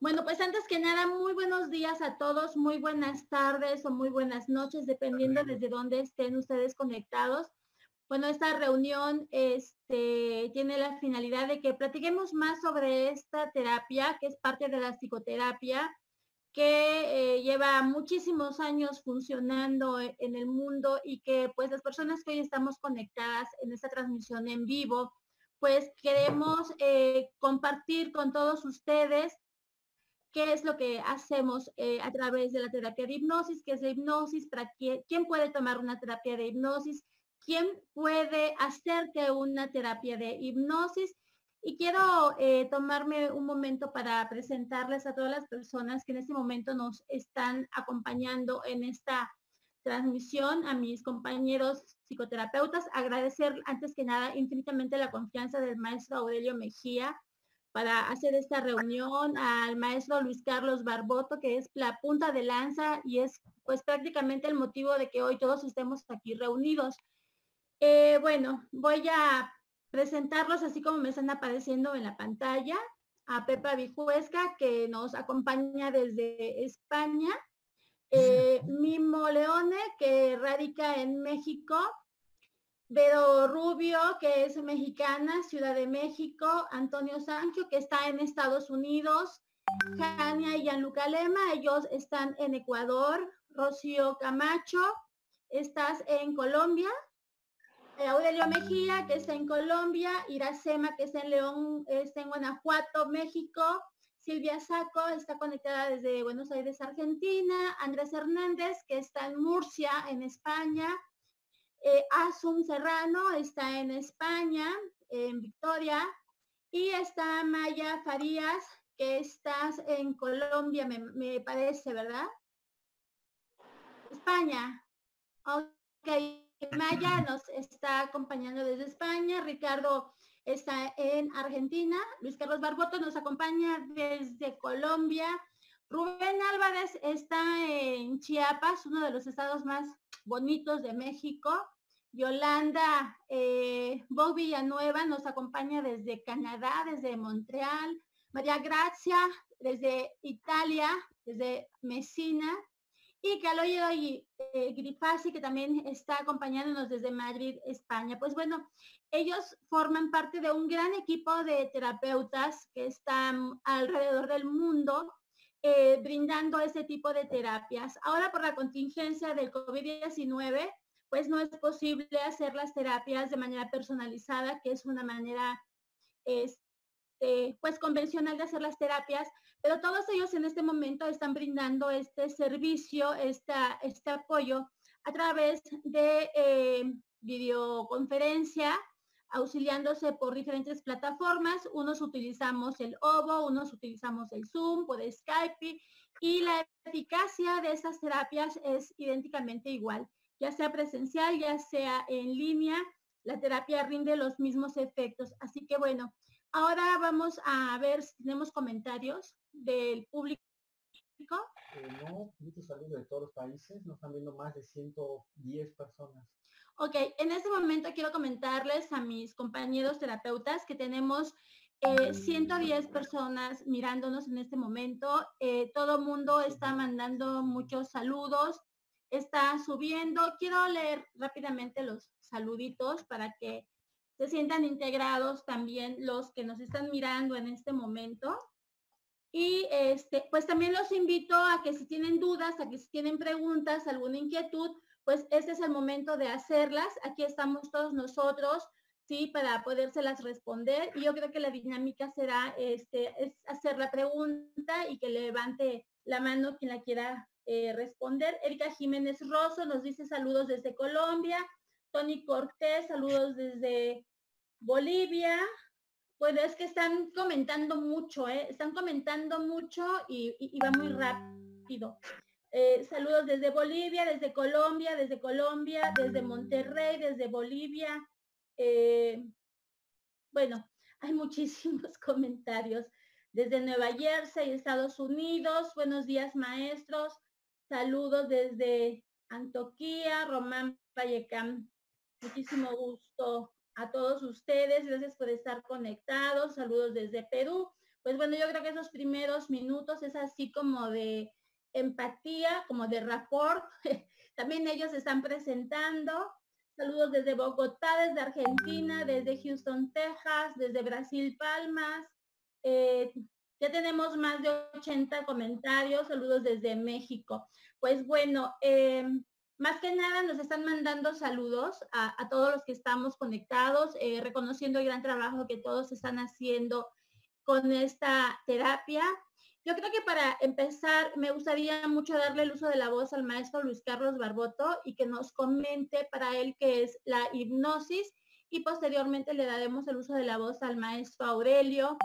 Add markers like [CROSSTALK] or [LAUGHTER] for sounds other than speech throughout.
Bueno, pues antes que nada, muy buenos días a todos, muy buenas tardes o muy buenas noches, dependiendo desde dónde estén ustedes conectados. Bueno, esta reunión este, tiene la finalidad de que platiquemos más sobre esta terapia, que es parte de la psicoterapia, que eh, lleva muchísimos años funcionando en el mundo y que pues las personas que hoy estamos conectadas en esta transmisión en vivo, pues queremos eh, compartir con todos ustedes qué es lo que hacemos eh, a través de la terapia de hipnosis, qué es la hipnosis, para quién, puede tomar una terapia de hipnosis, quién puede hacerte una terapia de hipnosis. Y quiero eh, tomarme un momento para presentarles a todas las personas que en este momento nos están acompañando en esta transmisión, a mis compañeros psicoterapeutas, agradecer antes que nada infinitamente la confianza del maestro Aurelio Mejía, para hacer esta reunión al maestro Luis Carlos Barboto, que es la punta de lanza y es pues prácticamente el motivo de que hoy todos estemos aquí reunidos. Eh, bueno, voy a presentarlos así como me están apareciendo en la pantalla. A Pepa Vijuesca, que nos acompaña desde España. Eh, Mimo Leone, que radica en México. Vero Rubio, que es mexicana, Ciudad de México, Antonio Sancho, que está en Estados Unidos, Jania y Gianluca Lema, ellos están en Ecuador, Rocío Camacho, estás en Colombia, Aurelio Mejía, que está en Colombia, Iracema, que está en León, está en Guanajuato, México, Silvia Saco está conectada desde Buenos Aires, Argentina, Andrés Hernández, que está en Murcia, en España, eh, Asun Serrano está en España, en Victoria, y está Maya Farías, que estás en Colombia, me, parece, ¿verdad? España. Ok, Maya nos está acompañando desde España, Ricardo está en Argentina, Luis Carlos Barboto nos acompaña desde Colombia, Rubén Álvarez está en Chiapas, uno de los estados más bonitos de México. Yolanda eh, Bob Villanueva nos acompaña desde Canadá, desde Montreal. María Gracia desde Italia, desde Messina. Y Caloyo y eh, que también está acompañándonos desde Madrid, España. Pues bueno, ellos forman parte de un gran equipo de terapeutas que están alrededor del mundo eh, brindando ese tipo de terapias. Ahora por la contingencia del COVID-19, pues no es posible hacer las terapias de manera personalizada, que es una manera este, pues convencional de hacer las terapias, pero todos ellos en este momento están brindando este servicio, esta, este apoyo a través de eh, videoconferencia, auxiliándose por diferentes plataformas. Unos utilizamos el OVO, unos utilizamos el Zoom, por Skype y la eficacia de esas terapias es idénticamente igual, ya sea presencial, ya sea en línea, la terapia rinde los mismos efectos. Así que bueno, ahora vamos a ver si tenemos comentarios del público. Eh, no, muchos saludos de todos los países, nos están viendo más de 110 personas. Ok, en este momento quiero comentarles a mis compañeros terapeutas que tenemos 110 eh, personas mirándonos en este momento. Eh, todo mundo está mandando muchos saludos, está subiendo. Quiero leer rápidamente los saluditos para que se sientan integrados también los que nos están mirando en este momento. Y este, pues también los invito a que si tienen dudas, a que si tienen preguntas, alguna inquietud, pues este es el momento de hacerlas. Aquí estamos todos nosotros, ¿sí? Para podérselas responder. Y yo creo que la dinámica será este, es hacer la pregunta y que levante la mano quien la quiera eh, responder. Erika Jiménez Rosso nos dice saludos desde Colombia. Tony Cortés, saludos desde Bolivia. Bueno, es que están comentando mucho, ¿eh? Están comentando mucho y, y va muy rápido. Eh, saludos desde Bolivia, desde Colombia, desde Colombia, desde Monterrey, desde Bolivia. Eh, bueno, [LAUGHS] hay muchísimos [LAUGHS] comentarios. Desde Nueva Jersey, Estados Unidos. Buenos días, maestros. Saludos desde Antoquía, Román Vallecam. Muchísimo gusto a todos ustedes. Gracias por estar conectados. Saludos desde Perú. Pues bueno, yo creo que esos primeros minutos es así como de empatía, como de rapport. [LAUGHS] También ellos están presentando. Saludos desde Bogotá, desde Argentina, desde Houston, Texas, desde Brasil, Palmas. Eh, ya tenemos más de 80 comentarios. Saludos desde México. Pues bueno, eh, más que nada nos están mandando saludos a, todos los que estamos conectados, eh, reconociendo el gran trabajo que todos están haciendo con esta terapia. Yo creo que para empezar me gustaría mucho darle el uso de la voz al maestro Luis Carlos Barboto y que nos comente para él qué es la hipnosis y posteriormente le daremos el uso de la voz al maestro Aurelio.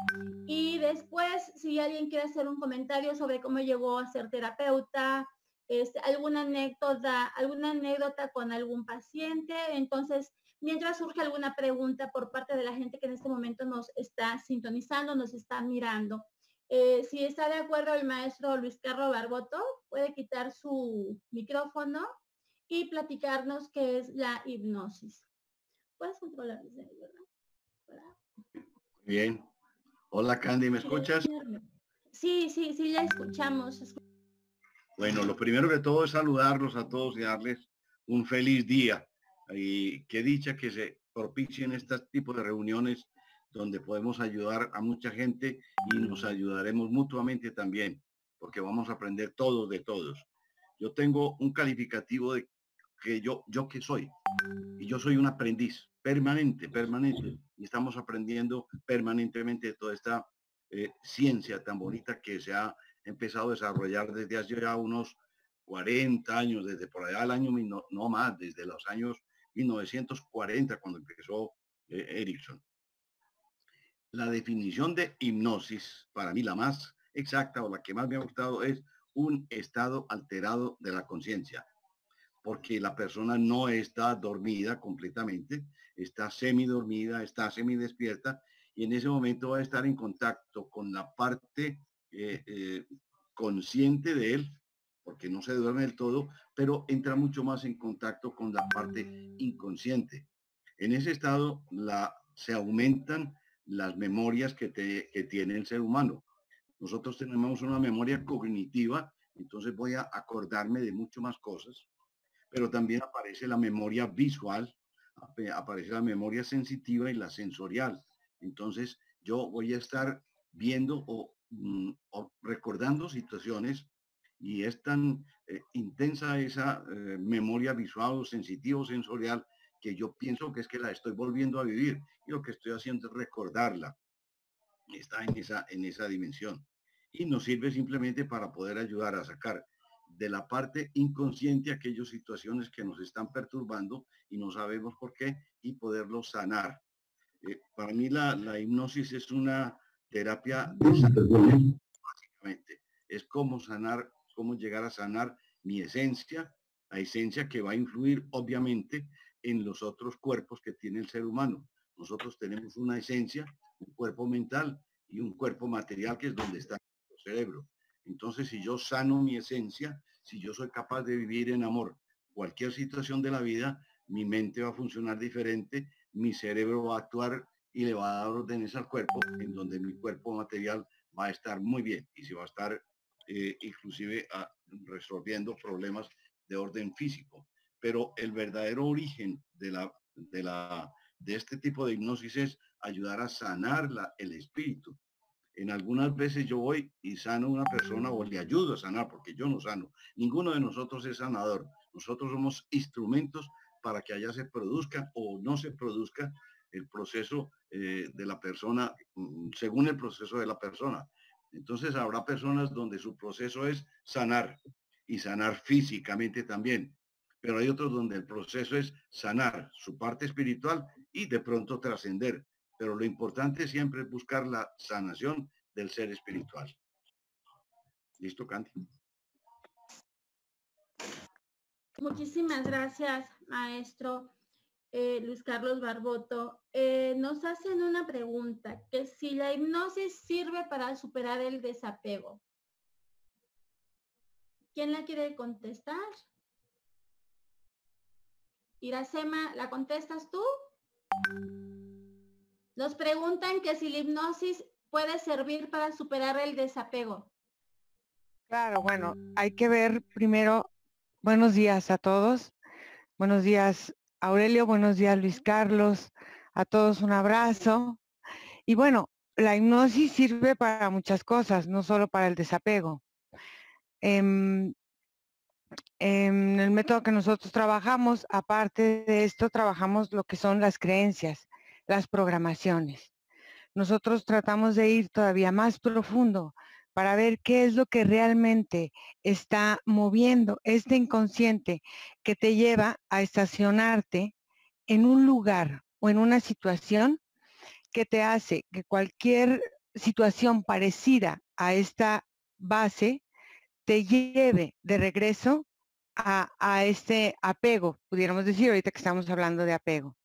Y después, si alguien quiere hacer un comentario sobre cómo llegó a ser terapeuta, este, alguna anécdota, alguna anécdota con algún paciente. Entonces, mientras surge alguna pregunta por parte de la gente que en este momento nos está sintonizando, nos está mirando. Eh, si está de acuerdo el maestro Luis Carlos Barboto, puede quitar su micrófono y platicarnos qué es la hipnosis. Puedes controlar desde ahí, ¿verdad? Bien. Hola Candy, ¿me escuchas? Sí, sí, sí, ya escuchamos. Bueno, lo primero que todo es saludarlos a todos y darles un feliz día. Y qué dicha que se propicien este tipo de reuniones donde podemos ayudar a mucha gente y nos ayudaremos mutuamente también, porque vamos a aprender todos de todos. Yo tengo un calificativo de que yo, yo que soy, y yo soy un aprendiz permanente, permanente, y estamos aprendiendo permanentemente de toda esta eh, ciencia tan bonita que se ha empezado a desarrollar desde hace ya unos 40 años, desde por allá el año, no, más, desde los años 1940, cuando empezó eh, Erickson. La definición de hipnosis, para mí la más exacta o la que más me ha gustado es un estado alterado de la conciencia, porque la persona no está dormida completamente, está semidormida, está semidespierta y en ese momento va a estar en contacto con la parte eh, eh, consciente de él, porque no se duerme del todo, pero entra mucho más en contacto con la parte inconsciente. En ese estado la, se aumentan las memorias que, que tiene el ser humano. Nosotros tenemos una memoria cognitiva, entonces voy a acordarme de mucho más cosas, pero también aparece la memoria visual, aparece la memoria sensitiva y la sensorial. Entonces yo voy a estar viendo o Mm, recordando situaciones y es tan eh, intensa esa eh, memoria visual o sensitiva sensorial que yo pienso que es que la estoy volviendo a vivir y lo que estoy haciendo es recordarla. Está en esa, en esa dimensión. Y nos sirve simplemente para poder ayudar a sacar de la parte inconsciente aquellas situaciones que nos están perturbando y no sabemos por qué y poderlo sanar. Eh, para mí la, la hipnosis es una terapia de sanación, básicamente. Es cómo sanar, cómo llegar a sanar mi esencia, la esencia que va a influir obviamente en los otros cuerpos que tiene el ser humano. Nosotros tenemos una esencia, un cuerpo mental y un cuerpo material que es donde está el cerebro. Entonces, si yo sano mi esencia, si yo soy capaz de vivir en amor, cualquier situación de la vida, mi mente va a funcionar diferente, mi cerebro va a actuar y le va a dar órdenes al cuerpo en donde mi cuerpo material va a estar muy bien y se va a estar eh, inclusive ah, resolviendo problemas de orden físico. Pero el verdadero origen de, la, de, la, de este tipo de hipnosis es ayudar a sanar el espíritu. En algunas veces yo voy y sano a una persona o le ayudo a sanar porque yo no sano. Ninguno de nosotros es sanador. Nosotros somos instrumentos para que allá se produzca o no se produzca el proceso eh, de la persona, mm, según el proceso de la persona. Entonces habrá personas donde su proceso es sanar y sanar físicamente también, pero hay otros donde el proceso es sanar su parte espiritual y de pronto trascender. Pero lo importante siempre es buscar la sanación del ser espiritual. ¿Listo, Canti? Muchísimas gracias, maestro. Eh, Luis Carlos Barboto, eh, nos hacen una pregunta, que si la hipnosis sirve para superar el desapego. ¿Quién la quiere contestar? Iracema, ¿la contestas tú? Nos preguntan que si la hipnosis puede servir para superar el desapego. Claro, bueno, hay que ver primero, buenos días a todos. Buenos días, Aurelio, buenos días, Luis Carlos. A todos un abrazo. Y bueno, la hipnosis sirve para muchas cosas, no solo para el desapego. Em, en el método que nosotros trabajamos, aparte de esto, trabajamos lo que son las creencias, las programaciones. Nosotros tratamos de ir todavía más profundo para ver qué es lo que realmente está moviendo este inconsciente que te lleva a estacionarte en un lugar o en una situación que te hace que cualquier situación parecida a esta base te lleve de regreso a, este apego, pudiéramos decir ahorita que estamos hablando de apego.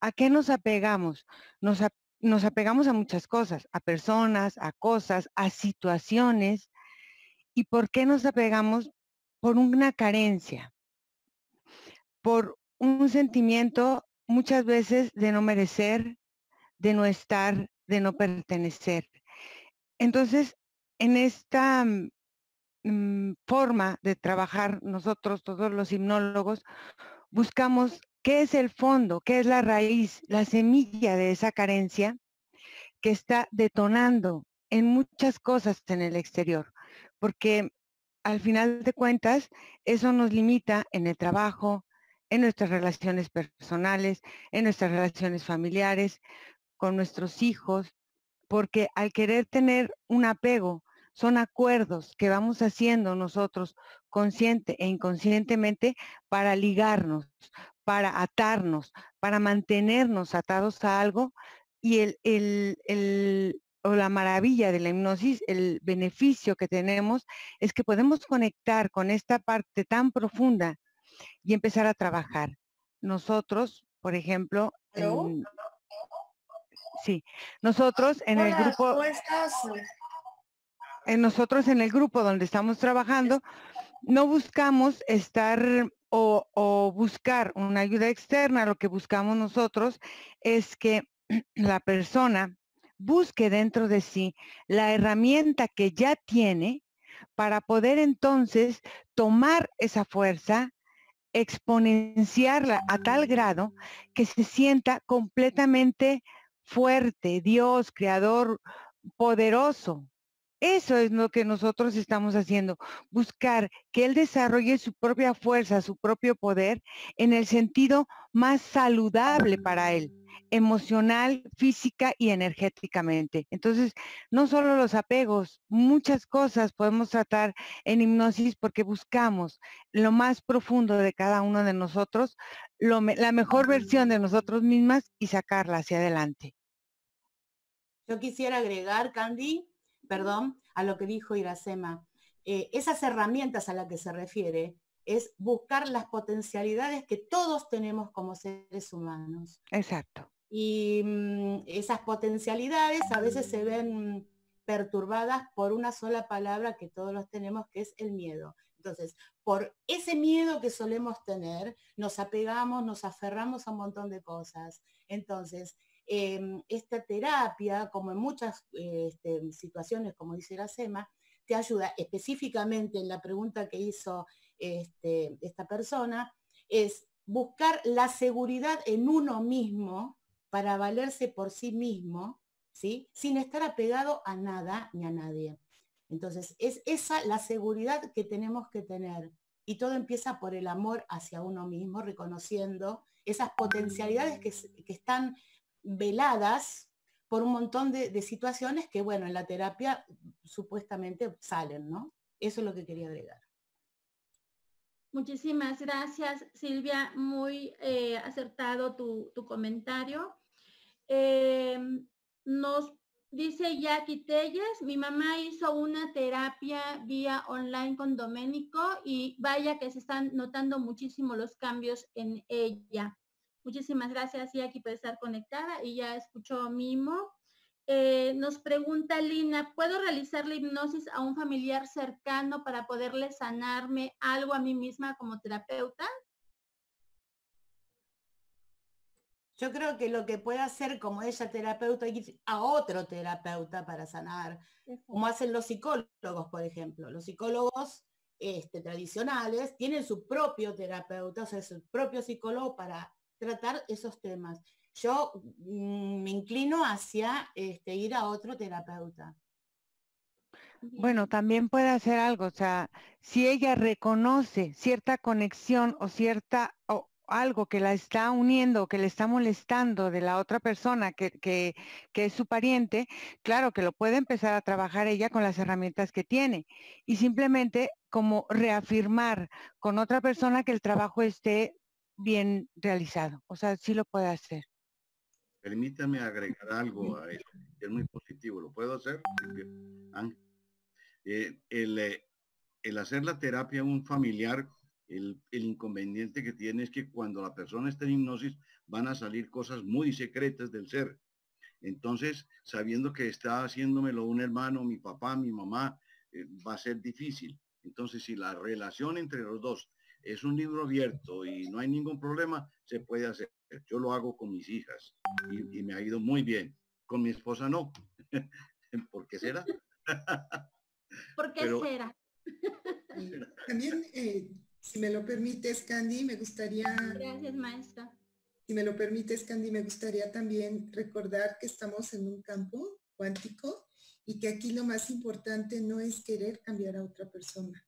¿A qué nos apegamos? Nos, nos apegamos a muchas cosas, a personas, a cosas, a situaciones. ¿Y por qué nos apegamos? Por una carencia, por un sentimiento muchas veces de no merecer, de no estar, de no pertenecer. Entonces, en esta mm, forma de trabajar nosotros, todos los hipnólogos, buscamos qué es el fondo, qué es la raíz, la semilla de esa carencia que está detonando en muchas cosas en el exterior, porque al final de cuentas eso nos limita en el trabajo, en nuestras relaciones personales, en nuestras relaciones familiares, con nuestros hijos, porque al querer tener un apego, son acuerdos que vamos haciendo nosotros consciente e inconscientemente para ligarnos, para atarnos, para mantenernos atados a algo y el, el, el, o la maravilla de la hipnosis, el beneficio que tenemos es que podemos conectar con esta parte tan profunda y empezar a trabajar. Nosotros, por ejemplo, sí, nosotros en el grupo, en nosotros en el grupo donde estamos trabajando, no buscamos estar o, o, buscar una ayuda externa, lo que buscamos nosotros es que [CLEARS THROAT] la persona busque dentro de sí la herramienta que ya tiene para poder entonces tomar esa fuerza, exponenciarla a tal grado que se sienta completamente fuerte, Dios, creador, poderoso. Eso es lo que nosotros estamos haciendo, buscar que Él desarrolle su propia fuerza, su propio poder en el sentido más saludable para Él, emocional, física y energéticamente. Entonces, no solo los apegos, muchas cosas podemos tratar en hipnosis porque buscamos lo más profundo de cada uno de nosotros, la mejor versión de nosotros mismas y sacarla hacia adelante. Yo quisiera agregar, Candy, perdón, a lo que dijo Iracema. Eh, esas herramientas a las que se refiere es buscar las potencialidades que todos tenemos como seres humanos. Exacto. Y mm, esas potencialidades a veces se ven perturbadas por una sola palabra que todos los tenemos, que es el miedo. Entonces, por ese miedo que solemos tener, nos apegamos, nos aferramos a un montón de cosas. Entonces, Em, esta terapia, como en muchas este, situaciones, como dice la SEMA, te ayuda específicamente en la pregunta que hizo este, esta persona, es buscar la seguridad en uno mismo para valerse por sí mismo, ¿sí? sin estar apegado a nada ni a nadie. Entonces, es esa la seguridad que tenemos que tener. Y todo empieza por el amor hacia uno mismo, reconociendo esas potencialidades que están veladas por un montón de, situaciones que, bueno, en la terapia supuestamente salen, ¿no? Eso es lo que quería agregar. Muchísimas gracias, Silvia. Muy eh, acertado tu, comentario. Em, nos dice Jackie Telles, mi mamá hizo una terapia vía online con Doménico y vaya que se están notando muchísimo los cambios en ella. Muchísimas gracias, Jackie, por estar conectada y ya escuchó Mimo. Eh, nos pregunta Lina, ¿puedo realizar la hipnosis a un familiar cercano para poderle sanarme algo a mí misma como terapeuta? Yo creo que lo que puede hacer como ella terapeuta, ir a otro terapeuta para sanar, como hacen los psicólogos, por ejemplo. Los psicólogos este, tradicionales tienen su propio terapeuta, o sea, su propio psicólogo para tratar esos temas. Yo mm, me inclino hacia este, ir a otro terapeuta. Bueno, también puede hacer algo, o sea, si ella reconoce cierta conexión o cierta o algo que la está uniendo, que le está molestando de la otra persona que, que, que, es su pariente, claro que lo puede empezar a trabajar ella con las herramientas que tiene y simplemente como reafirmar con otra persona que el trabajo esté bien realizado. O sea, sí lo puede hacer. Permítame agregar algo a eso, es muy positivo. ¿Lo puedo hacer? Eh, el, eh, el, hacer la terapia a un familiar, el, el, inconveniente que tiene es que cuando la persona está en hipnosis van a salir cosas muy secretas del ser. Entonces, sabiendo que está haciéndomelo un hermano, mi papá, mi mamá, eh, va a ser difícil. Entonces, si la relación entre los dos es un libro abierto y no hay ningún problema, se puede hacer. Yo lo hago con mis hijas y, y me ha ido muy bien. Con mi esposa no. [LAUGHS] ¿Por qué será? [LAUGHS] ¿Por qué será? [LAUGHS] También, eh, si me lo permites, Candy, me gustaría... Gracias, maestra. Si me lo permites, Candy, me gustaría también recordar que estamos en un campo cuántico y que aquí lo más importante no es querer cambiar a otra persona.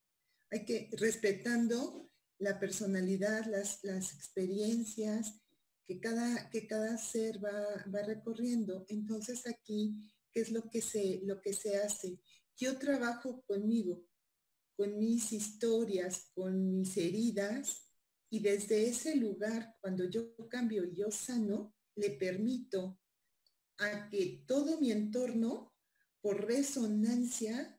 Hay que, respetando la personalidad, las, las experiencias que cada, que cada ser va, va recorriendo. Entonces aquí, ¿qué es lo que se, lo que se hace? Yo trabajo conmigo, con mis historias, con mis heridas, y desde ese lugar, cuando yo cambio y yo sano, le permito a que todo mi entorno, por resonancia,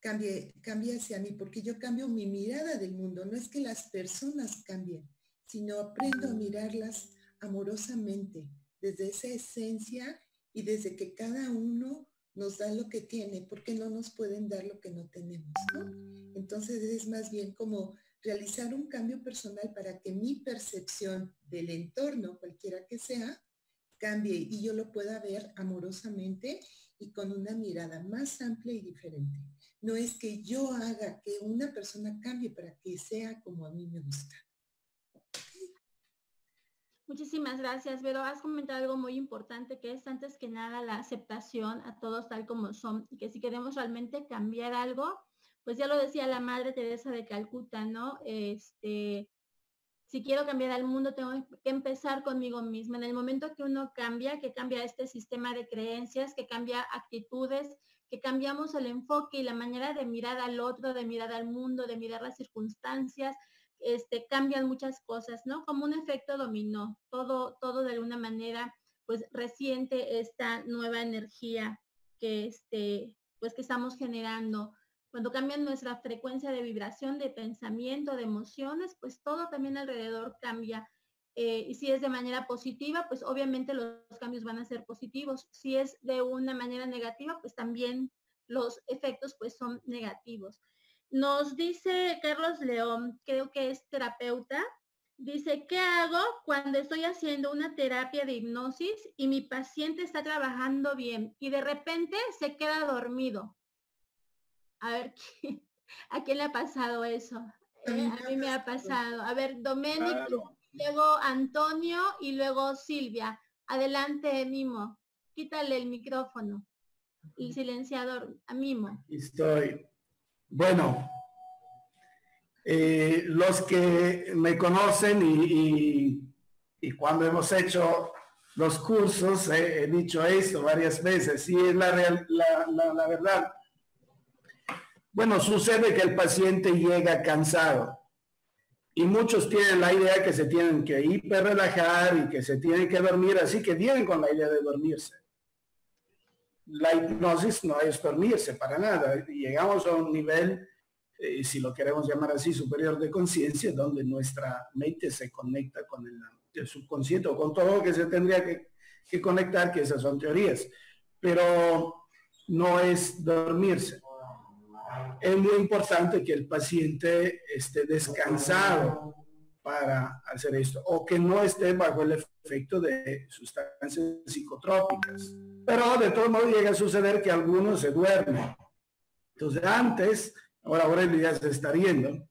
cambie, cambie hacia mí, porque yo cambio mi mirada del mundo. No es que las personas cambien, sino aprendo a mirarlas amorosamente, desde esa esencia y desde que cada uno nos da lo que tiene, porque no nos pueden dar lo que no tenemos, Entonces es más bien como realizar un cambio personal para que mi percepción del entorno, cualquiera que sea, cambie y yo lo pueda ver amorosamente y con una mirada más amplia y diferente. No es que yo haga que una persona cambie para que sea como a mí me gusta. Muchísimas gracias, Vero. Has comentado algo muy importante que es antes que nada la aceptación a todos tal como son y que si queremos realmente cambiar algo, pues ya lo decía la Madre Teresa de Calcuta, ¿no? Este, si quiero cambiar al mundo, tengo que empezar conmigo misma. En el momento que uno cambia, que cambia este sistema de creencias, que cambia actitudes, que cambiamos el enfoque y la manera de mirar al otro, de mirar al mundo, de mirar las circunstancias, este, cambian muchas cosas, ¿no? Como un efecto dominó, todo, todo de alguna manera, pues resiente esta nueva energía que, este, pues que estamos generando. Cuando cambian nuestra frecuencia de vibración, de pensamiento, de emociones, pues todo también alrededor cambia. Eh, y si es de manera positiva, pues obviamente los cambios van a ser positivos. Si es de una manera negativa, pues también los efectos pues son negativos. Nos dice Carlos León, creo que es terapeuta, dice, ¿qué hago cuando estoy haciendo una terapia de hipnosis y mi paciente está trabajando bien y de repente se queda dormido? A ver, [LAUGHS] ¿a quién le ha pasado eso? a mí eh, me ha pasado. A ver, Doménico, luego Antonio y luego Silvia. Adelante, Mimo. Quítale el micrófono. El silenciador, a Mimo. Estoy. Bueno, eh, los que me conocen y, cuando hemos hecho los cursos he dicho esto varias veces y es la, la, verdad. Bueno, sucede que el paciente llega cansado y muchos tienen la idea que se tienen que hiper relajar y que se tienen que dormir, así que vienen con la idea de dormirse la hipnosis no es dormirse para nada. Llegamos a un nivel, eh, si lo queremos llamar así, superior de conciencia, donde nuestra mente se conecta con el, subconsciente o con todo lo que se tendría que, que conectar, que esas son teorías. Pero no es dormirse. Es muy importante que el paciente esté descansado para hacer esto o que no esté bajo el efecto de sustancias psicotrópicas. Pero de todo modo llega a suceder que algunos se duermen. Entonces antes, ahora Aurelio ya se está riendo,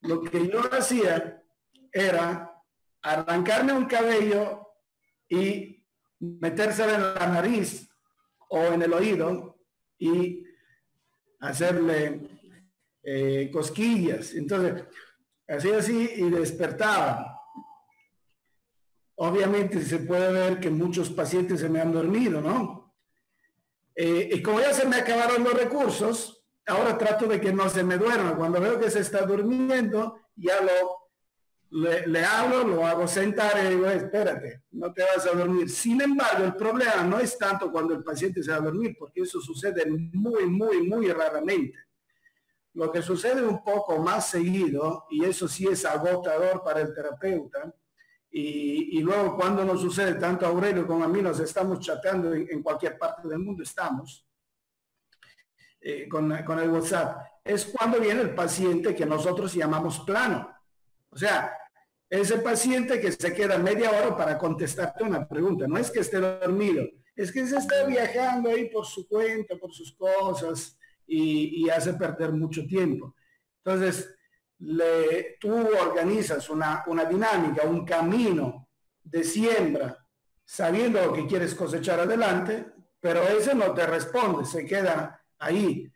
lo que yo hacía era arrancarme un cabello y metérselo en la nariz o en el oído y hacerle eh, cosquillas. Entonces, así así y despertaba. Obviamente se puede ver que muchos pacientes se me han dormido, ¿no? Eh, y como ya se me acabaron los recursos, ahora trato de que no se me duerma. Cuando veo que se está durmiendo, ya lo le, hablo, lo hago sentar y digo, espérate, no te vas a dormir. Sin embargo, el problema no es tanto cuando el paciente se va a dormir, porque eso sucede muy, muy, muy raramente. Lo que sucede un poco más seguido, y eso sí es agotador para el terapeuta, y, luego cuando nos sucede, tanto Aurelio como a mí nos estamos chateando en, cualquier parte del mundo, estamos eh, con, con el WhatsApp, es cuando viene el paciente que nosotros llamamos plano. O sea, ese paciente que se queda media hora para contestarte una pregunta, no es que esté dormido, es que se está viajando ahí por su cuenta, por sus cosas, y, hace perder mucho tiempo. Entonces, tú organizas una dinámica, un camino de siembra, sabiendo lo que quieres cosechar adelante, pero ese no te responde, se queda ahí.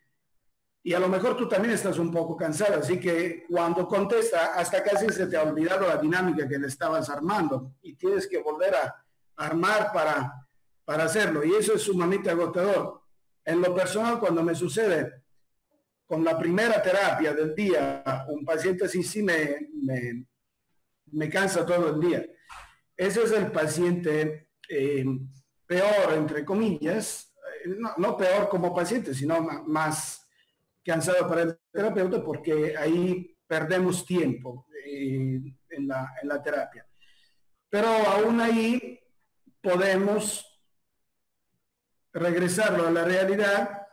Y a lo mejor tú también estás un poco cansado, así que cuando contesta, hasta casi se te ha olvidado la dinámica que le estabas armando y tienes que volver a armar para, para hacerlo. Y eso es sumamente agotador. En lo personal, cuando me sucede con la primera terapia del día, un paciente así sí me, me, cansa todo el día. Ese es el paciente eh, peor, entre comillas, eh, no, peor como paciente, sino más cansado para el terapeuta porque ahí perdemos tiempo eh, en, la, en la terapia. Pero aún ahí podemos regresarlo a la realidad,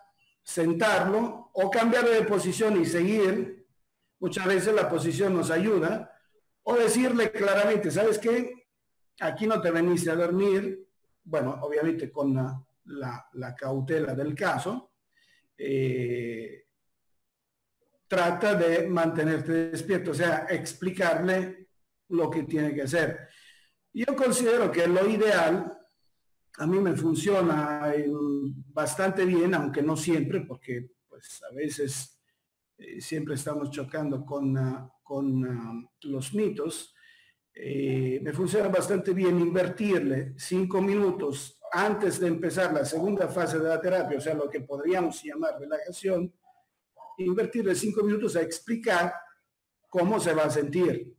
sentarlo o cambiarlo de posición y seguir. Muchas veces la posición nos ayuda. O decirle claramente, ¿sabes qué? Aquí no te veniste a dormir. Bueno, obviamente con la, cautela del caso. Eh, trata de mantenerte despierto, o sea, explicarle lo que tiene que hacer. Yo considero que lo ideal a mí me funciona bastante bien, aunque no siempre, porque pues a veces eh, siempre estamos chocando con, ah, con ah, los mitos. Eh, me funciona bastante bien invertirle cinco minutos antes de empezar la segunda fase de la terapia, o sea, lo que podríamos llamar relajación, invertirle cinco minutos a explicar cómo se va a sentir.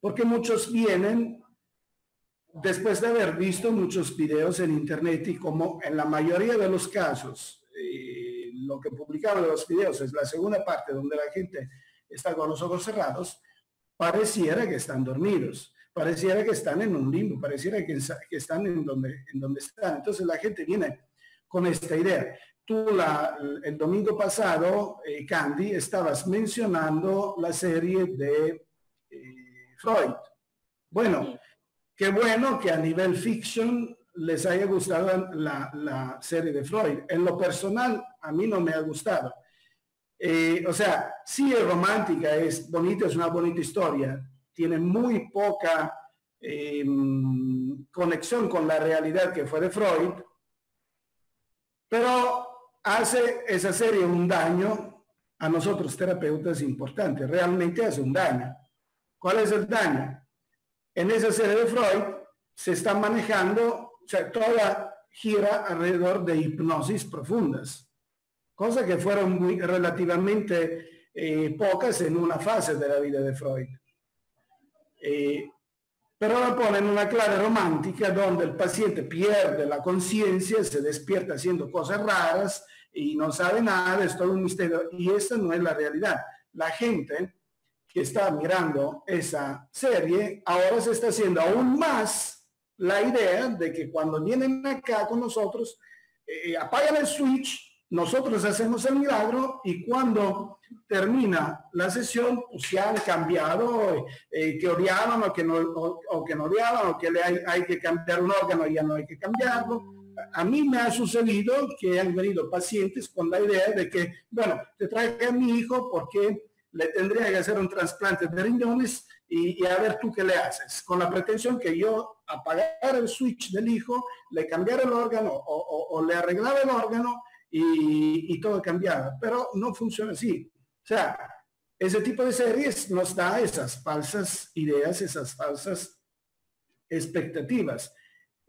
Porque muchos vienen después de haber visto muchos videos en internet y como en la mayoría de los casos, eh, lo que publicaban los videos es la segunda parte donde la gente está con los ojos cerrados, pareciera que están dormidos, pareciera que están en un limbo, pareciera que, están en donde, en donde están. Entonces la gente viene con esta idea. Tú el domingo pasado, eh, Candy, estabas mencionando la serie de eh, Freud. Bueno, Qué bueno que a nivel fiction les haya gustado la, serie de Freud. En lo personal, a mí no me ha gustado. Eh, o sea, sí es romántica, es bonita, es una bonita historia. Tiene muy poca conexión con la realidad que fue de Freud, pero hace esa serie un daño a nosotros terapeutas importante. Realmente hace un daño. ¿Cuál es el daño? En esa serie de Freud se está manejando, toda gira alrededor de hipnosis profundas, cosas que fueron muy, relativamente eh, pocas en una fase de la vida de Freud. Eh, pero la ponen una clave romántica donde el paciente pierde la conciencia, se despierta haciendo cosas raras y no sabe nada, es todo un misterio. Y esa no es la realidad. La gente que está mirando esa serie, ahora se está haciendo aún más la idea de que cuando vienen acá con nosotros, eh, apagan el switch nosotros hacemos el milagro y cuando termina la sesión, pues han cambiado, eh, que odiaban o que no, o, que no odiaban, o que le hay, hay, que cambiar un órgano y ya no hay que cambiarlo. A mí me ha sucedido que han venido pacientes con la idea de que, bueno, te traje a mi hijo porque le tendría que hacer un trasplante de riñones y, a ver tú qué le haces, con la pretensión que yo apagar el switch del hijo, le cambiara el órgano o, le arreglaba el órgano y, todo cambiaba. Pero no funciona así. O sea, ese tipo de series nos da esas falsas ideas, esas falsas expectativas.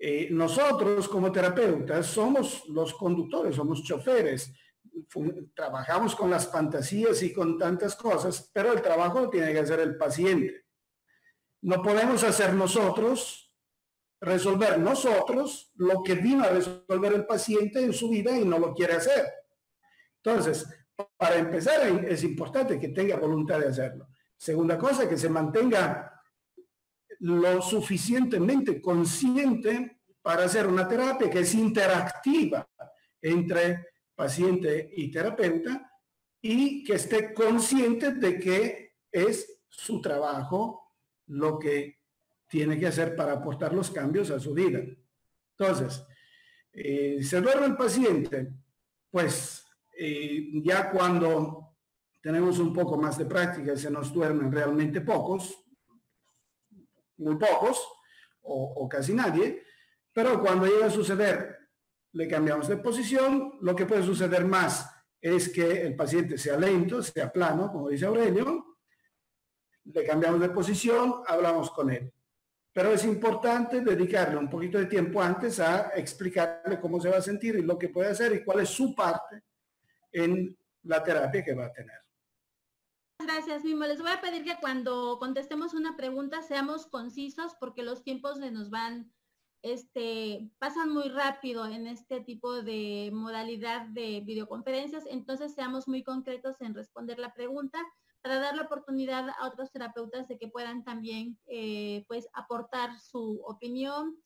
Eh, nosotros como terapeutas somos los conductores, somos choferes trabajamos con las fantasías y con tantas cosas, pero el trabajo tiene que hacer el paciente. No podemos hacer nosotros, resolver nosotros lo que vino a resolver el paciente en su vida y no lo quiere hacer. Entonces, para empezar, es importante que tenga voluntad de hacerlo. Segunda cosa, que se mantenga lo suficientemente consciente para hacer una terapia que es interactiva entre paciente y terapeuta y que esté consciente de que es su trabajo lo que tiene que hacer para aportar los cambios a su vida. Entonces, eh, se duerme el paciente, pues eh, ya cuando tenemos un poco más de práctica, se nos duermen realmente pocos, muy pocos, o, casi nadie, pero cuando llega a suceder le cambiamos de posición, lo que puede suceder más es que el paciente sea lento, sea plano, como dice Aurelio, le cambiamos de posición, hablamos con él. Pero es importante dedicarle un poquito de tiempo antes a explicarle cómo se va a sentir y lo que puede hacer y cuál es su parte en la terapia que va a tener. Gracias, Mimo. Les voy a pedir que cuando contestemos una pregunta seamos concisos porque los tiempos se nos van este, pasan muy rápido en este tipo de modalidad de videoconferencias, entonces seamos muy concretos en responder la pregunta para dar la oportunidad a otros terapeutas de que puedan también eh, pues aportar su opinión.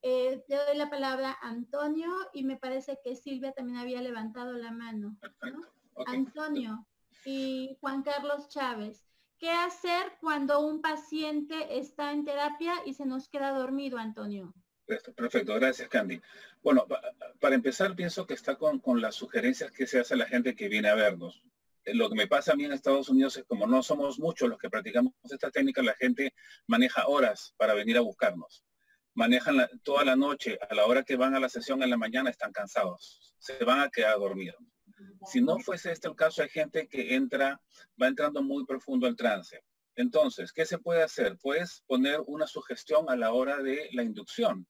Eh, le doy la palabra a Antonio y me parece que Silvia también había levantado la mano. Antonio y Juan Carlos Chávez. ¿Qué hacer cuando un paciente está en terapia y se nos queda dormido, Antonio? Perfecto, gracias Candy. Bueno, para empezar pienso que está con, las sugerencias que se hace a la gente que viene a vernos. Eh, lo que me pasa a mí en Estados Unidos es como no somos muchos los que practicamos esta técnica, la gente maneja horas para venir a buscarnos. Manejan toda la noche, a la hora que van a la sesión en la mañana están cansados, se van a quedar dormidos. Si no fuese este el caso, hay gente que entra, va entrando muy profundo al trance. Entonces, ¿qué se puede hacer? Puedes poner una sugestión a la hora de la inducción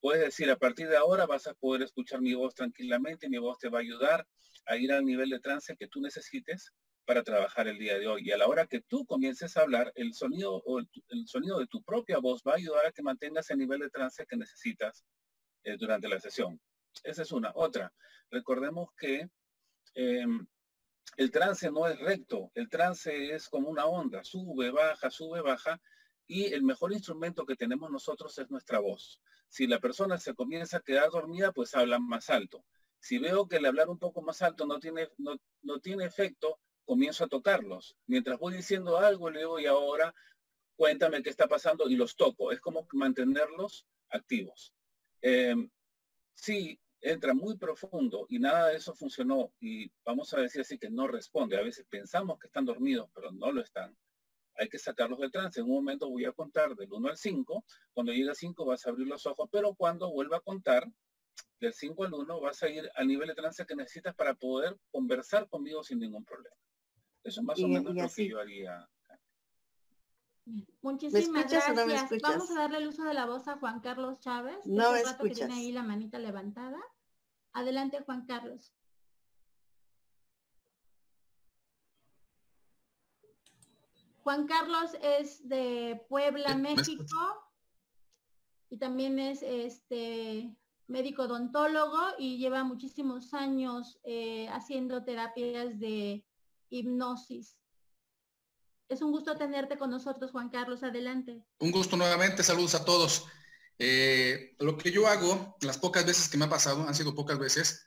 Puedes decir, a partir de ahora vas a poder escuchar mi voz tranquilamente, mi voz te va a ayudar a ir al nivel de trance que tú necesites para trabajar el día de hoy. Y a la hora que tú comiences a hablar, el sonido o el, sonido de tu propia voz va a ayudar a que mantengas el nivel de trance que necesitas eh, durante la sesión. Esa es una. Otra, recordemos que em, el trance no es recto, el trance es como una onda, sube, baja, sube, baja, y el mejor instrumento que tenemos nosotros es nuestra voz. Si la persona se comienza a quedar dormida, pues habla más alto. Si veo que el hablar un poco más alto no tiene, no, tiene efecto, comienzo a tocarlos. Mientras voy diciendo algo, le digo, y ahora cuéntame qué está pasando y los toco. Es como mantenerlos activos. Em, si entra muy profundo y nada de eso funcionó y vamos a decir así que no responde. A veces pensamos que están dormidos, pero no lo están hay que sacarlos del trance. En un momento voy a contar del 1 al 5. Cuando llegue a 5 vas a abrir los ojos, pero cuando vuelva a contar del 5 al 1 vas a ir al nivel de trance que necesitas para poder conversar conmigo sin ningún problema. Eso es más o menos lo que yo haría. Muchísimas gracias. Vamos a darle el uso de la voz a Juan Carlos Chávez. No me escuchas. que tiene ahí la manita levantada. Adelante, Juan Carlos. Juan Carlos es de Puebla, México, y también es este médico odontólogo y lleva muchísimos años eh, haciendo terapias de hipnosis. Es un gusto tenerte con nosotros, Juan Carlos. Adelante. Un gusto nuevamente. Saludos a todos. Eh, lo que yo hago, las pocas veces que me ha pasado, han sido pocas veces,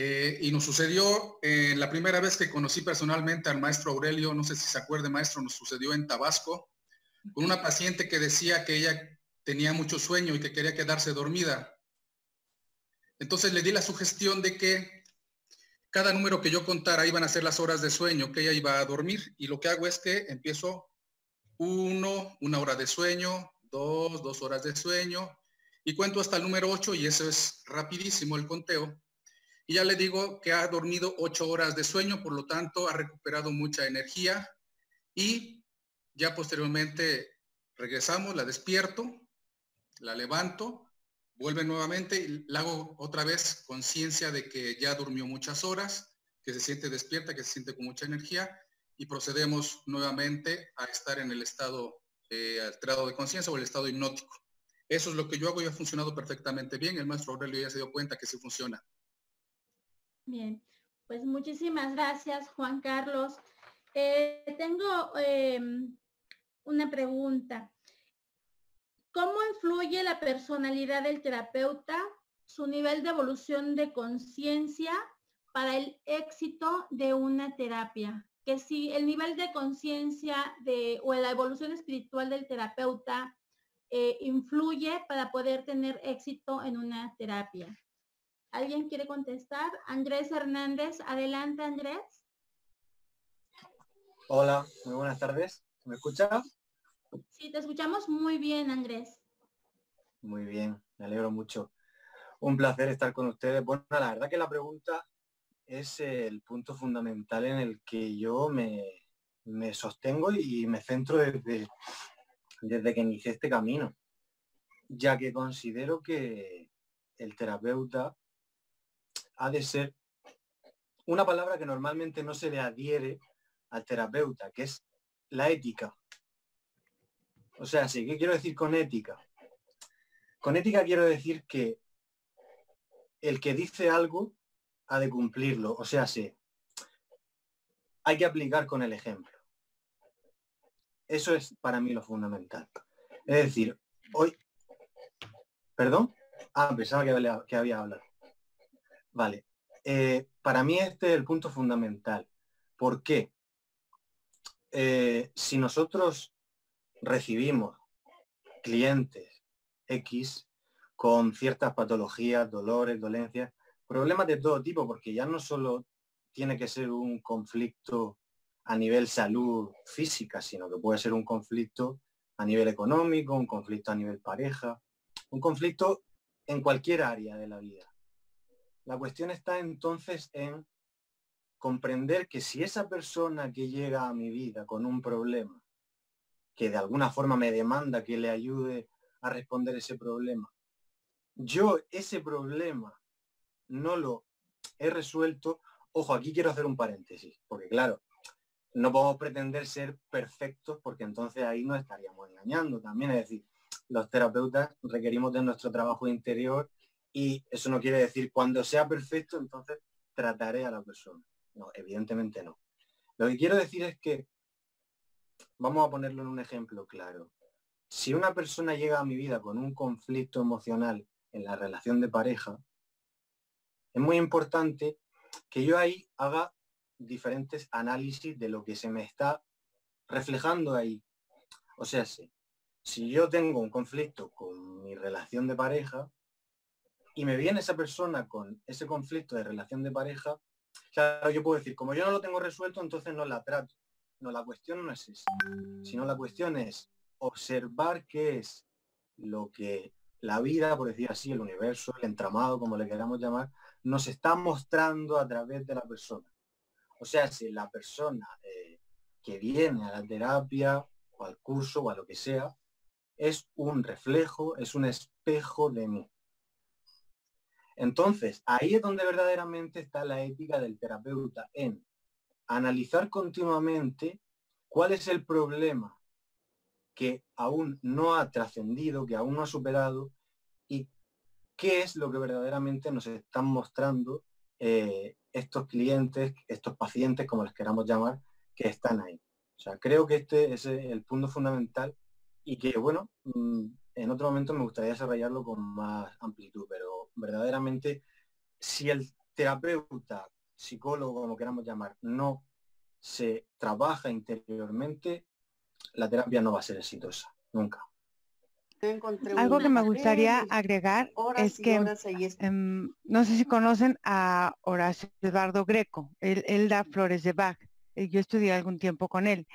Eh, y nos sucedió eh, la primera vez que conocí personalmente al maestro Aurelio, no sé si se acuerde maestro, nos sucedió en Tabasco, con una paciente que decía que ella tenía mucho sueño y que quería quedarse dormida. Entonces le di la sugestión de que cada número que yo contara iban a ser las horas de sueño que ella iba a dormir y lo que hago es que empiezo uno, una hora de sueño, dos, dos horas de sueño y cuento hasta el número ocho y eso es rapidísimo el conteo. Y ya le digo que ha dormido ocho horas de sueño, por lo tanto ha recuperado mucha energía y ya posteriormente regresamos, la despierto, la levanto vuelve nuevamente y la hago otra vez conciencia de que ya durmió muchas horas, que se siente despierta, que se siente con mucha energía y procedemos nuevamente a estar en el estado eh, alterado de conciencia o el estado hipnótico. Eso es lo que yo hago y ha funcionado perfectamente bien. El maestro Aurelio ya se dio cuenta que sí funciona. Bien, pues muchísimas gracias, Juan Carlos. Eh, tengo em, una pregunta. ¿Cómo influye la personalidad del terapeuta, su nivel de evolución de conciencia para el éxito de una terapia? Que si el nivel de conciencia de o la evolución espiritual del terapeuta eh, influye para poder tener éxito en una terapia. ¿Alguien quiere contestar? Andrés Hernández, adelante Andrés. Hola, muy buenas tardes. ¿Me escucha? Sí, te escuchamos muy bien, Andrés. Muy bien, me alegro mucho. Un placer estar con ustedes. Bueno, la verdad que la pregunta es el punto fundamental en el que yo me, sostengo y me centro desde, desde que inicié este camino, ya que considero que el terapeuta ha de ser una palabra que normalmente no se le adhiere al terapeuta, que es la ética. O sea, sí, ¿qué quiero decir con ética? Con ética quiero decir que el que dice algo ha de cumplirlo. O sea, sí, hay que aplicar con el ejemplo. Eso es para mí lo fundamental. Es decir, hoy... ¿Perdón? Ah, pensaba que había, que había hablado. Vale. Eh, para mí este es el punto fundamental. ¿Por qué? Eh, si nosotros recibimos clientes X con ciertas patologías, dolores, dolencias, problemas de todo tipo, porque ya no solo tiene que ser un conflicto a nivel salud física, sino que puede ser un conflicto a nivel económico, un conflicto a nivel pareja, un conflicto en cualquier área de la vida. La cuestión está entonces en comprender que si esa persona que llega a mi vida con un problema que de alguna forma me demanda que le ayude a responder ese problema. Yo ese problema no lo he resuelto. Ojo, aquí quiero hacer un paréntesis, porque claro, no podemos pretender ser perfectos porque entonces ahí nos estaríamos engañando también. Es decir, los terapeutas requerimos de nuestro trabajo interior y eso no quiere decir cuando sea perfecto, entonces trataré a la persona. No, evidentemente no. Lo que quiero decir es que Vamos a ponerlo en un ejemplo claro. Si una persona llega a mi vida con un conflicto emocional en la relación de pareja, es muy importante que yo ahí haga diferentes análisis de lo que se me está reflejando ahí. O sea, si, si yo tengo un conflicto con mi relación de pareja y me viene esa persona con ese conflicto de relación de pareja, claro, yo puedo decir, como yo no lo tengo resuelto, entonces no la trato. No, la cuestión no es esa, sino la cuestión es observar qué es lo que la vida, por decir así, el universo, el entramado, como le queramos llamar, nos está mostrando a través de la persona. O sea, si la persona eh, que viene a la terapia o al curso o a lo que sea, es un reflejo, es un espejo de mí. Entonces, ahí es donde verdaderamente está la ética del terapeuta, en analizar continuamente cuál es el problema que aún no ha trascendido, que aún no ha superado y qué es lo que verdaderamente nos están mostrando eh, estos clientes, estos pacientes, como les queramos llamar, que están ahí. O sea, creo que este es el punto fundamental y que, bueno, mm, en otro momento me gustaría desarrollarlo con más amplitud, pero verdaderamente si el terapeuta, psicólogo, como queramos llamar, no se trabaja interiormente, la terapia no va a ser exitosa, nunca. Algo que me gustaría agregar es que em, no sé si conocen a Horacio Eduardo Greco, él, da flores de Bach, eh, yo estudié algún tiempo con él,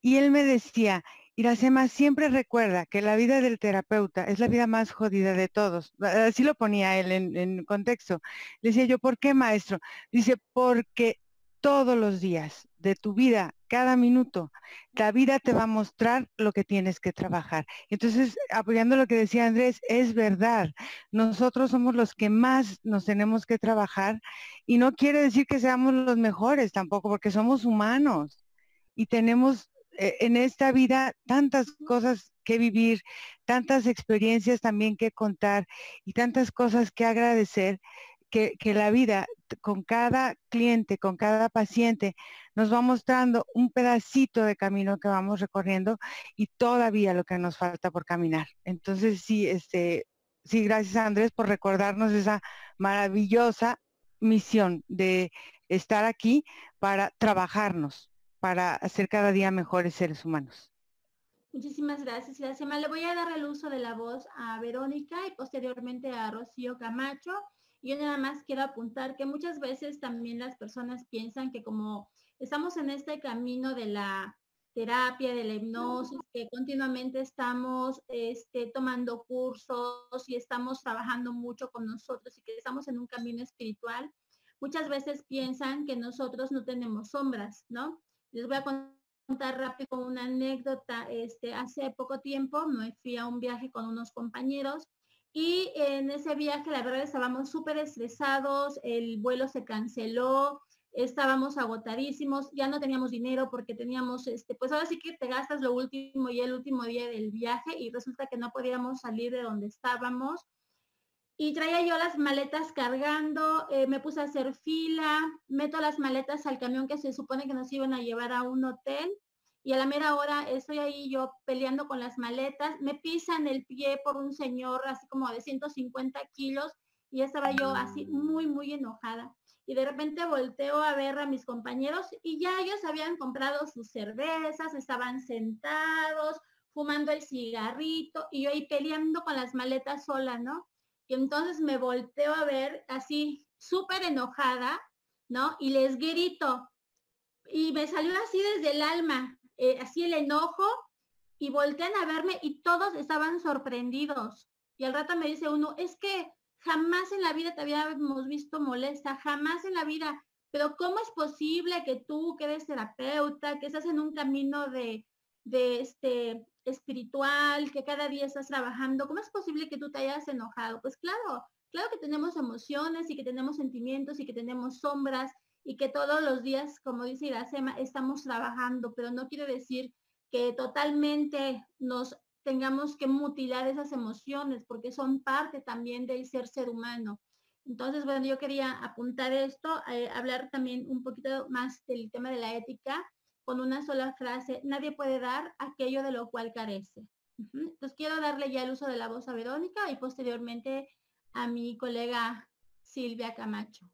y él me decía, Iracema siempre recuerda que la vida del terapeuta es la vida más jodida de todos. Así lo ponía él en, en contexto. Le decía yo, ¿por qué maestro? Dice, porque todos los días de tu vida, cada minuto, la vida te va a mostrar lo que tienes que trabajar. Entonces, apoyando lo que decía Andrés, es verdad. Nosotros somos los que más nos tenemos que trabajar y no quiere decir que seamos los mejores tampoco, porque somos humanos y tenemos en esta vida tantas cosas que vivir, tantas experiencias también que contar y tantas cosas que agradecer que, la vida con cada cliente, con cada paciente, nos va mostrando un pedacito de camino que vamos recorriendo y todavía lo que nos falta por caminar. Entonces, sí, este, sí, gracias Andrés por recordarnos esa maravillosa misión de estar aquí para trabajarnos, para hacer cada día mejores seres humanos. Muchísimas gracias, Gracias. Le voy a dar el uso de la voz a Verónica y posteriormente a Rocío Camacho. Yo nada más quiero apuntar que muchas veces también las personas piensan que como estamos en este camino de la terapia, de la hipnosis, que continuamente estamos este, tomando cursos y estamos trabajando mucho con nosotros y que estamos en un camino espiritual, muchas veces piensan que nosotros no tenemos sombras, ¿no? Les voy a contar rápido una anécdota. Este, hace poco tiempo me fui a un viaje con unos compañeros y en ese viaje, la verdad, estábamos súper estresados, el vuelo se canceló, estábamos agotadísimos, ya no teníamos dinero porque teníamos, este, pues ahora sí que te gastas lo último y el último día del viaje y resulta que no podíamos salir de donde estábamos. Y traía yo las maletas cargando, eh, me puse a hacer fila, meto las maletas al camión que se supone que nos iban a llevar a un hotel y a la mera hora estoy ahí yo peleando con las maletas, me pisan el pie por un señor así como de 150 kilos y estaba yo así muy, muy enojada. Y de repente volteo a ver a mis compañeros y ya ellos habían comprado sus cervezas, estaban sentados, fumando el cigarrito y yo ahí peleando con las maletas sola, ¿no? Entonces me volteo a ver así súper enojada, ¿no? Y les grito. Y me salió así desde el alma, eh, así el enojo y voltean a verme y todos estaban sorprendidos. Y al rato me dice uno, es que jamás en la vida te habíamos visto molesta, jamás en la vida, pero ¿cómo es posible que tú, que eres terapeuta, que estás en un camino de, de este espiritual, que cada día estás trabajando, ¿cómo es posible que tú te hayas enojado? Pues claro, claro que tenemos emociones y que tenemos sentimientos y que tenemos sombras y que todos los días, como dice Iracema, estamos trabajando, pero no quiere decir que totalmente nos tengamos que mutilar esas emociones, porque son parte también del ser ser humano. Entonces, bueno, yo quería apuntar esto, eh, hablar también un poquito más del tema de la ética con una sola frase, nadie puede dar aquello de lo cual carece. Entonces, quiero darle ya el uso de la voz a Verónica y posteriormente a mi colega Silvia Camacho.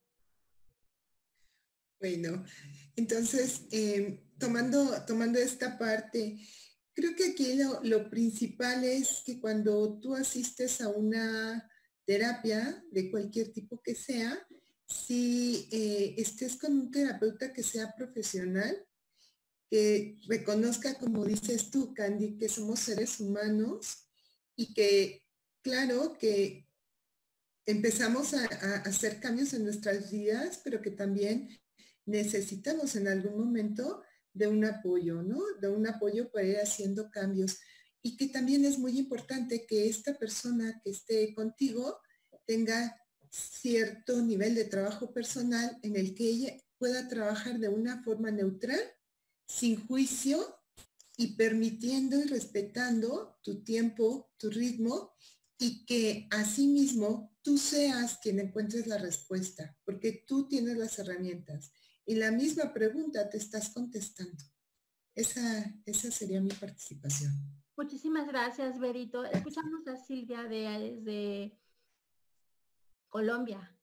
Bueno, entonces, eh, tomando, tomando esta parte, creo que aquí lo, principal es que cuando tú asistes a una terapia de cualquier tipo que sea, si eh, estés con un terapeuta que sea profesional, que reconozca, como dices tú, Candy, que somos seres humanos y que, claro, que empezamos a hacer cambios en nuestras vidas, pero que también necesitamos en algún momento de un apoyo, ¿no? De un apoyo para ir haciendo cambios. Y que también es muy importante que esta persona que esté contigo tenga cierto nivel de trabajo personal en el que ella pueda trabajar de una forma neutral, sin juicio y permitiendo y respetando tu tiempo, tu ritmo y que asimismo tú seas quien encuentres la respuesta, porque tú tienes las herramientas y la misma pregunta te estás contestando. Esa, esa sería mi participación. Muchísimas gracias, Berito. Escuchamos a Silvia de, desde Colombia.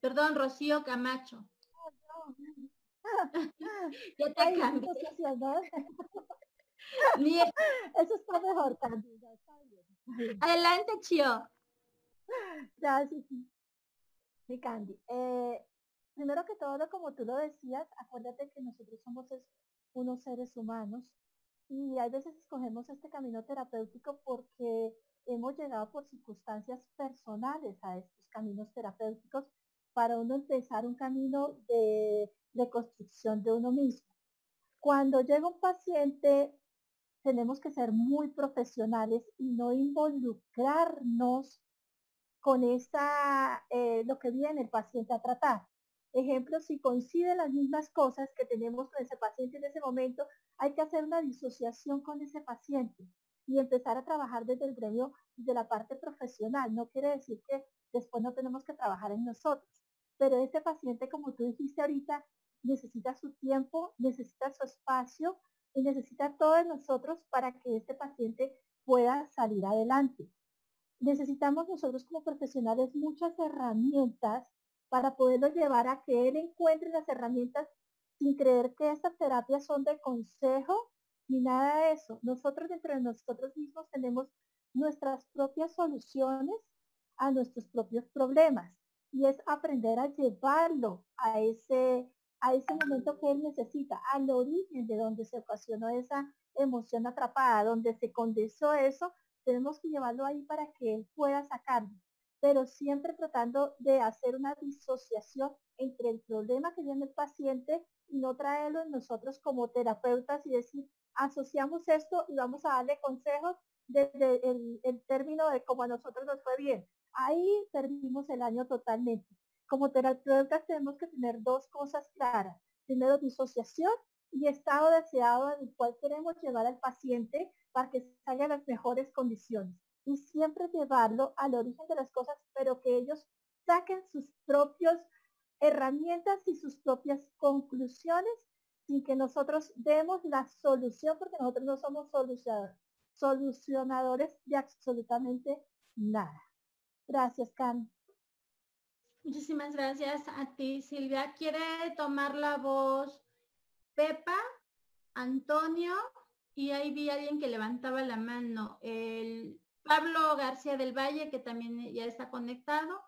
Perdón, Rocío Camacho. [LAUGHS] ya te cambié. [LAUGHS] [LAUGHS] Eso está mejor, Candida. Adelante, Chio. Gracias. Mi Candy. Eh, primero que todo, como tú lo decías, acuérdate que nosotros somos unos seres humanos y a veces escogemos este camino terapéutico porque hemos llegado por circunstancias personales a estos caminos terapéuticos para uno empezar un camino de reconstrucción de uno mismo. Cuando llega un paciente, tenemos que ser muy profesionales y no involucrarnos con esa, eh, lo que viene el paciente a tratar. Ejemplo, si coinciden las mismas cosas que tenemos con ese paciente en ese momento, hay que hacer una disociación con ese paciente y empezar a trabajar desde el gremio, de la parte profesional. No quiere decir que después no tenemos que trabajar en nosotros, pero ese paciente, como tú dijiste ahorita, necesita su tiempo, necesita su espacio y necesita todo de nosotros para que este paciente pueda salir adelante necesitamos nosotros como profesionales muchas herramientas para poderlo llevar a que él encuentre las herramientas sin creer que estas terapias son de consejo ni nada de eso. Nosotros entre nosotros mismos tenemos nuestras propias soluciones a nuestros propios problemas y es aprender a llevarlo a ese a ese momento que él necesita, al origen de donde se ocasionó esa emoción atrapada, donde se condensó eso tenemos que llevarlo ahí para que él pueda sacarlo, pero siempre tratando de hacer una disociación entre el problema que tiene el paciente y no traerlo en nosotros como terapeutas y decir, asociamos esto y vamos a darle consejos desde el, el término de cómo a nosotros nos fue bien. Ahí perdimos el año totalmente. Como terapeutas tenemos que tener dos cosas claras. Primero, disociación y estado deseado en el cual queremos llevar al paciente para que salga en las mejores condiciones. Y siempre llevarlo al origen de las cosas, pero que ellos saquen sus propias herramientas y sus propias conclusiones sin que nosotros demos la solución, porque nosotros no somos solucionadores de absolutamente nada. Gracias, Can. Muchísimas gracias a ti, Silvia. ¿Quiere tomar la voz Pepa, Antonio y ahí vi a alguien que levantaba la mano. El Pablo García del Valle, que también ya está conectado.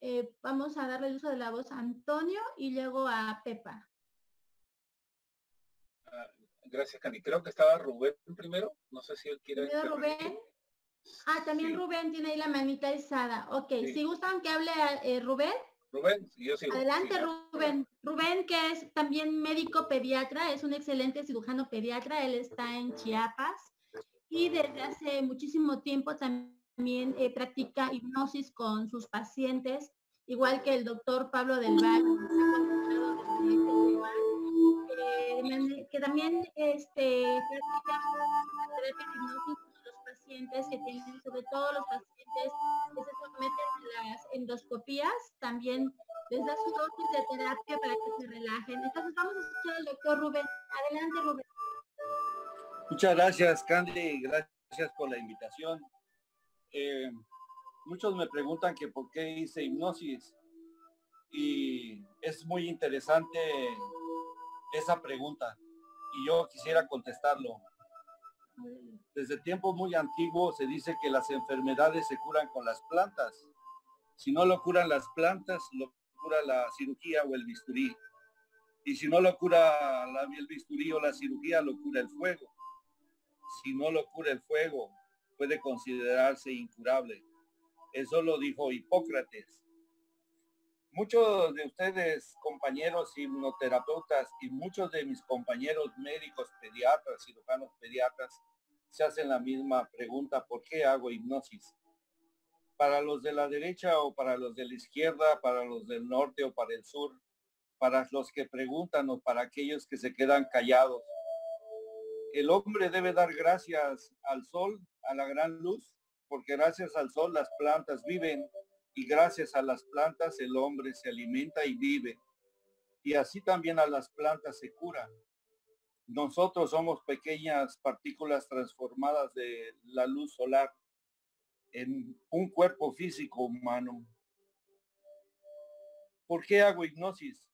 Eh, vamos a darle el uso de la voz a Antonio y luego a Pepa. Ah, gracias, Cani. Creo que estaba Rubén primero. No sé si él quiere. Rubén? Ah, también Rubén tiene ahí la manita alzada. Ok, si gustan que hable a, eh, Rubén. Rubén, yo sigo. Adelante, Rubén. Rubén, que es también médico pediatra, es un excelente cirujano pediatra, él está en Chiapas y desde hace muchísimo tiempo también eh, practica hipnosis con sus pacientes, igual que el doctor Pablo del Valle, que también este, practica hipnosis que tienen, sobre todo los pacientes que se someten a las endoscopías, también les da su dosis de terapia para que se relajen. Entonces vamos a escuchar al doctor Rubén. Adelante, Rubén. Muchas gracias, Candy. Gracias por la invitación. Eh, muchos me preguntan que por qué hice hipnosis y es muy interesante esa pregunta y yo quisiera contestarlo. Desde tiempos muy antiguos se dice que las enfermedades se curan con las plantas. Si no lo curan las plantas, lo cura la cirugía o el bisturí. Y si no lo cura la, el bisturí o la cirugía, lo cura el fuego. Si no lo cura el fuego, puede considerarse incurable. Eso lo dijo Hipócrates. Muchos de ustedes, compañeros hipnoterapeutas y muchos de mis compañeros médicos, pediatras, cirujanos pediatras, se hacen la misma pregunta, ¿por qué hago hipnosis? Para los de la derecha o para los de la izquierda, para los del norte o para el sur, para los que preguntan o para aquellos que se quedan callados. El hombre debe dar gracias al sol, a la gran luz, porque gracias al sol las plantas viven y gracias a las plantas el hombre se alimenta y vive. Y así también a las plantas se cura. Nosotros somos pequeñas partículas transformadas de la luz solar en un cuerpo físico humano. ¿Por qué hago hipnosis?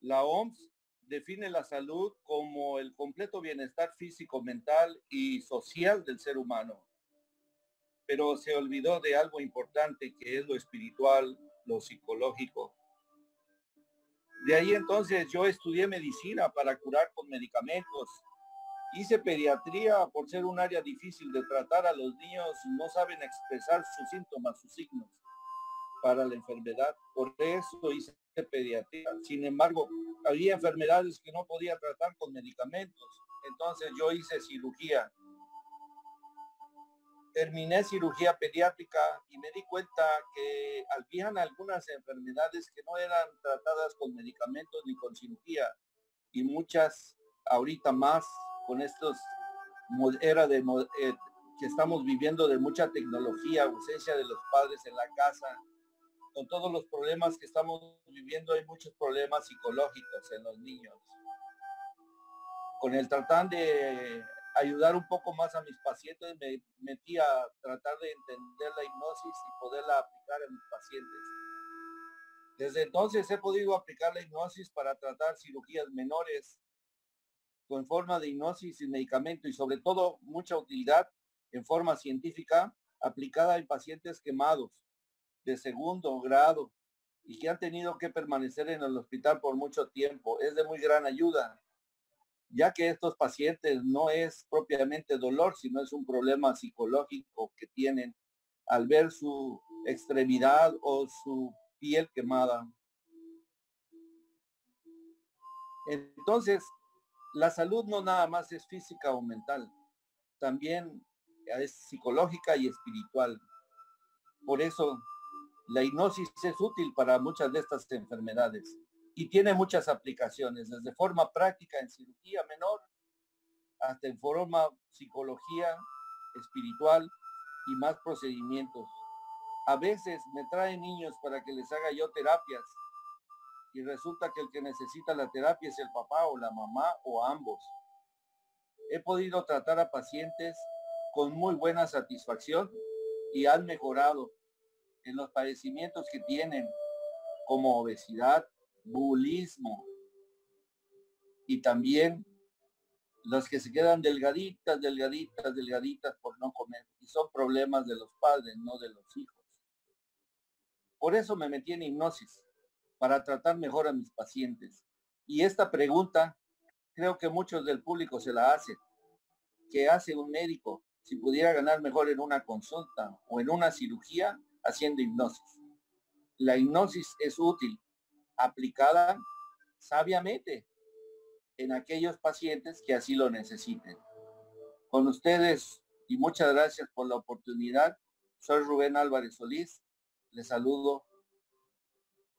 La OMS define la salud como el completo bienestar físico, mental y social del ser humano. Pero se olvidó de algo importante que es lo espiritual, lo psicológico. De ahí entonces yo estudié medicina para curar con medicamentos. Hice pediatría por ser un área difícil de tratar a los niños, no saben expresar sus síntomas, sus signos para la enfermedad. Por eso hice pediatría. Sin embargo, había enfermedades que no podía tratar con medicamentos. Entonces yo hice cirugía. Terminé cirugía pediátrica y me di cuenta que habían algunas enfermedades que no eran tratadas con medicamentos ni con cirugía y muchas ahorita más con estos era de eh, que estamos viviendo de mucha tecnología, ausencia de los padres en la casa, con todos los problemas que estamos viviendo, hay muchos problemas psicológicos en los niños. Con el tratar de ayudar un poco más a mis pacientes, me metí a tratar de entender la hipnosis y poderla aplicar a mis pacientes. Desde entonces he podido aplicar la hipnosis para tratar cirugías menores con forma de hipnosis y medicamento y sobre todo mucha utilidad en forma científica aplicada en pacientes quemados, de segundo grado y que han tenido que permanecer en el hospital por mucho tiempo. Es de muy gran ayuda, ya que estos pacientes no es propiamente dolor, sino es un problema psicológico que tienen al ver su extremidad o su piel quemada. Entonces, la salud no nada más es física o mental, también es psicológica y espiritual. Por eso la hipnosis es útil para muchas de estas enfermedades y tiene muchas aplicaciones, desde forma práctica en cirugía menor hasta en forma psicología espiritual y más procedimientos. A veces me traen niños para que les haga yo terapias y resulta que el que necesita la terapia es el papá o la mamá o ambos. He podido tratar a pacientes con muy buena satisfacción y han mejorado en los padecimientos que tienen, como obesidad, bulismo y también los que se quedan delgaditas, delgaditas, delgaditas por no comer. Y son problemas de los padres, no de los hijos. Por eso me metí en hipnosis, para tratar mejor a mis pacientes. Y esta pregunta creo que muchos del público se la hacen. ¿Qué hace un médico si pudiera ganar mejor en una consulta o en una cirugía haciendo hipnosis. La hipnosis es útil, aplicada sabiamente en aquellos pacientes que así lo necesiten. Con ustedes y muchas gracias por la oportunidad. Soy Rubén Álvarez Solís. Les saludo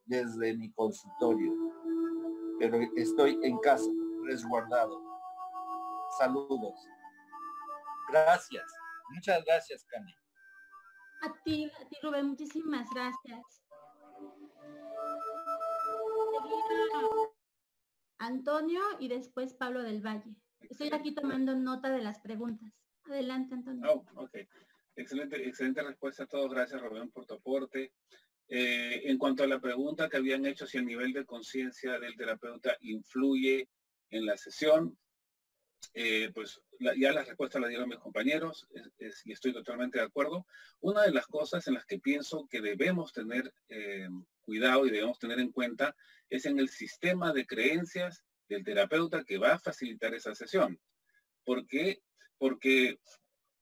desde mi consultorio, pero estoy en casa, resguardado. Saludos. Gracias. Muchas gracias, Candy. A ti, a ti Rubén, muchísimas gracias. Antonio y después Pablo del Valle. Estoy aquí tomando nota de las preguntas. Adelante, Antonio. Oh. Excelente, excelente respuesta a todos. Gracias, Rubén, por tu aporte. Eh, en cuanto a la pregunta que habían hecho si el nivel de conciencia del terapeuta influye en la sesión, eh, pues ya la respuesta la dieron mis compañeros y estoy totalmente de acuerdo. Una de las cosas en las que pienso que debemos tener eh, cuidado y debemos tener en cuenta es en el sistema de creencias del terapeuta que va a facilitar esa sesión. ¿Por qué? Porque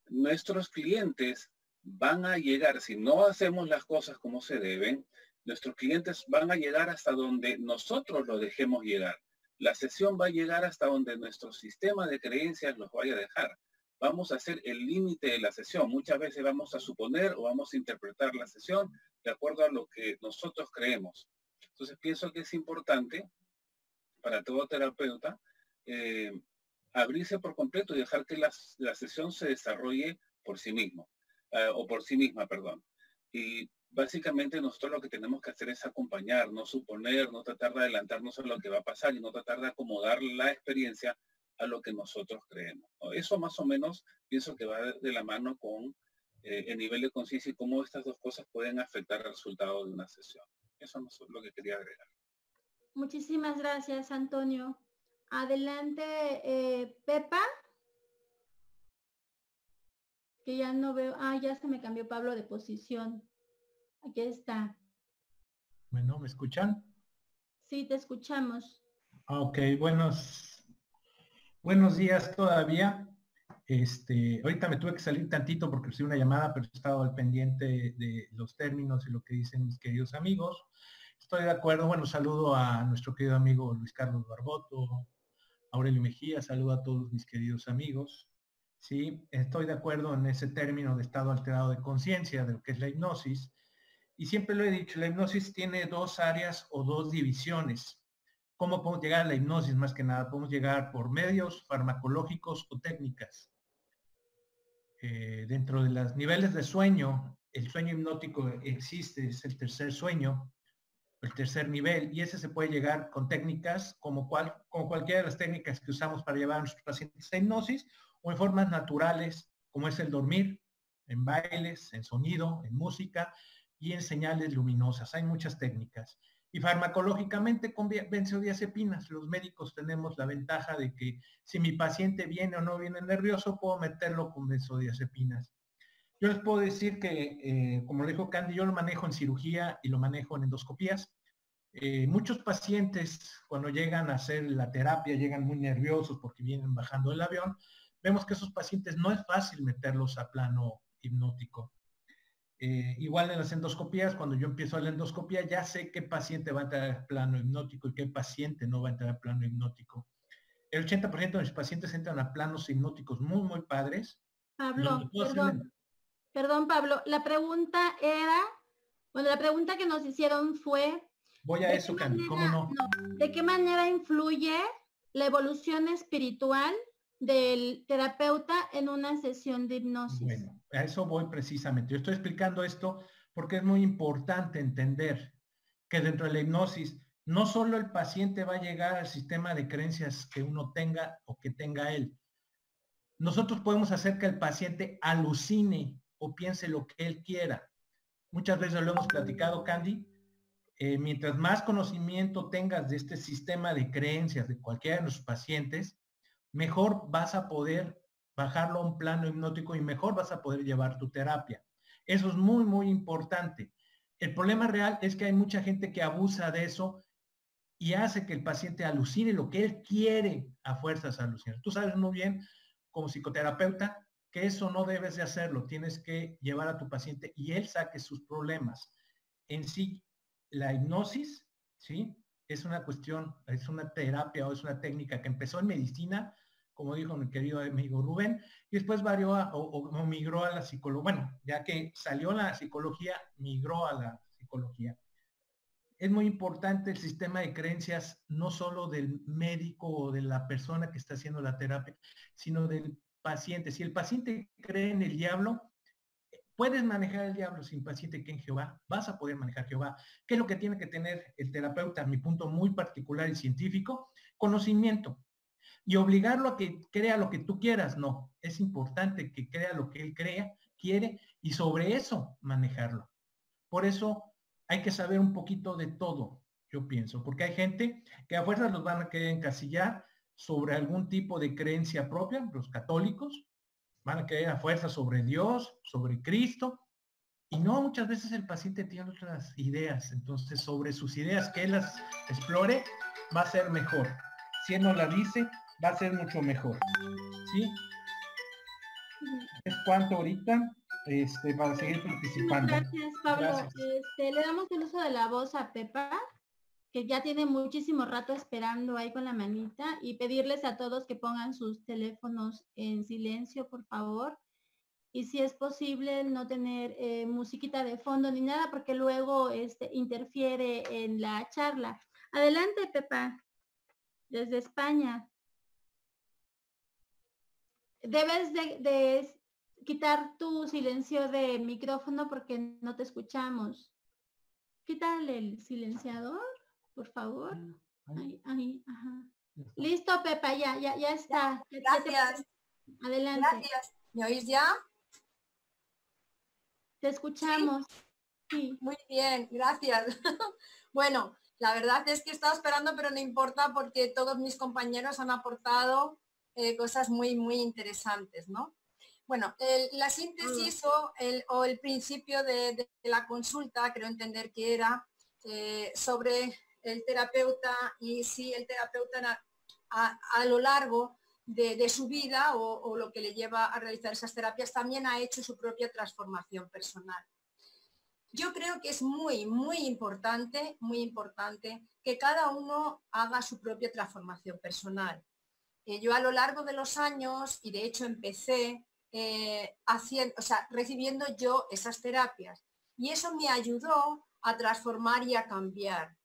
nuestros clientes van a llegar, si no hacemos las cosas como se deben, nuestros clientes van a llegar hasta donde nosotros lo dejemos llegar la sesión va a llegar hasta donde nuestro sistema de creencias los vaya a dejar. Vamos a hacer el límite de la sesión. Muchas veces vamos a suponer o vamos a interpretar la sesión de acuerdo a lo que nosotros creemos. Entonces pienso que es importante para todo terapeuta eh, abrirse por completo y dejar que la, sesión se desarrolle por sí mismo, eh, o por sí misma, perdón. Y básicamente nosotros lo que tenemos que hacer es acompañar, no suponer, no tratar de adelantarnos a lo que va a pasar y no tratar de acomodar la experiencia a lo que nosotros creemos. Eso más o menos pienso que va de la mano con eh, el nivel de conciencia y cómo estas dos cosas pueden afectar el resultado de una sesión. Eso es lo que quería agregar. Muchísimas gracias, Antonio. Adelante, eh, Pepa. Que ya no veo. Ah, ya se me cambió Pablo de posición. Aquí está. Bueno, ¿me escuchan? Sí, te escuchamos. Ah, ok, buenos, buenos días todavía. Este, ahorita me tuve que salir tantito porque recibí una llamada, pero he estado al pendiente de los términos y lo que dicen mis queridos amigos. Estoy de acuerdo, bueno, saludo a nuestro querido amigo Luis Carlos Barboto, Aurelio Mejía, saludo a todos mis queridos amigos. Sí, estoy de acuerdo en ese término de estado alterado de conciencia, de lo que es la hipnosis. Y siempre lo he dicho, la hipnosis tiene dos áreas o dos divisiones. ¿Cómo podemos llegar a la hipnosis? Más que nada, podemos llegar por medios farmacológicos o técnicas. Eh, dentro de los niveles de sueño, el sueño hipnótico existe, es el tercer sueño, el tercer nivel, y ese se puede llegar con técnicas como, cual, como cualquiera de las técnicas que usamos para llevar a nuestros pacientes a hipnosis, o en formas naturales, como es el dormir, en bailes, en sonido, en música y en señales luminosas. Hay muchas técnicas. Y farmacológicamente con benzodiazepinas, los médicos tenemos la ventaja de que si mi paciente viene o no viene nervioso, puedo meterlo con benzodiazepinas. Yo les puedo decir que, eh, como le dijo Candy, yo lo manejo en cirugía y lo manejo en endoscopías. Eh, muchos pacientes cuando llegan a hacer la terapia llegan muy nerviosos porque vienen bajando del avión. Vemos que esos pacientes no es fácil meterlos a plano hipnótico. Eh, igual en las endoscopías, cuando yo empiezo la endoscopía, ya sé qué paciente va a entrar al plano hipnótico y qué paciente no va a entrar al plano hipnótico. El 80% de mis pacientes entran a planos hipnóticos muy, muy padres. Pablo, perdón, perdón, Pablo, la pregunta era, bueno, la pregunta que nos hicieron fue... Voy a eso, ¿cómo no? ¿De qué manera influye la evolución espiritual del terapeuta en una sesión de hipnosis. Bueno, a eso voy precisamente. Yo estoy explicando esto porque es muy importante entender que dentro de la hipnosis no solo el paciente va a llegar al sistema de creencias que uno tenga o que tenga él. Nosotros podemos hacer que el paciente alucine o piense lo que él quiera. Muchas veces lo hemos platicado, Candy. Eh, mientras más conocimiento tengas de este sistema de creencias de cualquiera de nuestros pacientes, mejor vas a poder bajarlo a un plano hipnótico y mejor vas a poder llevar tu terapia. Eso es muy, muy importante. El problema real es que hay mucha gente que abusa de eso y hace que el paciente alucine lo que él quiere a fuerzas alucinar. Tú sabes muy bien, como psicoterapeuta, que eso no debes de hacerlo. Tienes que llevar a tu paciente y él saque sus problemas. En sí, la hipnosis, ¿sí? es una cuestión, es una terapia o es una técnica que empezó en medicina, como dijo mi querido amigo Rubén, y después varió o, migró a la psicología. Bueno, ya que salió la psicología, migró a la psicología. Es muy importante el sistema de creencias, no solo del médico o de la persona que está haciendo la terapia, sino del paciente. Si el paciente cree en el diablo, Puedes manejar el diablo sin paciente que en Jehová, vas a poder manejar Jehová. ¿Qué es lo que tiene que tener el terapeuta? Mi punto muy particular y científico, conocimiento. Y obligarlo a que crea lo que tú quieras, no. Es importante que crea lo que él crea, quiere, y sobre eso manejarlo. Por eso hay que saber un poquito de todo, yo pienso, porque hay gente que a fuerzas los van a querer encasillar sobre algún tipo de creencia propia, los católicos, van a querer a fuerza sobre Dios, sobre Cristo, y no muchas veces el paciente tiene otras ideas, entonces sobre sus ideas que él las explore va a ser mejor. Si él no la dice, va a ser mucho mejor. ¿Sí? Es cuanto ahorita este, para seguir participando. Gracias, Pablo. Este, le damos el uso de la voz a Pepa que ya tiene muchísimo rato esperando ahí con la manita y pedirles a todos que pongan sus teléfonos en silencio, por favor. Y si es posible no tener eh, musiquita de fondo ni nada porque luego este, interfiere en la charla. Adelante, Pepa, desde España. Debes de, de quitar tu silencio de micrófono porque no te escuchamos. Quítale el silenciador por favor. Ahí, ahí, ajá. Listo, Pepa, ya, ya, ya está. Gracias. Adelante. Gracias. ¿Me oís ya? Te escuchamos. Sí. Muy bien, gracias. [LAUGHS] bueno, La verdad es que estaba esperando, pero no importa porque todos mis compañeros han aportado eh, cosas muy, muy interesantes, ¿no? Bueno, la síntesis o el, principio de, la consulta, creo entender que era eh, sobre el terapeuta y si el terapeuta a, lo largo de, su vida o, lo que le lleva a realizar esas terapias también ha hecho su propia transformación personal. Yo creo que es muy, muy importante, muy importante que cada uno haga su propia transformación personal. Eh, yo a lo largo de los años, y de hecho empecé eh, haciendo, o sea, recibiendo yo esas terapias. Y eso me ayudó a transformar y a cambiar.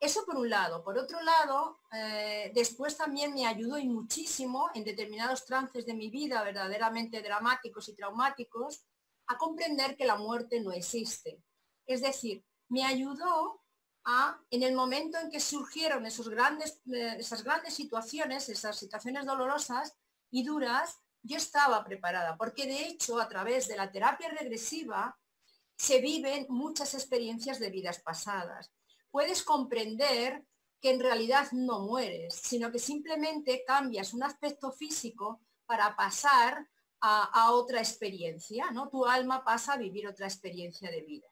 Eso por un lado. Por otro lado, eh, después también me ayudó y muchísimo en determinados trances de mi vida verdaderamente dramáticos y traumáticos a comprender que la muerte no existe. Es decir, me ayudó a, en el momento en que surgieron esos grandes, eh, esas grandes situaciones, esas situaciones dolorosas y duras, yo estaba preparada, porque de hecho a través de la terapia regresiva se viven muchas experiencias de vidas pasadas. Puedes comprender que en realidad no mueres, sino que simplemente cambias un aspecto físico para pasar a, otra experiencia, ¿no? Tu alma pasa a vivir otra experiencia de vida.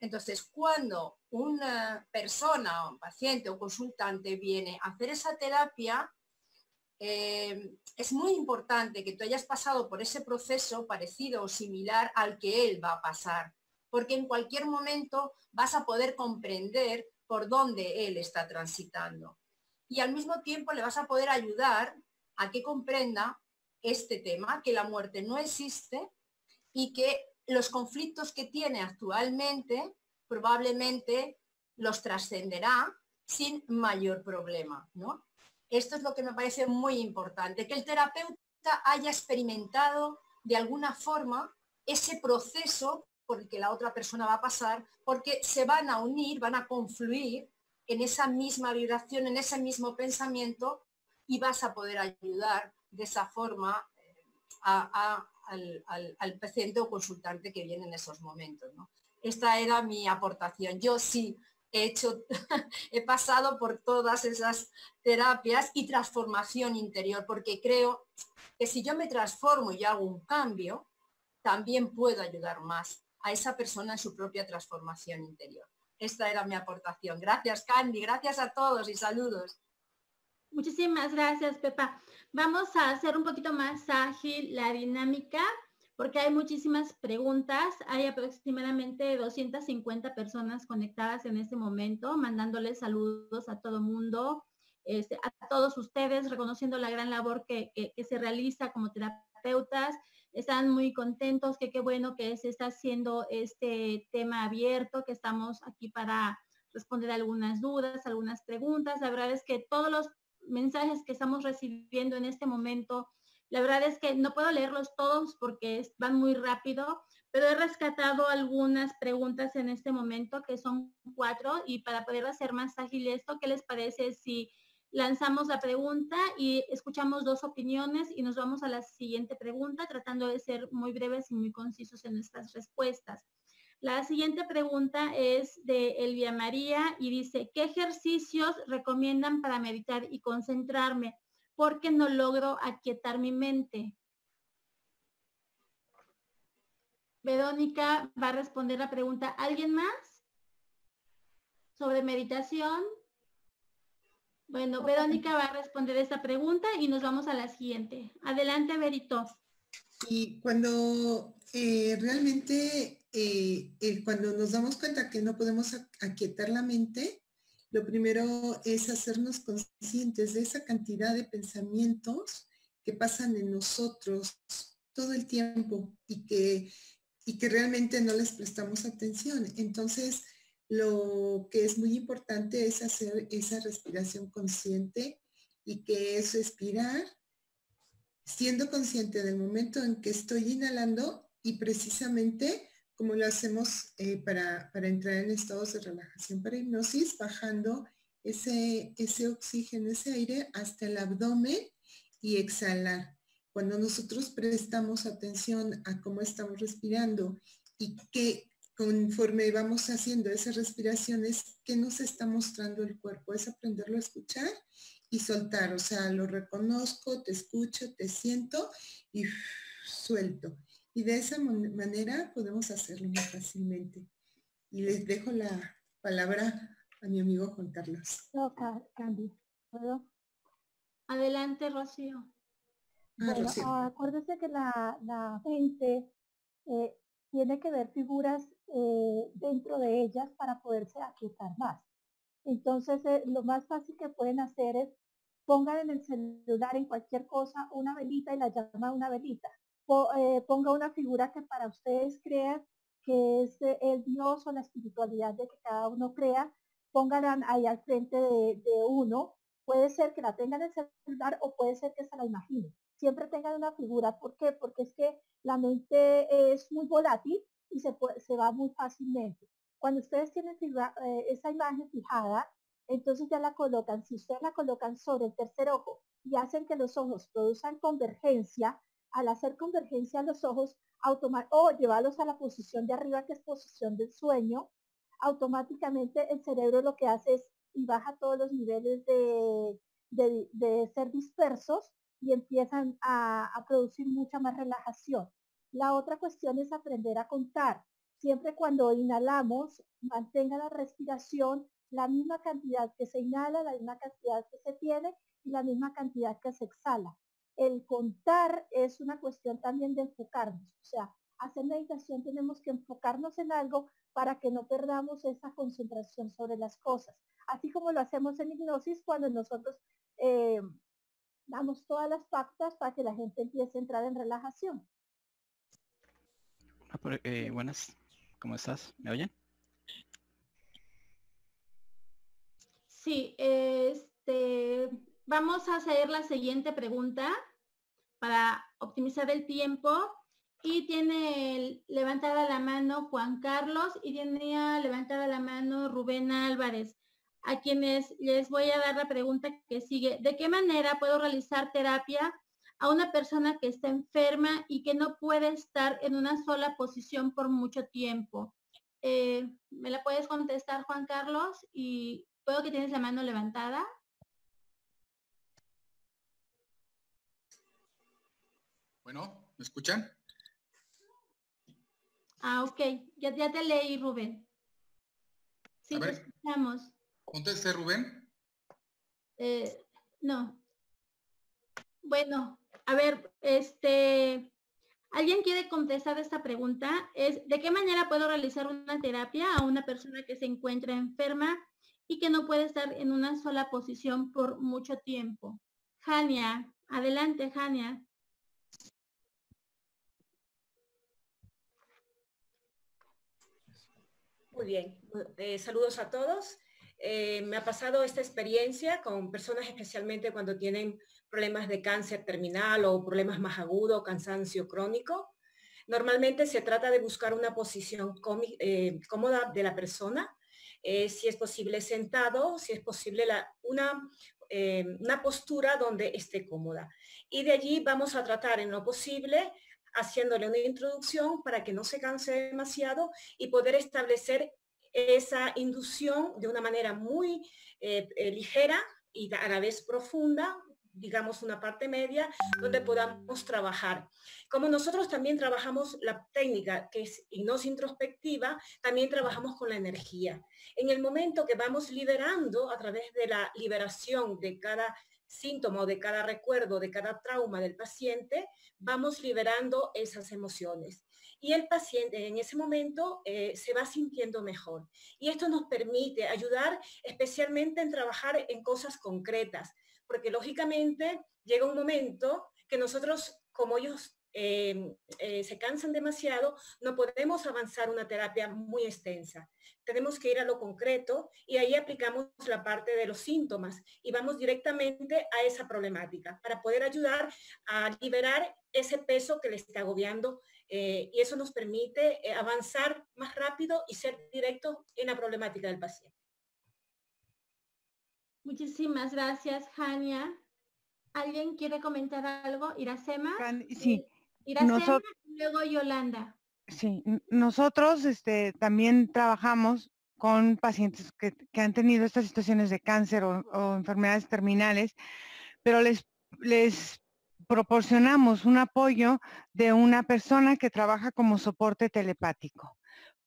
Entonces, cuando una persona, un paciente o consultante viene a hacer esa terapia, eh, es muy importante que tú hayas pasado por ese proceso parecido o similar al que él va a pasar, porque en cualquier momento vas a poder comprender por dónde él está transitando. Y al mismo tiempo le vas a poder ayudar a que comprenda este tema, que la muerte no existe y que los conflictos que tiene actualmente probablemente los trascenderá sin mayor problema, ¿no? Esto es lo que me parece muy importante, que el terapeuta haya experimentado de alguna forma ese proceso por el que la otra persona va a pasar, porque se van a unir, van a confluir en esa misma vibración, en ese mismo pensamiento y vas a poder ayudar de esa forma eh, al, paciente o consultante que viene en esos momentos. Esta era mi aportación. Yo sí he hecho, [LAUGHS] he pasado por todas esas terapias y transformación interior, porque creo que si yo me transformo y hago un cambio, también puedo ayudar más a esa persona en su propia transformación interior. Esta era mi aportación. Gracias, Candy. Gracias a todos y saludos. Muchísimas gracias, Pepa. Vamos a hacer un poquito más ágil la dinámica porque hay muchísimas preguntas. Hay aproximadamente 250 personas conectadas en este momento, mandándoles saludos a todo mundo, este, a todos ustedes, reconociendo la gran labor que, se realiza como terapeutas. Están muy contentos, que qué bueno que se está haciendo este tema abierto, que estamos aquí para responder algunas dudas, algunas preguntas. La verdad es que todos los mensajes que estamos recibiendo en este momento la verdad es que no puedo leerlos todos porque van muy rápido, pero he rescatado algunas preguntas en este momento, que son cuatro, y para poder hacer más ágil esto, ¿qué les parece si lanzamos la pregunta y escuchamos dos opiniones y nos vamos a la siguiente pregunta, tratando de ser muy breves y muy concisos en nuestras respuestas? La siguiente pregunta es de Elvia María y dice, ¿qué ejercicios recomiendan para meditar y concentrarme? porque no logro aquietar mi mente. Verónica va a responder la pregunta. ¿Alguien más? Sobre meditación. Bueno, Verónica va a responder esta pregunta y nos vamos a la siguiente. Adelante, Verito. Y cuando eh, realmente, eh, cuando nos damos cuenta que no podemos aquietar la mente, lo primero es hacernos conscientes de esa cantidad de pensamientos que pasan en nosotros todo el tiempo y que, y que realmente no les prestamos atención. Entonces, lo que es muy importante es hacer esa respiración consciente y que es respirar siendo consciente del momento en que estoy inhalando y precisamente como lo hacemos eh, para, entrar en estados de relajación para hipnosis, bajando ese, ese oxígeno, ese aire hasta el abdomen y exhalar. Cuando nosotros prestamos atención a cómo estamos respirando y qué, conforme vamos haciendo esas respiraciones, ¿qué nos está mostrando el cuerpo? Es aprenderlo a escuchar y soltar, o sea, lo reconozco, te escucho, te siento y suelto. Y de esa manera podemos hacerlo muy fácilmente. Y les dejo la palabra a mi amigo Juan Carlos. No, Candy, ¿puedo? Adelante, Rocío. Ah, bueno, acuérdese que la, la mente eh, tiene que ver figuras eh, dentro de ellas para poderse aquietar más. Entonces, eh, lo más fácil que pueden hacer es pongan en el celular, en cualquier cosa, una velita y la llama una velita. Ponga una figura que para ustedes crean que es el Dios o la espiritualidad de que cada uno crea, pónganla ahí al frente de, de uno. Puede ser que la tengan en el celular o puede ser que se la imaginen siempre tengan una figura. ¿Por qué? Porque es que la mente es muy volátil y se, se va muy fácilmente. Cuando ustedes tienen eh, esa imagen fijada, entonces ya la colocan, si ustedes la colocan sobre el tercer ojo y hacen que los ojos produzcan convergencia, al hacer convergencia los ojos, o llevarlos a la posición de arriba, que es posición del sueño, automáticamente el cerebro lo que hace es y baja todos los niveles de, de ser dispersos y empiezan a, producir mucha más relajación. La otra cuestión es aprender a contar. Siempre cuando inhalamos, mantenga la respiración la misma cantidad que se inhala, la misma cantidad que se tiene y la misma cantidad que se exhala. El contar es una cuestión también de enfocarnos. O sea, hacer meditación tenemos que enfocarnos en algo para que no perdamos esa concentración sobre las cosas. Así como lo hacemos en hipnosis cuando nosotros eh, damos todas las pautas para que la gente empiece a entrar en relajación. Eh, buenas, ¿cómo estás? ¿Me oyen? Sí, este, vamos a hacer la siguiente pregunta para optimizar el tiempo. Y tiene levantada la mano Juan Carlos y tiene levantada la mano Rubén Álvarez a quienes les voy a dar la pregunta que sigue. ¿De qué manera puedo realizar terapia a una persona que está enferma y que no puede estar en una sola posición por mucho tiempo? Eh, ¿Me la puedes contestar, Juan Carlos? Y puedo que tienes la mano levantada. Bueno, ¿me escuchan? Ah, ok. Ya, ya te leí, Rubén. Sí, te escuchamos. ¿Conteste, Rubén? Eh, no. Bueno, a ver, este, ¿alguien quiere contestar esta pregunta? Es, ¿de qué manera puedo realizar una terapia a una persona que se encuentra enferma y que no puede estar en una sola posición por mucho tiempo? Jania, adelante, Jania. Muy bien, eh, saludos a todos. Eh, me ha pasado esta experiencia con personas especialmente cuando tienen problemas de cáncer terminal o problemas más agudos, cansancio crónico. Normalmente se trata de buscar una posición eh, cómoda de la persona, eh, si es posible sentado, si es posible una, una postura donde esté cómoda. Y de allí vamos a tratar en lo posible haciéndole una introducción para que no se canse demasiado y poder establecer esa inducción de una manera muy eh, eh, ligera y a la vez profunda, digamos una parte media, donde podamos trabajar. Como nosotros también trabajamos la técnica que es hipnosis introspectiva, también trabajamos con la energía. En el momento que vamos liberando a través de la liberación de cada síntoma de cada recuerdo, de cada trauma del paciente, vamos liberando esas emociones y el paciente en ese momento eh, se va sintiendo mejor. Y esto nos permite ayudar especialmente en trabajar en cosas concretas, porque lógicamente llega un momento que nosotros, como ellos eh, eh, se cansan demasiado, no podemos avanzar una terapia muy extensa. Tenemos que ir a lo concreto y ahí aplicamos la parte de los síntomas y vamos directamente a esa problemática para poder ayudar a liberar ese peso que le está agobiando eh, y eso nos permite eh, avanzar más rápido y ser directos en la problemática del paciente. Muchísimas gracias, Jania. ¿Alguien quiere comentar algo? Iracema. Sí. Iracema y luego Yolanda. Sí, nosotros este, también trabajamos con pacientes que, han tenido estas situaciones de cáncer o, enfermedades terminales, pero les, les proporcionamos un apoyo de una persona que trabaja como soporte telepático.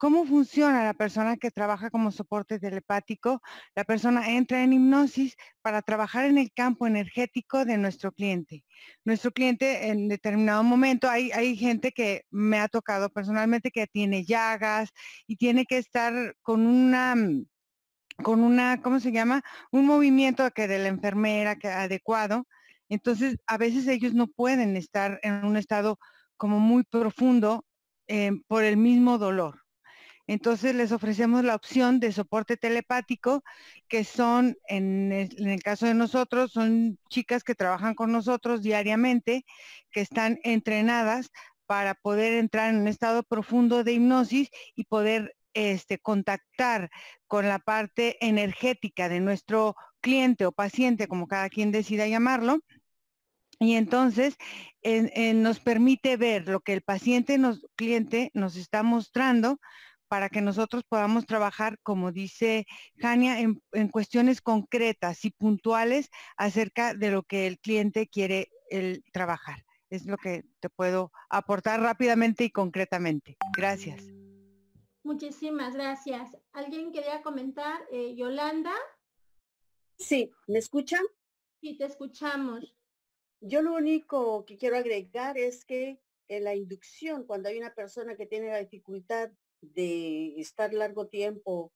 ¿Cómo funciona la persona que trabaja como soporte telepático? La persona entra en hipnosis para trabajar en el campo energético de nuestro cliente. Nuestro cliente en determinado momento, hay, hay gente que me ha tocado personalmente que tiene llagas y tiene que estar con una con una, ¿cómo se llama? Un movimiento que de la enfermera que adecuado. Entonces, a veces ellos no pueden estar en un estado como muy profundo eh, por el mismo dolor. Entonces les ofrecemos la opción de soporte telepático, que son, en el, caso de nosotros, son chicas que trabajan con nosotros diariamente, que están entrenadas para poder entrar en un estado profundo de hipnosis y poder este, contactar con la parte energética de nuestro cliente o paciente, como cada quien decida llamarlo, y entonces nos permite ver lo que el paciente, nos, cliente nos está mostrando para que nosotros podamos trabajar, como dice Jania, en, cuestiones concretas y puntuales acerca de lo que el cliente quiere el trabajar. Es lo que te puedo aportar rápidamente y concretamente. Gracias. Muchísimas gracias. ¿Alguien quería comentar? Eh, Yolanda. Sí, ¿me escuchan? Sí, te escuchamos. Yo lo único que quiero agregar es que en la inducción, cuando hay una persona que tiene la dificultad de estar largo tiempo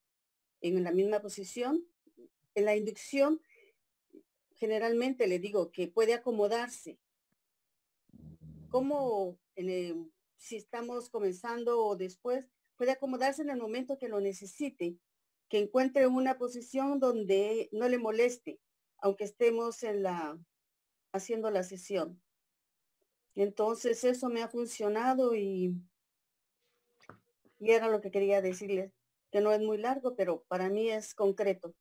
en la misma posición. En la inducción, generalmente le digo que puede acomodarse. Como si estamos comenzando o después, puede acomodarse en el momento que lo necesite, que encuentre una posición donde no le moleste, aunque estemos en la, haciendo la sesión. Entonces eso me ha funcionado y y era lo que quería decirles, que no es muy largo, pero para mí es concreto.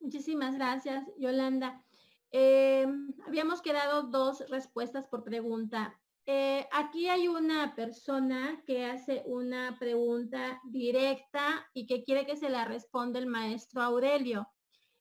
Muchísimas gracias, Yolanda. Eh, habíamos quedado dos respuestas por pregunta. Eh, aquí hay una persona que hace una pregunta directa y que quiere que se la responda el maestro Aurelio.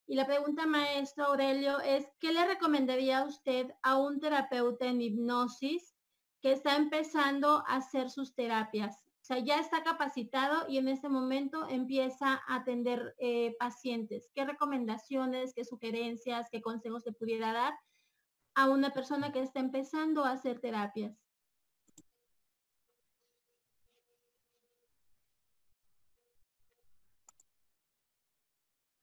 Y la pregunta, maestro Aurelio, es, ¿qué le recomendaría usted a un terapeuta en hipnosis que está empezando a hacer sus terapias? O sea, ya está capacitado y en ese momento empieza a atender eh, pacientes. ¿Qué recomendaciones, qué sugerencias, qué consejos le pudiera dar a una persona que está empezando a hacer terapias?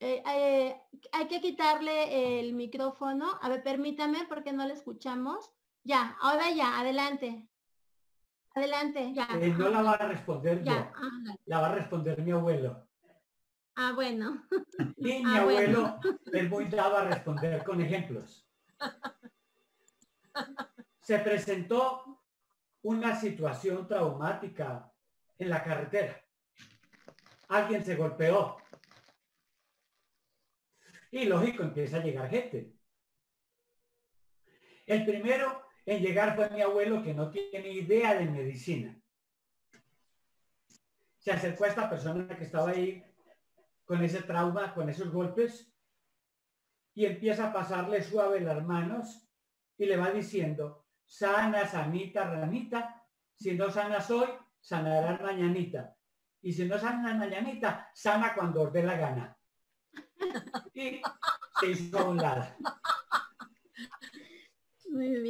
Eh, eh, hay que quitarle el micrófono. A ver, permítame porque no le escuchamos. Ya, ahora ya, adelante. Adelante, ya. Eh, no la va a responder yo, la va a responder mi abuelo. Ah, bueno. [LAUGHS] Y mi ah, abuelo es muy dado a responder con ejemplos. Se presentó una situación traumática en la carretera. Alguien se golpeó. Y lógico, empieza a llegar gente. El primero en llegar fue mi abuelo que no tiene idea de medicina. Se acercó a esta persona que estaba ahí con ese trauma, con esos golpes, y empieza a pasarle suave las manos y le va diciendo, sana, sanita, ranita, si no sanas hoy, sanarás mañanita. Y si no sana mañanita, sana cuando os dé la gana. Y se hizo a un lado.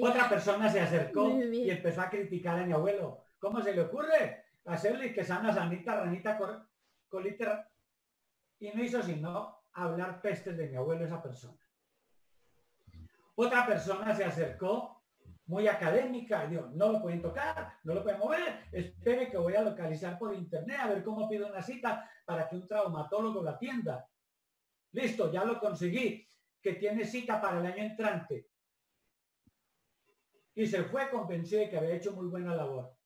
Otra persona se acercó y empezó a criticar a mi abuelo. ¿Cómo se le ocurre hacerle que sana sanita, ranita, colita? Y no hizo sino hablar pestes de mi abuelo esa persona. Otra persona se acercó muy académica dijo, no lo pueden tocar, no lo pueden mover, espere que voy a localizar por internet a ver cómo pido una cita para que un traumatólogo la atienda. Listo, ya lo conseguí, que tiene cita para el año entrante y se fue convencido de que había hecho muy buena labor.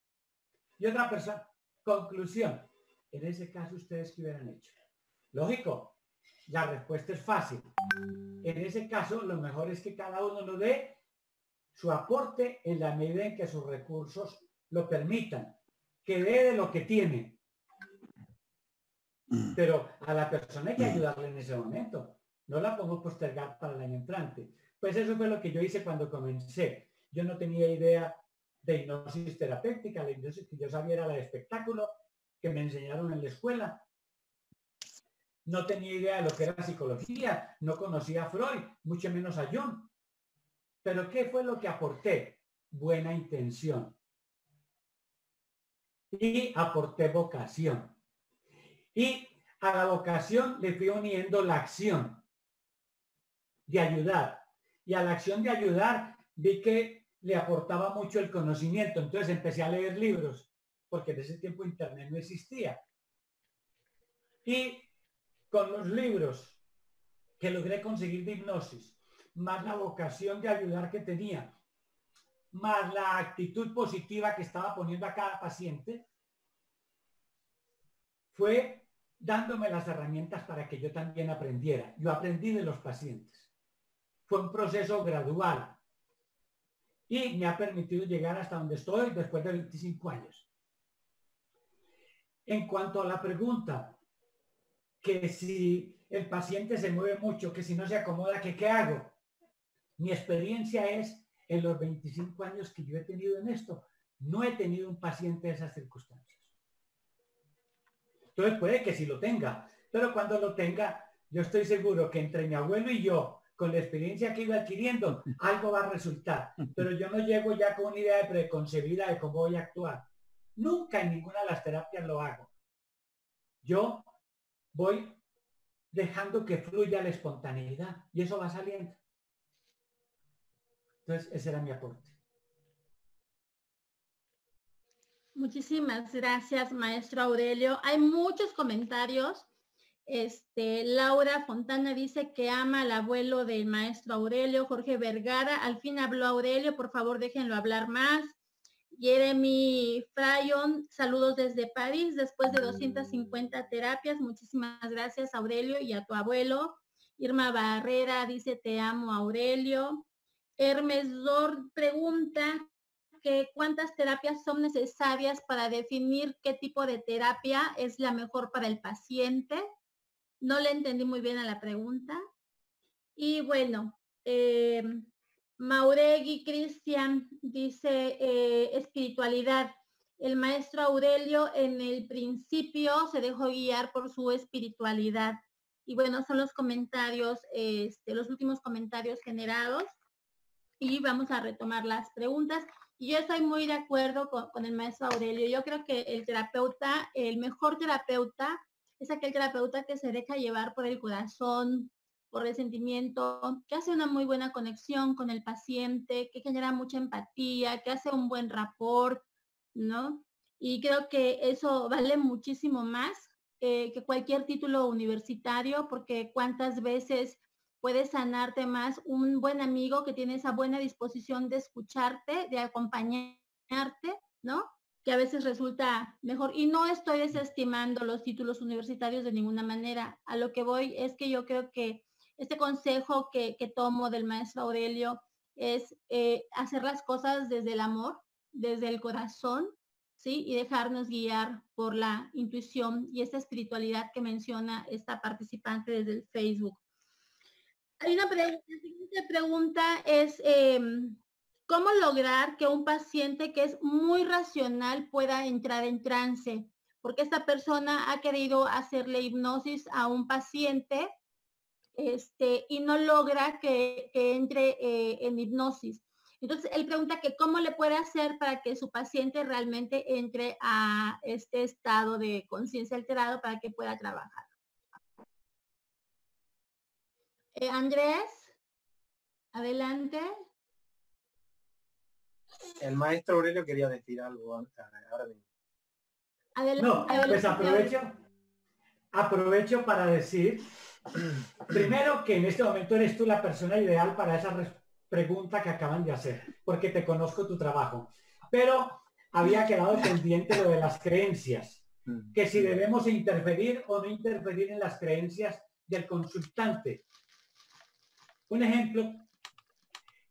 Y otra persona, conclusión, en ese caso ustedes qué hubieran hecho. Lógico, la respuesta es fácil. En ese caso, lo mejor es que cada uno nos dé su aporte en la medida en que sus recursos lo permitan. que dé de lo que tiene. Pero a la persona hay que ayudarle en ese momento. No la podemos postergar para el año entrante. Pues eso fue lo que yo hice cuando comencé. Yo no tenía idea de hipnosis terapéutica, la hipnosis que yo sabía era la de espectáculo que me enseñaron en la escuela. No tenía idea de lo que era psicología, no conocía a Freud, mucho menos a Jung. Pero ¿qué fue lo que aporté? Buena intención. Y aporté vocación. Y a la vocación le fui uniendo la acción de ayudar. Y a la acción de ayudar vi que le aportaba mucho el conocimiento. Entonces empecé a leer libros, porque en ese tiempo Internet no existía. Y con los libros que logré conseguir de hipnosis, más la vocación de ayudar que tenía, más la actitud positiva que estaba poniendo a cada paciente, fue dándome las herramientas para que yo también aprendiera. Yo aprendí de los pacientes. Fue un proceso gradual y me ha permitido llegar hasta donde estoy después de 25 años. En cuanto a la pregunta, que si el paciente se mueve mucho, que si no se acomoda, que qué hago. Mi experiencia es, en los 25 años que yo he tenido en esto, no he tenido un paciente de esas circunstancias. Entonces puede que sí lo tenga, pero cuando lo tenga, yo estoy seguro que entre mi abuelo y yo, con la experiencia que iba adquiriendo, algo va a resultar. Pero yo no llego ya con una idea preconcebida de cómo voy a actuar. Nunca en ninguna de las terapias lo hago. Yo voy dejando que fluya la espontaneidad y eso va saliendo. Entonces, ese era mi aporte. Muchísimas gracias, maestro Aurelio. Hay muchos comentarios. Este, Laura Fontana dice que ama al abuelo del maestro Aurelio. Jorge Vergara, al fin habló Aurelio, por favor déjenlo hablar más. Jeremy Frayon, saludos desde París, después de 250 terapias. Muchísimas gracias, Aurelio, y a tu abuelo. Irma Barrera dice, te amo, Aurelio. Hermes Dor pregunta que cuántas terapias son necesarias para definir qué tipo de terapia es la mejor para el paciente. No le entendí muy bien a la pregunta. Y bueno, eh, Mauregui Cristian dice eh, espiritualidad. El maestro Aurelio en el principio se dejó guiar por su espiritualidad. Y bueno, son los comentarios, este, los últimos comentarios generados. Y vamos a retomar las preguntas. Y yo estoy muy de acuerdo con, con el maestro Aurelio. Yo creo que el terapeuta, el mejor terapeuta, es aquel terapeuta que se deja llevar por el corazón, por el sentimiento, que hace una muy buena conexión con el paciente, que genera mucha empatía, que hace un buen rapport, ¿no? Y creo que eso vale muchísimo más eh, que cualquier título universitario, porque cuántas veces puedes sanarte más un buen amigo que tiene esa buena disposición de escucharte, de acompañarte, ¿no? Que a veces resulta mejor. Y no estoy desestimando los títulos universitarios de ninguna manera. A lo que voy es que yo creo que este consejo que, tomo del maestro Aurelio es eh, hacer las cosas desde el amor, desde el corazón, ¿sí? Y dejarnos guiar por la intuición y esta espiritualidad que menciona esta participante desde el Facebook. Hay una pregunta, la siguiente pregunta es, em, ¿cómo lograr que un paciente que es muy racional pueda entrar en trance? Porque esta persona ha querido hacerle hipnosis a un paciente este, y no logra que, entre eh, en hipnosis. Entonces, él pregunta que cómo le puede hacer para que su paciente realmente entre a este estado de conciencia alterado para que pueda trabajar. Eh, Andrés, adelante. El maestro Aurelio quería decir algo ahora mismo. no, pues aprovecho, aprovecho para decir [CLEARS THROAT] Primero que en este momento eres tú la persona ideal para esa pregunta que acaban de hacer, porque te conozco tu trabajo. Pero había quedado pendiente lo de las creencias, que si debemos interferir o no interferir en las creencias del consultante. Un ejemplo,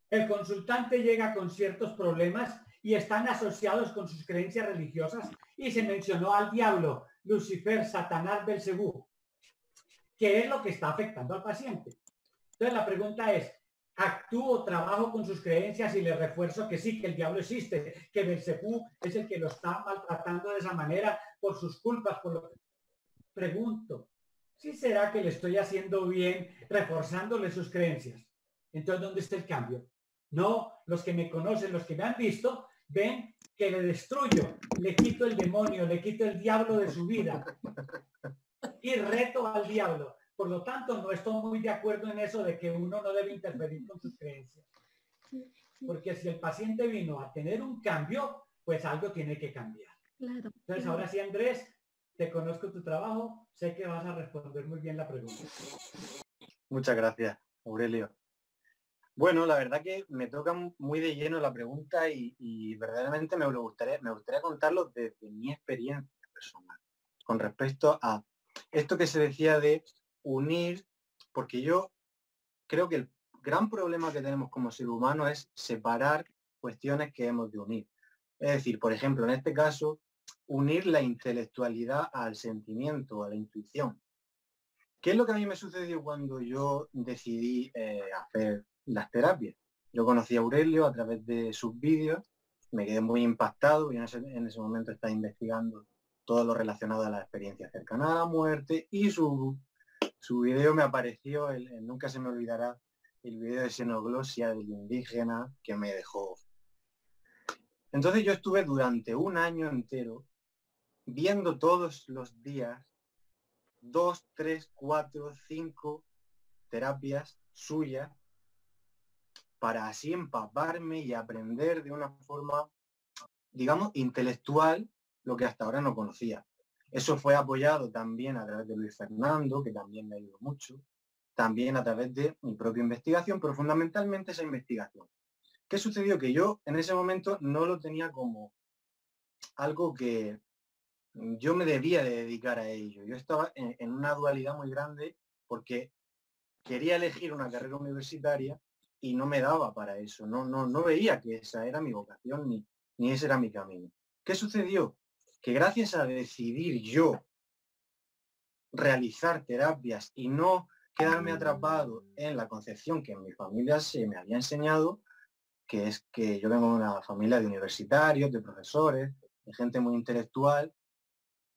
el consultante llega con ciertos problemas y están asociados con sus creencias religiosas y se mencionó al diablo, Lucifer, Satanás, Belcebú, que es lo que está afectando al paciente. Entonces la pregunta es, actúo, trabajo con sus creencias y le refuerzo que sí, que el diablo existe, que Belcebú es el que lo está maltratando de esa manera por sus culpas, por lo que pregunto, ¿sí será que le estoy haciendo bien reforzándole sus creencias? Entonces, ¿dónde está el cambio? No, los que me conocen, los que me han visto, ven que le destruyo, le quito el demonio, le quito el diablo de su vida y reto al diablo. Por lo tanto, no estoy muy de acuerdo en eso de que uno no debe interferir con sus creencias. Porque si el paciente vino a tener un cambio, pues algo tiene que cambiar. Entonces, ahora sí, Andrés, te conozco tu trabajo, sé que vas a responder muy bien la pregunta. Muchas gracias, Aurelio. Bueno, la verdad que me toca muy de lleno la pregunta y, verdaderamente me gustaría, contarlo desde mi experiencia personal con respecto a esto que se decía de unir, porque yo creo que el gran problema que tenemos como ser humano es separar cuestiones que hemos de unir. Es decir, por ejemplo, en este caso, unir la intelectualidad al sentimiento, a la intuición. ¿Qué es lo que a mí me sucedió cuando yo decidí eh, hacer las terapias. Yo conocí a Aurelio a través de sus vídeos, me quedé muy impactado y en ese, momento estaba investigando todo lo relacionado a la experiencia cercana a la muerte y su, su video me apareció, nunca se me olvidará, el video de xenoglosia del indígena que me dejó. Entonces yo estuve durante un año entero viendo todos los días dos, tres, cuatro, cinco terapias suyas para así empaparme y aprender de una forma, digamos, intelectual lo que hasta ahora no conocía. Eso fue apoyado también a través de Luis Fernando, que también me ayudado mucho, también a través de mi propia investigación, pero fundamentalmente esa investigación. ¿Qué sucedió? Que yo en ese momento no lo tenía como algo que yo me debía de dedicar a ello. Yo estaba en, en una dualidad muy grande porque quería elegir una carrera universitaria y no me daba para eso, no, no, no veía que esa era mi vocación ni, ni ese era mi camino. ¿Qué sucedió? Que gracias a decidir yo realizar terapias y no quedarme atrapado en la concepción que en mi familia se me había enseñado, que es que yo vengo de una familia de universitarios, de profesores, de gente muy intelectual,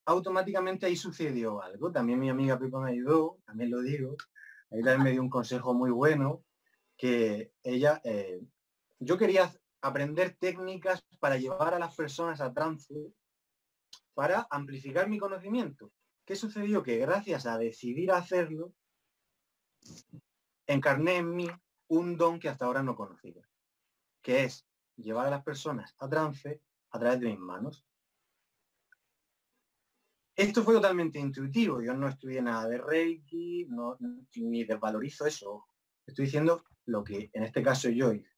automáticamente ahí sucedió algo. También mi amiga Pipa me ayudó, también lo digo, ahí me dio un consejo muy bueno, que ella, eh, yo quería aprender técnicas para llevar a las personas a trance, para amplificar mi conocimiento. ¿Qué sucedió? Que gracias a decidir hacerlo, encarné en mí un don que hasta ahora no conocía, que es llevar a las personas a trance a través de mis manos. Esto fue totalmente intuitivo, yo no estudié nada de Reiki, no, ni desvalorizo eso. Estoy diciendo lo que en este caso yo hice.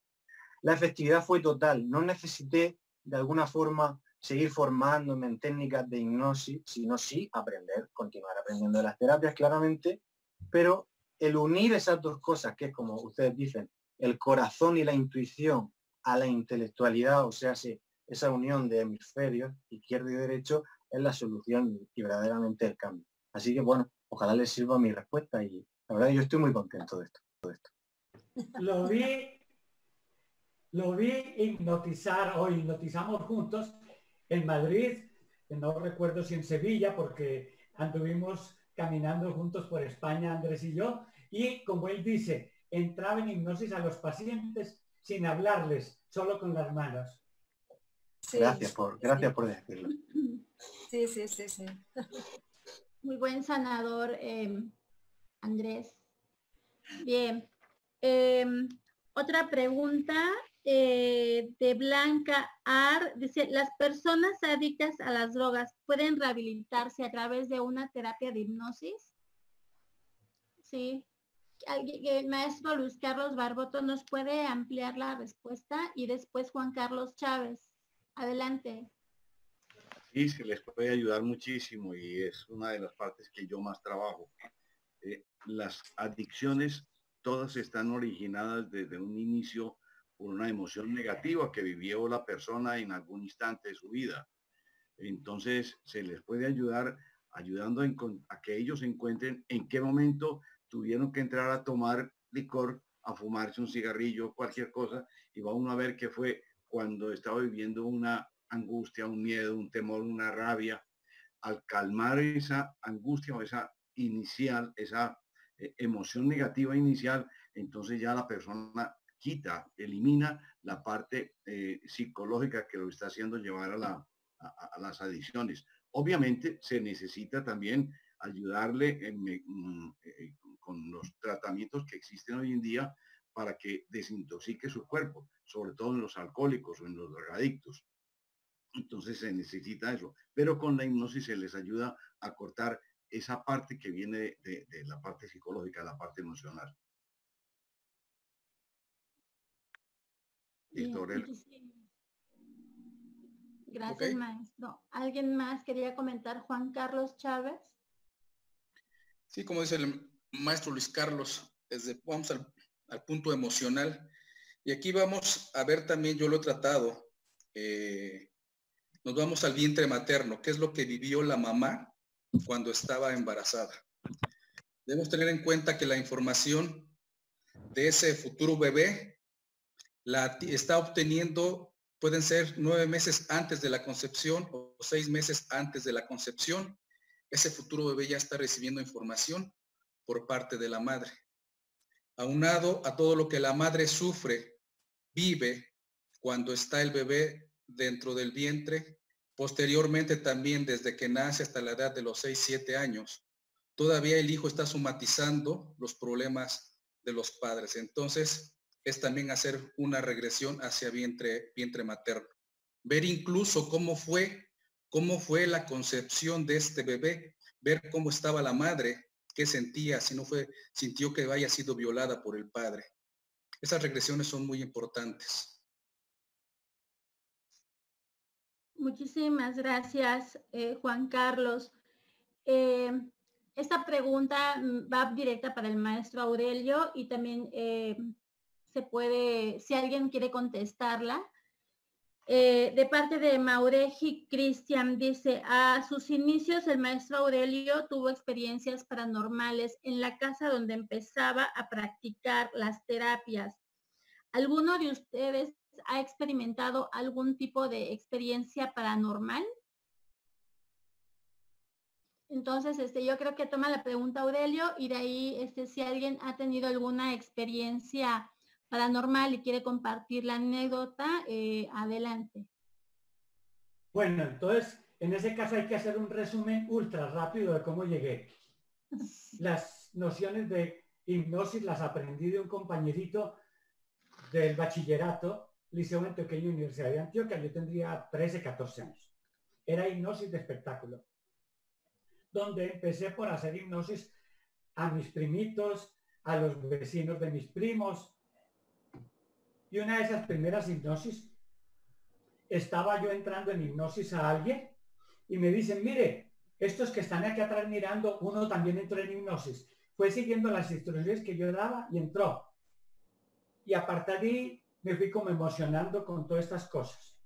La efectividad fue total, no necesité de alguna forma seguir formándome en técnicas de hipnosis, sino sí aprender, continuar aprendiendo de las terapias claramente, pero el unir esas dos cosas, que es como ustedes dicen, el corazón y la intuición a la intelectualidad, o sea, esa unión de hemisferios, izquierdo y derecho, es la solución y verdaderamente el cambio. Así que bueno, ojalá les sirva mi respuesta y la verdad yo estoy muy contento de. De esto. Lo vi, lo vi hipnotizar o hipnotizamos juntos en Madrid, no recuerdo si en Sevilla, porque anduvimos caminando juntos por España, Andrés y yo, y como él dice, entraba en hipnosis a los pacientes sin hablarles, solo con las manos. gracias por, gracias por decirlo. Sí, sí, sí, sí. Muy buen sanador, eh, Andrés. Bien, Em, otra pregunta eh, de Blanca Ar. Dice, ¿las personas adictas a las drogas pueden rehabilitarse a través de una terapia de hipnosis? Sí. El maestro Luis Carlos Barboto nos puede ampliar la respuesta y después Juan Carlos Chávez. Adelante. Sí, se les puede ayudar muchísimo y es una de las partes que yo más trabajo. Eh, las adicciones todas están originadas desde un inicio por una emoción negativa que vivió la persona en algún instante de su vida. Entonces se les puede ayudar ayudando a que ellos encuentren en qué momento tuvieron que entrar a tomar licor, a fumarse un cigarrillo, cualquier cosa, y va uno a ver qué fue cuando estaba viviendo una angustia, un miedo, un temor, una rabia. Al calmar esa angustia o esa inicial, esa emoción negativa inicial, entonces ya la persona quita, elimina la parte eh, psicológica que lo está haciendo llevar a, la, las adicciones. Obviamente se necesita también ayudarle mm, eh, con los tratamientos que existen hoy en día para que desintoxique su cuerpo, sobre todo en los alcohólicos o en los drogadictos. Entonces se necesita eso, pero con la hipnosis se les ayuda a cortar esa parte que viene de, la parte psicológica, la parte emocional. Gracias, maestro. ¿Alguien más quería comentar? Juan Carlos Chávez. Sí, como dice el maestro Luis Carlos, desde, vamos al, punto emocional. Y aquí vamos a ver también, yo lo he tratado, eh, nos vamos al vientre materno, qué es lo que vivió la mamá cuando estaba embarazada. Debemos tener en cuenta que la información de ese futuro bebé la está obteniendo, pueden ser nueve meses antes de la concepción o seis meses antes de la concepción. Ese futuro bebé ya está recibiendo información por parte de la madre. Aunado a todo lo que la madre sufre, vive cuando está el bebé dentro del vientre, posteriormente también desde que nace hasta la edad de los 6, 7 años, todavía el hijo está somatizando los problemas de los padres. Entonces, es también hacer una regresión hacia vientre, vientre materno. Ver incluso cómo fue, cómo fue la concepción de este bebé, ver cómo estaba la madre, qué sentía, si no fue, sintió que haya sido violada por el padre. Esas regresiones son muy importantes. Muchísimas gracias, eh, Juan Carlos. Eh, esta pregunta mm, va directa para el maestro Aurelio y también eh, se puede, si alguien quiere contestarla. de parte de Maureji Cristian dice, a sus inicios el maestro Aurelio tuvo experiencias paranormales en la casa donde empezaba a practicar las terapias. ¿Alguno de ustedes ha experimentado algún tipo de experiencia paranormal? Entonces, este, yo creo que toma la pregunta Aurelio y de ahí, este, si alguien ha tenido alguna experiencia paranormal y quiere compartir la anécdota, eh, adelante. Bueno, entonces, en ese caso hay que hacer un resumen ultra rápido de cómo llegué. Las nociones de hipnosis las aprendí de un compañerito del bachillerato Liceo Antioqueño Universidad de Antioquia, yo tendría 13, 14 años. Era hipnosis de espectáculo, donde empecé por hacer hipnosis a mis primitos, a los vecinos de mis primos. Y una de esas primeras hipnosis, estaba yo entrando en hipnosis a alguien y me dicen, mire, estos que están aquí atrás mirando, uno también entró en hipnosis. Fue siguiendo las instrucciones que yo daba y entró. Y a partir de ahí me fui como emocionando con todas estas cosas.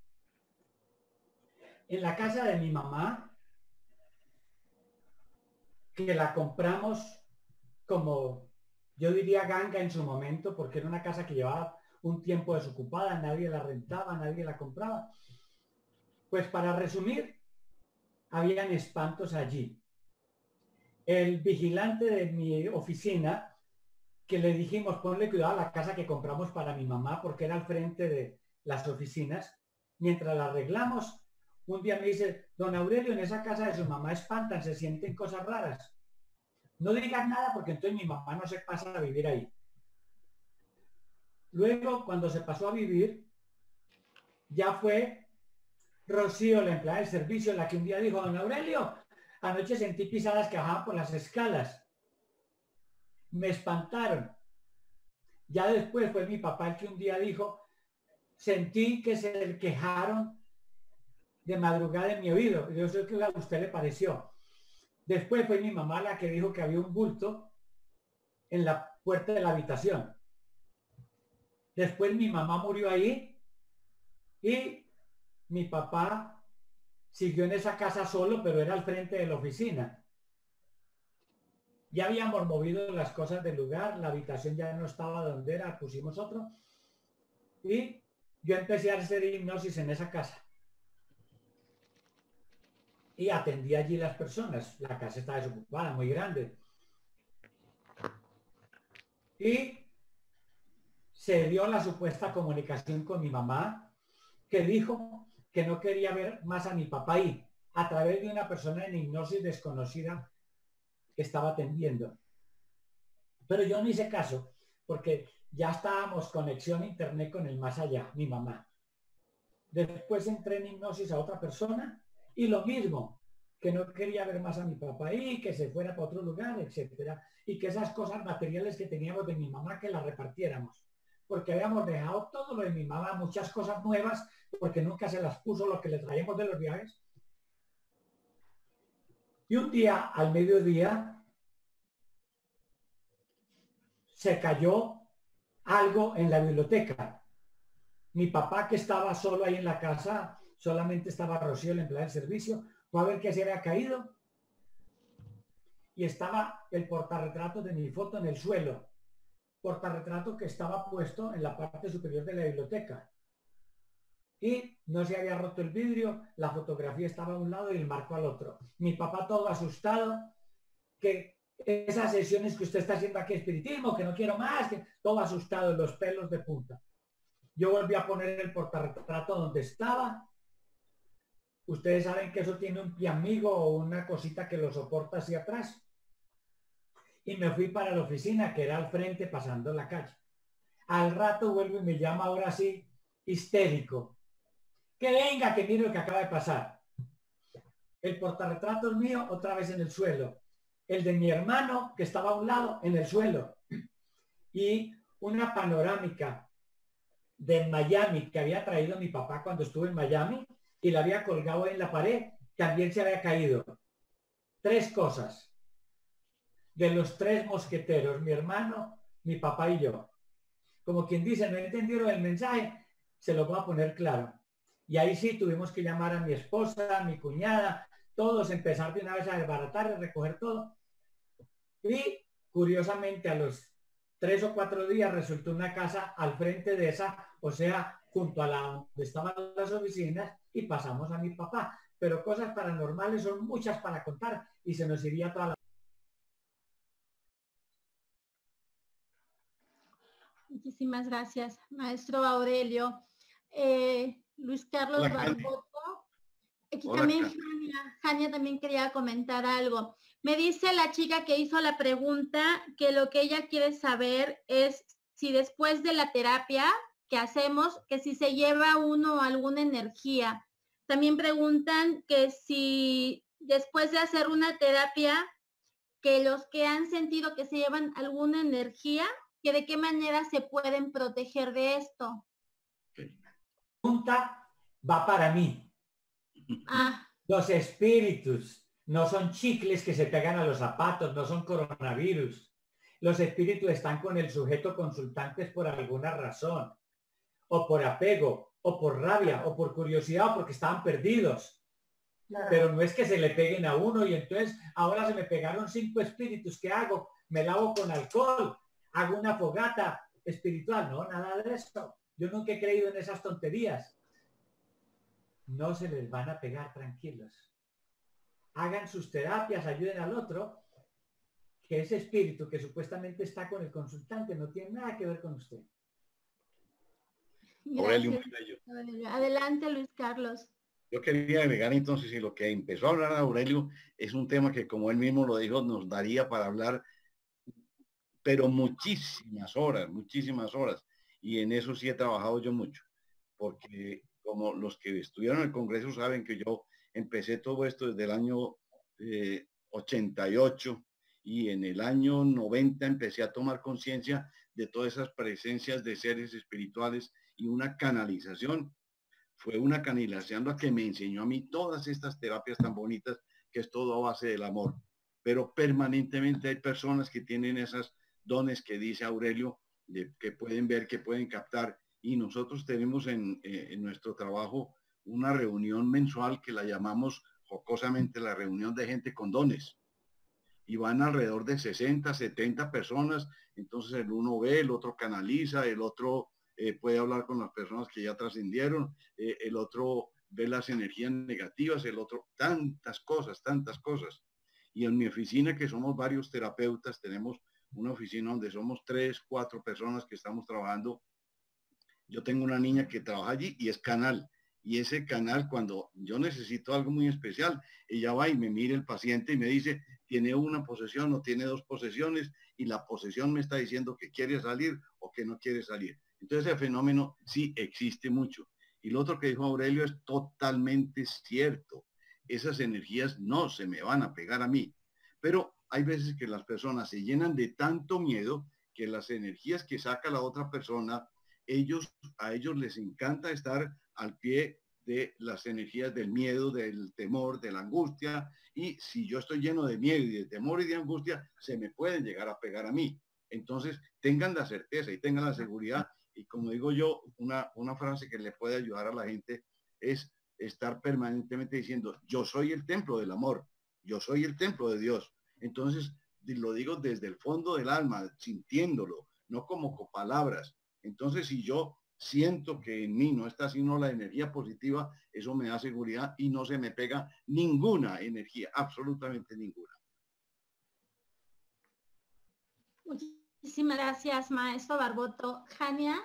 En la casa de mi mamá, que la compramos como, yo diría ganga en su momento, porque era una casa que llevaba un tiempo desocupada, nadie la rentaba, nadie la compraba. Pues para resumir, habían espantos allí. El vigilante de mi oficina que le dijimos, ponle cuidado a la casa que compramos para mi mamá, porque era al frente de las oficinas. Mientras la arreglamos, un día me dice, don Aurelio, en esa casa de su mamá espantan, se sienten cosas raras. No digas nada porque entonces mi mamá no se pasa a vivir ahí. Luego, cuando se pasó a vivir, ya fue Rocío, la empleada del servicio, la que un día dijo, don Aurelio, anoche sentí pisadas que bajaban por las escalas me espantaron. Ya después fue mi papá el que un día dijo, sentí que se quejaron de madrugada en mi oído. Yo sé que usted le pareció. Después fue mi mamá la que dijo que había un bulto en la puerta de la habitación. Después mi mamá murió ahí y mi papá siguió en esa casa solo, pero era al frente de la oficina. Ya habíamos movido las cosas del lugar, la habitación ya no estaba donde era, pusimos otro. Y yo empecé a hacer hipnosis en esa casa. Y atendí allí las personas. La casa estaba desocupada, muy grande. Y se dio la supuesta comunicación con mi mamá, que dijo que no quería ver más a mi papá ahí, a través de una persona en hipnosis desconocida que estaba atendiendo. Pero yo no hice caso, porque ya estábamos conexión a internet con el más allá, mi mamá. Después entré en hipnosis a otra persona y lo mismo, que no quería ver más a mi papá ahí, que se fuera para otro lugar, etcétera, y que esas cosas materiales que teníamos de mi mamá que las repartiéramos porque habíamos dejado todo lo de mi mamá, muchas cosas nuevas, porque nunca se las puso lo que le traíamos de los viajes. Y un día, al mediodía, se cayó algo en la biblioteca. Mi papá, que estaba solo ahí en la casa, solamente estaba Rocío, el empleado del servicio, fue a ver qué se había caído. Y estaba el portarretrato de mi foto en el suelo portarretrato que estaba puesto en la parte superior de la biblioteca. Y no se había roto el vidrio, la fotografía estaba a un lado y el marco al otro. Mi papá todo asustado, que esas sesiones que usted está haciendo aquí, espiritismo, que no quiero más, que todo asustado, los pelos de punta. Yo volví a poner el portarretrato donde estaba. Ustedes saben que eso tiene un piamigo o una cosita que lo soporta hacia atrás y me fui para la oficina que era al frente pasando la calle. Al rato vuelvo y me llama ahora sí histérico. Que venga, que mire lo que acaba de pasar. El portarretrato mío otra vez en el suelo. El de mi hermano que estaba a un lado en el suelo. Y una panorámica de Miami que había traído mi papá cuando estuve en Miami y la había colgado en la pared, también se había caído. Tres cosas de los tres mosqueteros, mi hermano, mi papá y yo. Como quien dice, no entendieron el mensaje, se lo voy a poner claro. Y ahí sí tuvimos que llamar a mi esposa, a mi cuñada, todos empezar de una vez a desbaratar y recoger todo. Y curiosamente a los tres o cuatro días resultó una casa al frente de esa, o sea, junto a la donde estaban las oficinas y pasamos a mi papá. Pero cosas paranormales son muchas para contar y se nos iría toda la Muchísimas gracias, maestro Aurelio. Eh, Luis Carlos Barboto. Aquí también Jania, también quería comentar algo. Me dice la chica que hizo la pregunta que lo que ella quiere saber es si después de la terapia que hacemos, que si se lleva uno alguna energía. También preguntan que si después de hacer una terapia, que los que han sentido que se llevan alguna energía de qué manera se pueden proteger de esto. Pregunta va para mí. Ah. Los espíritus no son chicles que se pegan a los zapatos, no son coronavirus. Los espíritus están con el sujeto consultantes por alguna razón, o por apego, o por rabia, o por curiosidad, o porque estaban perdidos. Pero no es que se le peguen a uno y entonces ahora se me pegaron cinco espíritus. ¿Qué hago? Me lavo con alcohol hago una fogata espiritual. No, nada de eso. Yo nunca he creído en esas tonterías. No se les van a pegar tranquilos. Hagan sus terapias, ayuden al otro, que ese espíritu que supuestamente está con el consultante no tiene nada que ver con usted. Adelante, Luis Carlos. Yo quería agregar entonces, y lo que empezó a hablar Aurelio es un tema que, como él mismo lo dijo, nos daría para hablar pero muchísimas horas, muchísimas horas. Y en eso sí he trabajado yo mucho, porque como los que estuvieron en el Congreso saben que yo empecé todo esto desde el año 88 eh, y en el año 90 empecé a tomar conciencia de todas esas presencias de seres espirituales y una canalización. Fue una canalización la que me enseñó a mí todas estas terapias tan bonitas que es todo a base del amor. Pero permanentemente hay personas que tienen esas dones que dice Aurelio que pueden ver, que pueden captar. Y nosotros tenemos en, eh, en nuestro trabajo una reunión mensual que la llamamos jocosamente la reunión de gente con dones. Y van alrededor de 60, 70 personas. Entonces el uno ve, el otro canaliza, el otro eh, puede hablar con las personas que ya trascendieron, eh, el otro ve las energías negativas, el otro, tantas cosas, tantas cosas. Y en mi oficina, que somos varios terapeutas, tenemos una oficina donde somos tres, cuatro personas que estamos trabajando. Yo tengo una niña que trabaja allí y es canal. Y ese canal, cuando yo necesito algo muy especial, ella va y me mira el paciente y me dice, tiene una posesión o tiene dos posesiones y la posesión me está diciendo que quiere salir o que no quiere salir. Entonces el fenómeno sí existe mucho. Y lo otro que dijo Aurelio es totalmente cierto. Esas energías no se me van a pegar a mí. Pero hay veces que las personas se llenan de tanto miedo que las energías que saca la otra persona, ellos, a ellos les encanta estar al pie de las energías del miedo, del temor, de la angustia. Y si yo estoy lleno de miedo y de temor y de angustia, se me pueden llegar a pegar a mí. Entonces, tengan la certeza y tengan la seguridad. Y como digo yo, una, una frase que le puede ayudar a la gente es estar permanentemente diciendo, yo soy el templo del amor, yo soy el templo de Dios. Entonces, lo digo desde el fondo del alma, sintiéndolo, no como con palabras. Entonces, si yo siento que en mí no está sino la energía positiva, eso me da seguridad y no se me pega ninguna energía, absolutamente ninguna. Muchísimas gracias, maestro Barboto. Jania.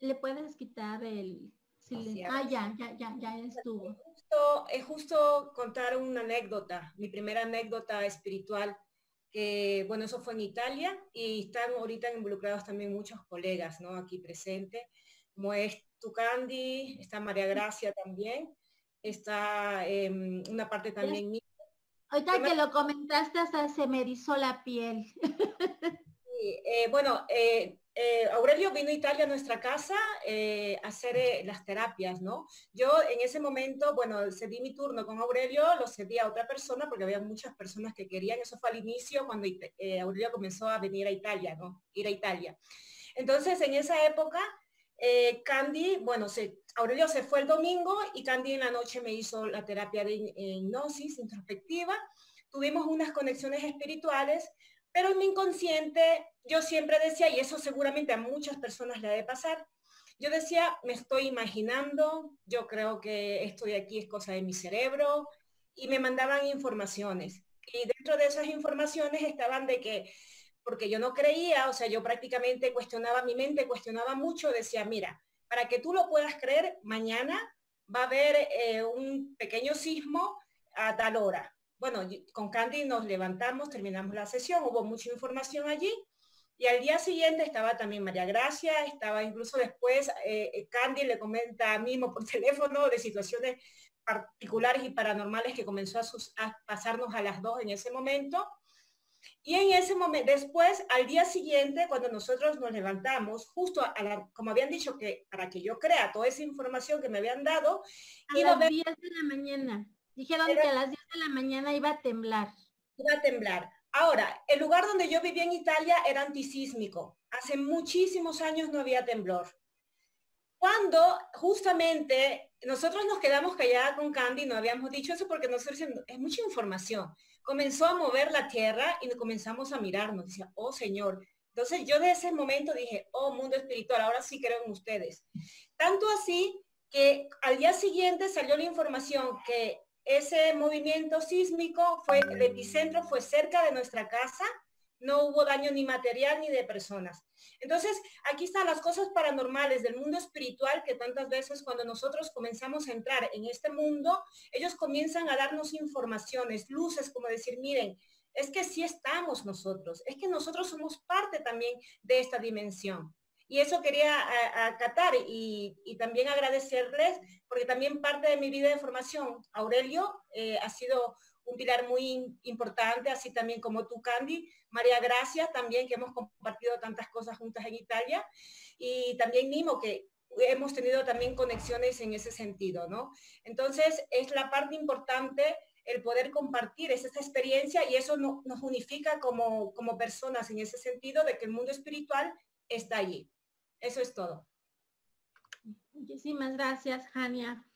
¿Le puedes quitar el silencio? Ah, ya, ya, ya, ya estuvo. Es justo, es justo contar una anécdota, mi primera anécdota espiritual que bueno, eso fue en Italia y están ahorita involucrados también muchos colegas, ¿no? Aquí presentes, como es Tucandi, está María Gracia también, está em, una parte también Ahorita que lo comentaste hasta se me erizó la piel. [LAUGHS] Eh, bueno, eh, eh, Aurelio vino a Italia a nuestra casa a hacer las terapias, ¿no? Yo en ese momento, bueno, cedí mi turno con Aurelio, lo cedí a otra persona porque había muchas personas que querían, eso fue al inicio cuando Aurelio comenzó a venir a Italia, ¿no? Ir a Italia. Entonces, en esa época, Candy, bueno, se, Aurelio se fue el domingo y Candy en la noche me hizo la terapia de hipnosis introspectiva. Tuvimos unas conexiones espirituales, pero en mi inconsciente yo siempre decía, y eso seguramente a muchas personas le debe pasar, yo decía, me estoy imaginando, yo creo que estoy aquí es cosa de mi cerebro, y me mandaban informaciones. Y dentro de esas informaciones estaban de que, porque yo no creía, o sea, yo prácticamente cuestionaba mi mente, cuestionaba mucho, decía, mira, para que tú lo puedas creer, mañana va a haber eh, un pequeño sismo a tal hora bueno, con Candy nos levantamos, terminamos la sesión, hubo mucha información allí. Y al día siguiente estaba también María Gracia, estaba incluso después, eh, eh, Candy le comenta mismo por [LAUGHS] teléfono de situaciones particulares y paranormales que comenzó a, pasarnos a las dos en ese momento. Y en ese momento, después, al día siguiente, cuando nosotros nos levantamos, justo a como habían dicho que para que yo crea toda esa información que me habían dado, a las 10 de la mañana. Dijeron que a las 10 de la mañana iba a temblar. Iba a temblar. Ahora, el lugar donde yo vivía en Italia era antisísmico. Hace muchísimos años no había temblor. Cuando justamente nosotros nos quedamos calladas con Candy, no habíamos dicho eso porque nosotros es mucha información. Comenzó a mover la tierra y comenzamos a mirarnos. Decía, oh Señor. Entonces yo de ese momento dije, oh mundo espiritual, ahora sí creo en ustedes. Tanto así que al día siguiente salió la información que ese movimiento sísmico fue, el epicentro fue cerca de nuestra casa, no hubo daño ni material ni de personas. Entonces, aquí están las cosas paranormales del mundo espiritual que tantas veces cuando nosotros comenzamos a entrar en este mundo, ellos comienzan a darnos informaciones, luces, como decir, miren, es que sí estamos nosotros, es que nosotros somos parte también de esta dimensión. Y eso quería acatar y, también agradecerles, porque también parte de mi vida de formación, Aurelio, eh, ha sido un pilar muy importante, así también como tú, Candy, María Gracia, también que hemos compartido tantas cosas juntas en Italia, y también Nimo, que hemos tenido también conexiones en ese sentido, ¿no? Entonces, es la parte importante el poder compartir esa experiencia y eso nos unifica como, como personas en ese sentido de que el mundo espiritual está allí. Eso es todo. Muchísimas gracias, Jania.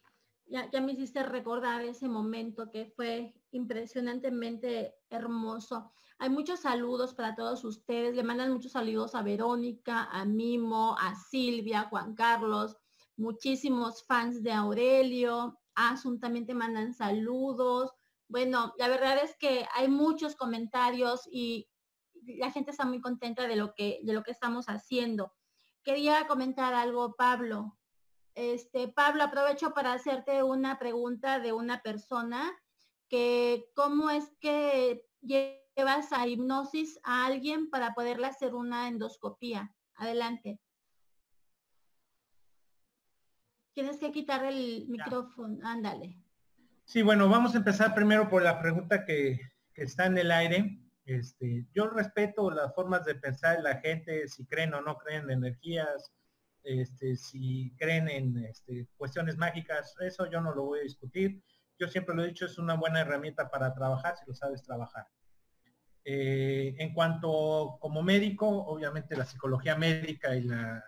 Ya, me hiciste recordar ese momento que fue impresionantemente hermoso. Hay muchos saludos para todos ustedes. Le mandan muchos saludos a Verónica, a Mimo, a Silvia, a Juan Carlos, muchísimos fans de Aurelio. Asun también te mandan saludos. Bueno, la verdad es que hay muchos comentarios y la gente está muy contenta de lo que, de lo que estamos haciendo. Quería comentar algo, Pablo. Este, Pablo, aprovecho para hacerte una pregunta de una persona que cómo es que llevas a hipnosis a alguien para poderle hacer una endoscopía. Adelante. Tienes que quitar el micrófono. Ándale. Sí, bueno, vamos a empezar primero por la pregunta que, que está en el aire. Este, yo respeto las formas de pensar de la gente, si creen o no creen en energías, este, si creen en este, cuestiones mágicas, eso yo no lo voy a discutir. Yo siempre lo he dicho, es una buena herramienta para trabajar si lo sabes trabajar. Eh, en cuanto como médico, obviamente la psicología médica y la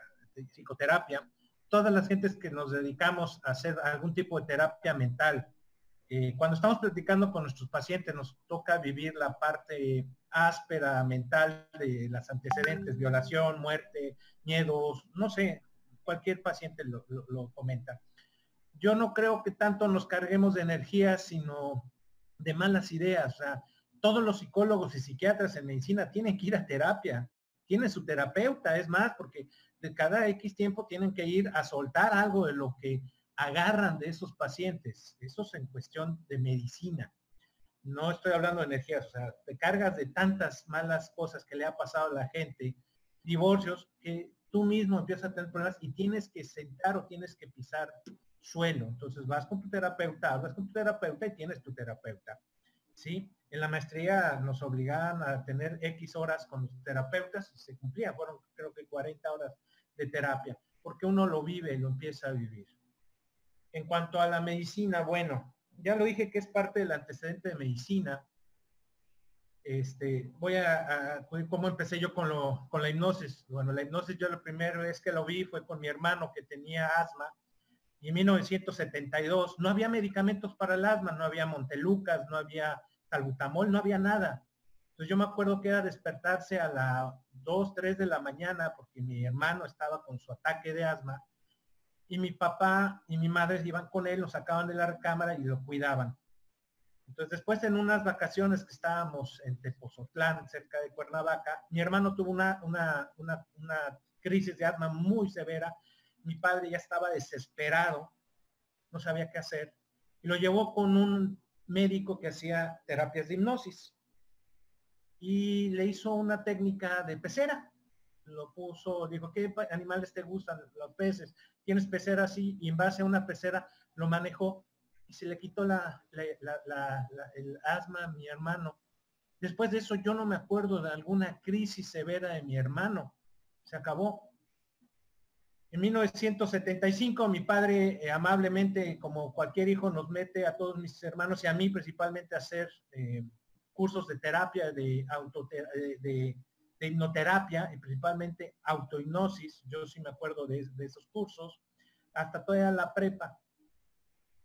psicoterapia, todas las gentes que nos dedicamos a hacer algún tipo de terapia mental, eh, cuando estamos platicando con nuestros pacientes nos toca vivir la parte áspera mental de las antecedentes, violación, muerte, miedos, no sé, cualquier paciente lo, comenta. Yo no creo que tanto nos carguemos de energía, sino de malas ideas. todos los psicólogos y psiquiatras en medicina tienen que ir a terapia, tienen su terapeuta, es más, porque de cada X tiempo tienen que ir a soltar algo de lo que agarran de esos pacientes. Eso es en cuestión de medicina. No estoy hablando de energías, o sea, te cargas de tantas malas cosas que le ha pasado a la gente, divorcios, que tú mismo empiezas a tener problemas y tienes que sentar o tienes que pisar suelo. Entonces vas con tu terapeuta, hablas con tu terapeuta y tienes tu terapeuta. ¿Sí? En la maestría nos obligaban a tener X horas con los terapeutas y se cumplía, fueron creo que 40 horas de terapia, porque uno lo vive lo empieza a vivir. En cuanto a la medicina, bueno, ya lo dije que es parte del antecedente de medicina. Este, voy a, cómo empecé yo con, lo, con la hipnosis. Bueno, la hipnosis yo la primera vez que lo vi fue con mi hermano que tenía asma y en 1972 no había medicamentos para el asma, no había Montelucas, no había talbutamol, no había nada. Entonces yo me acuerdo que era despertarse a las 2, 3 de la mañana porque mi hermano estaba con su ataque de asma y mi papá y mi madre iban con él, lo sacaban de la cámara y lo cuidaban. Entonces después en unas vacaciones que estábamos en Tepozotlán, cerca de Cuernavaca, mi hermano tuvo una, una, una, una crisis de asma muy severa. Mi padre ya estaba desesperado, no sabía qué hacer, y lo llevó con un médico que hacía terapias de hipnosis. Y le hizo una técnica de pecera. Lo puso, dijo, ¿qué animales te gustan? Los peces tienes pecera así y en base a una pecera lo manejó y se le quitó la, el asma a mi hermano. Después de eso yo no me acuerdo de alguna crisis severa de mi hermano. Se acabó. En 1975 mi padre eh, amablemente, como cualquier hijo, nos mete a todos mis hermanos y a mí principalmente a hacer eh, cursos de terapia, de, auto, de, de hipnoterapia y principalmente autohipnosis, yo sí me acuerdo de, esos cursos, hasta toda la prepa.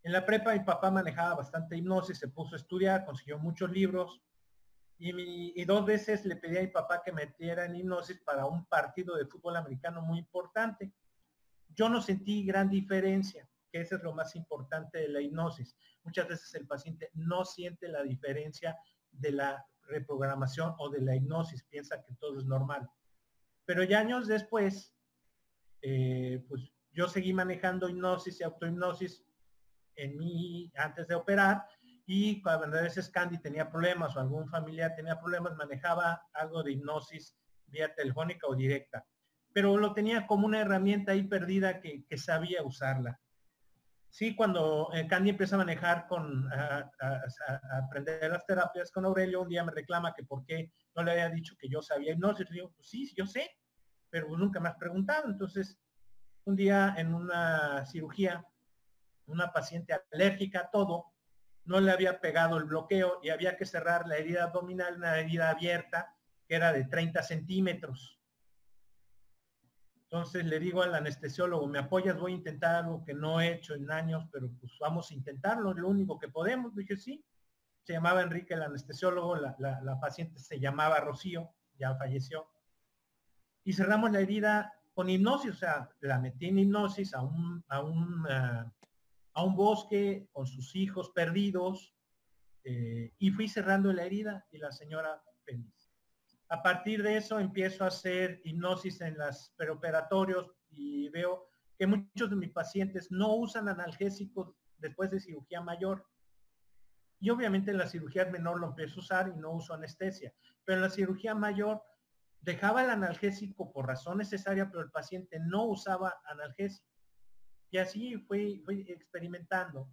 En la prepa mi papá manejaba bastante hipnosis, se puso a estudiar, consiguió muchos libros y, y, dos veces le pedí a mi papá que metiera en hipnosis para un partido de fútbol americano muy importante. Yo no sentí gran diferencia, que eso es lo más importante de la hipnosis. Muchas veces el paciente no siente la diferencia de la reprogramación o de la hipnosis, piensa que todo es normal. Pero ya años después, eh, pues yo seguí manejando hipnosis y autohipnosis en mí antes de operar y cuando a veces Candy tenía problemas o algún familiar tenía problemas, manejaba algo de hipnosis vía telefónica o directa. Pero lo tenía como una herramienta ahí perdida que sabía usarla. Sí, cuando eh, Candy empieza a manejar con, a, aprender las terapias con Aurelio, un día me reclama que por qué no le había dicho que yo sabía no Yo digo, pues sí, yo sé, pero nunca me has preguntado. Entonces, un día en una cirugía, una paciente alérgica a todo, no le había pegado el bloqueo y había que cerrar la herida abdominal, una herida abierta que era de 30 centímetros. Entonces le digo al anestesiólogo, ¿me apoyas? Voy a intentar algo que no he hecho en años, pero pues vamos a intentarlo, es lo único que podemos. Dije, sí. Se llamaba Enrique el anestesiólogo, la, paciente se llamaba Rocío, ya falleció. Y cerramos la herida con hipnosis, o sea, la metí en hipnosis a un bosque con sus hijos perdidos eh, y fui cerrando la herida y la señora feliz. A partir de eso empiezo a hacer hipnosis en los preoperatorios y veo que muchos de mis pacientes no usan analgésicos después de cirugía mayor. Y obviamente en la cirugía menor lo empiezo a usar y no uso anestesia. Pero en la cirugía mayor dejaba el analgésico por razón necesaria, pero el paciente no usaba analgésico. Y así fui, experimentando.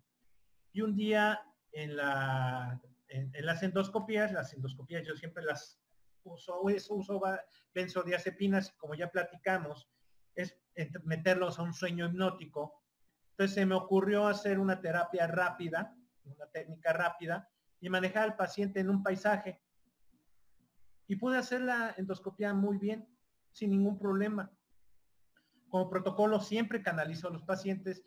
Y un día en, en, las endoscopías, las endoscopías yo siempre las uso, eso uso benzodiazepinas, como ya platicamos, es meterlos a un sueño hipnótico. Entonces se me ocurrió hacer una terapia rápida, una técnica rápida, y manejar al paciente en un paisaje y pude hacer la endoscopia muy bien, sin ningún problema. Como protocolo siempre canalizo a los pacientes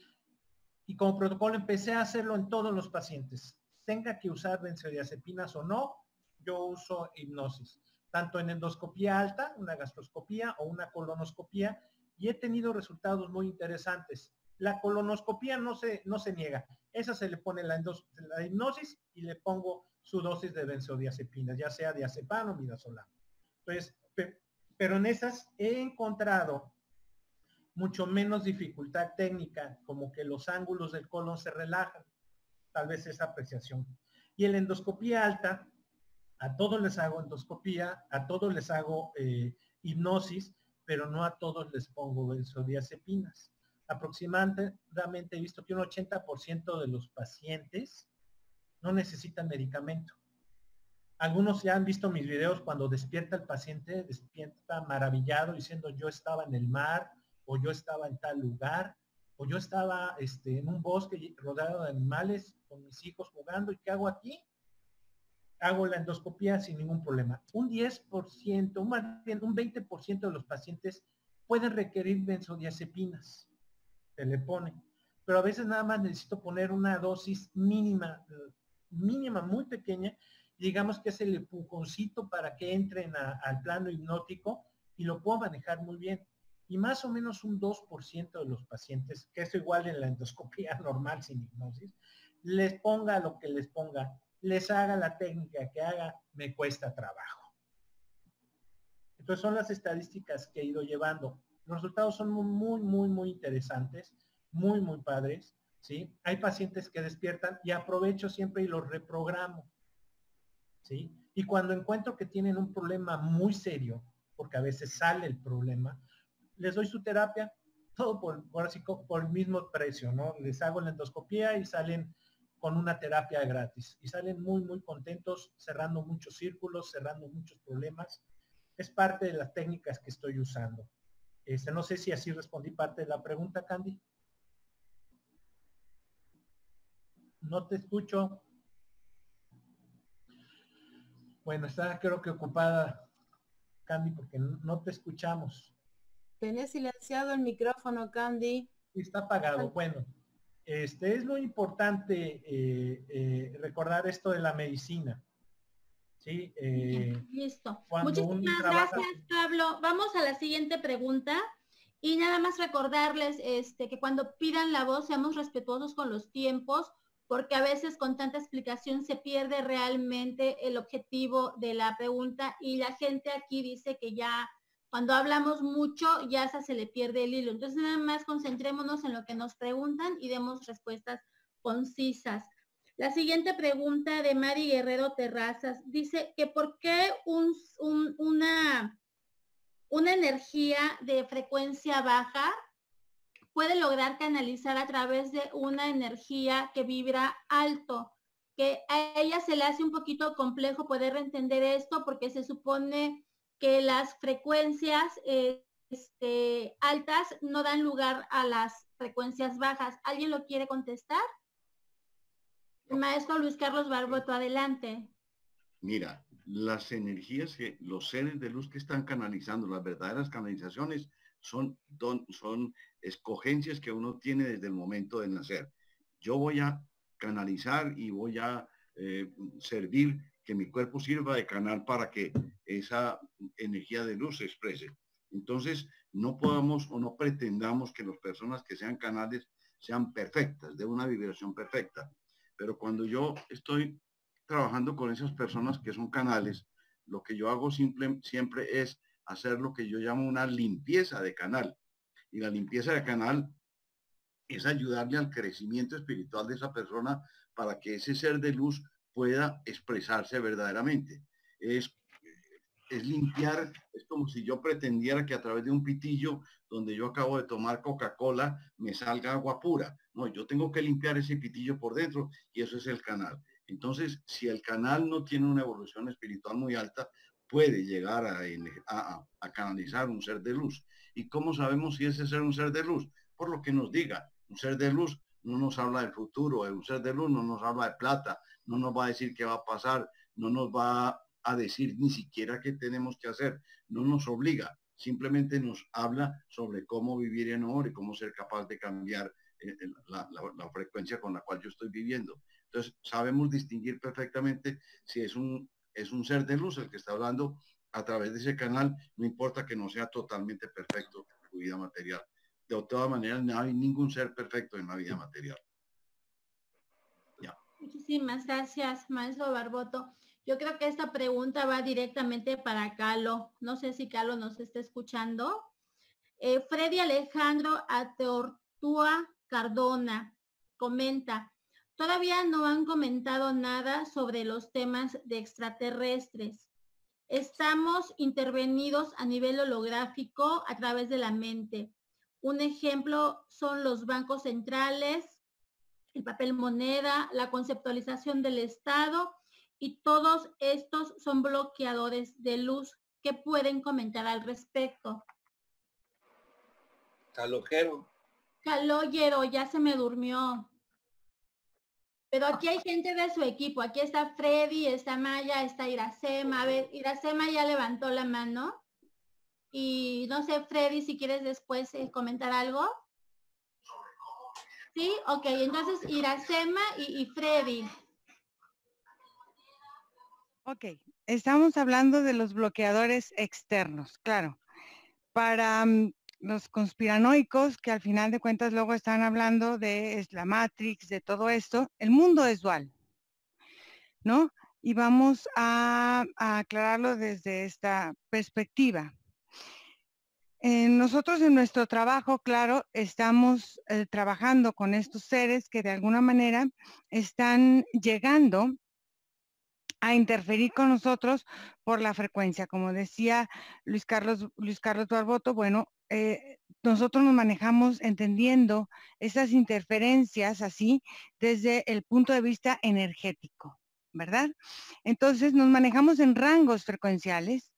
y como protocolo empecé a hacerlo en todos los pacientes. Tenga que usar benzodiazepinas o no, yo uso hipnosis, tanto en endoscopía alta, una gastroscopía o una colonoscopía, y he tenido resultados muy interesantes. La colonoscopía no se, no se niega. Esa se le pone la, la hipnosis y le pongo su dosis de benzodiazepinas, ya sea diazepam o midazolam. Entonces, pero en esas he encontrado mucho menos dificultad técnica, como que los ángulos del colon se relajan, tal vez esa apreciación. Y en la endoscopía alta, a todos les hago endoscopía, a todos les hago eh, hipnosis, pero no a todos les pongo benzodiazepinas. Aproximadamente he visto que un 80% de los pacientes no necesitan medicamento. Algunos ya han visto mis videos cuando despierta el paciente, despierta maravillado diciendo yo estaba en el mar o yo estaba en tal lugar o yo estaba este, en un bosque rodeado de animales con mis hijos jugando y ¿qué hago aquí? Hago la endoscopía sin ningún problema. Un 10%, un 20% de los pacientes pueden requerir benzodiazepinas. Se le pone. Pero a veces nada más necesito poner una dosis mínima mínima, muy pequeña, digamos que es el empujoncito para que entren al plano hipnótico y lo puedo manejar muy bien. Y más o menos un 2% de los pacientes, que es igual en la endoscopía [LAUGHS] normal sin hipnosis, les ponga lo que les ponga, les haga la técnica que haga, me cuesta trabajo. Entonces son las estadísticas que he ido llevando. Los resultados son muy, muy, muy interesantes, muy, muy padres. ¿sí? Hay pacientes que despiertan y aprovecho siempre y los reprogramo, ¿sí? Y cuando encuentro que tienen un problema muy serio, porque a veces sale el problema, les doy su terapia, todo por, por el mismo precio, ¿no? Les hago la endoscopía y salen con una terapia gratis y salen muy, muy contentos, cerrando muchos círculos, cerrando muchos problemas. Es parte de las técnicas que estoy usando. Este, no sé si así respondí parte de la pregunta, Candy. No te escucho. Bueno, está creo que ocupada, Candy, porque no te escuchamos. Tenés silenciado el micrófono, Candy. Está apagado. Bueno, este es muy importante eh, eh, recordar esto de la medicina. Sí, eh, Listo. Muchísimas gracias, Pablo. Vamos a la siguiente pregunta. Y nada más recordarles este, que cuando pidan la voz seamos respetuosos con los tiempos porque a veces con tanta explicación se pierde realmente el objetivo de la pregunta y la gente aquí dice que ya cuando hablamos mucho ya se le pierde el hilo. Entonces nada más concentrémonos en lo que nos preguntan y demos respuestas concisas. La siguiente pregunta de Mari Guerrero Terrazas dice que por qué una, una energía de frecuencia baja puede lograr canalizar a través de una energía que vibra alto, que a ella se le hace un poquito complejo poder entender esto porque se supone que las frecuencias este, altas no dan lugar a las frecuencias bajas. ¿Alguien lo quiere contestar? Maestro Luis Carlos Barboto, adelante. Mira, las energías que los seres de luz que están canalizando, las verdaderas canalizaciones, son, son escogencias que uno tiene desde el momento de nacer. Yo voy a canalizar y voy a eh, servir que mi cuerpo sirva de canal para que esa energía de luz se exprese. Entonces, no podamos o no pretendamos que las personas que sean canales sean perfectas, de una vibración perfecta. Pero cuando yo estoy trabajando con esas personas que son canales, lo que yo hago siempre es hacer lo que yo llamo una limpieza de canal. Y la limpieza de canal es ayudarle al crecimiento espiritual de esa persona para que ese ser de luz pueda expresarse verdaderamente. Es, es limpiar, es como si yo pretendiera que a través de un pitillo donde yo acabo de tomar Coca-Cola me salga agua pura. No, yo tengo que limpiar ese pitillo por dentro y eso es el canal. Entonces, si el canal no tiene una evolución espiritual muy alta, puede llegar a, a, canalizar un ser de luz. ¿Y cómo sabemos si ese ser un ser de luz? Por lo que nos diga. Un ser de luz no nos habla del futuro, un ser de luz no nos habla de plata, no nos va a decir qué va a pasar, no nos va a decir ni siquiera qué tenemos que hacer, no nos obliga, simplemente nos habla sobre cómo vivir en amor y cómo ser capaz de cambiar eh, la, la, frecuencia con la cual yo estoy viviendo. Entonces, sabemos distinguir perfectamente si es un, es un ser de luz el que está hablando a través de ese canal, no importa que no sea totalmente perfecto su vida material. De todas maneras, no hay ningún ser perfecto en la vida material. Muchísimas gracias, maestro Barboto. Yo creo que esta pregunta va directamente para Calo. No sé si Calo nos está escuchando. Eh, Freddy Alejandro Ateortúa Cardona comenta, Todavía no han comentado nada sobre los temas de extraterrestres. Estamos intervenidos a nivel holográfico a través de la mente. Un ejemplo son los bancos centrales, el papel moneda, la conceptualización del Estado y todos estos son bloqueadores de luz. ¿Qué pueden comentar al respecto? Calojero. Calojero, ya se me durmió. Pero aquí hay gente de su equipo. Aquí está Freddy, está Maya, está Iracema. A ver, Iracema ya levantó la mano. Y no sé, Freddy, si quieres después eh, comentar algo. Sí, ok. Entonces, Iracema y, y Freddy. Ok, estamos hablando de los bloqueadores externos, claro. Para mm, los conspiranoicos que al final de cuentas luego están hablando de la Matrix, de todo esto, el mundo es dual, ¿no? Y vamos a, aclararlo desde esta perspectiva. Nosotros en nuestro trabajo, claro, estamos eh, trabajando con estos seres que de alguna manera están llegando a interferir con nosotros por la frecuencia. Como decía Luis Carlos, Luis Carlos Barboto, bueno, eh, nosotros nos manejamos entendiendo esas interferencias así desde el punto de vista energético, ¿verdad? Entonces nos manejamos en rangos frecuenciales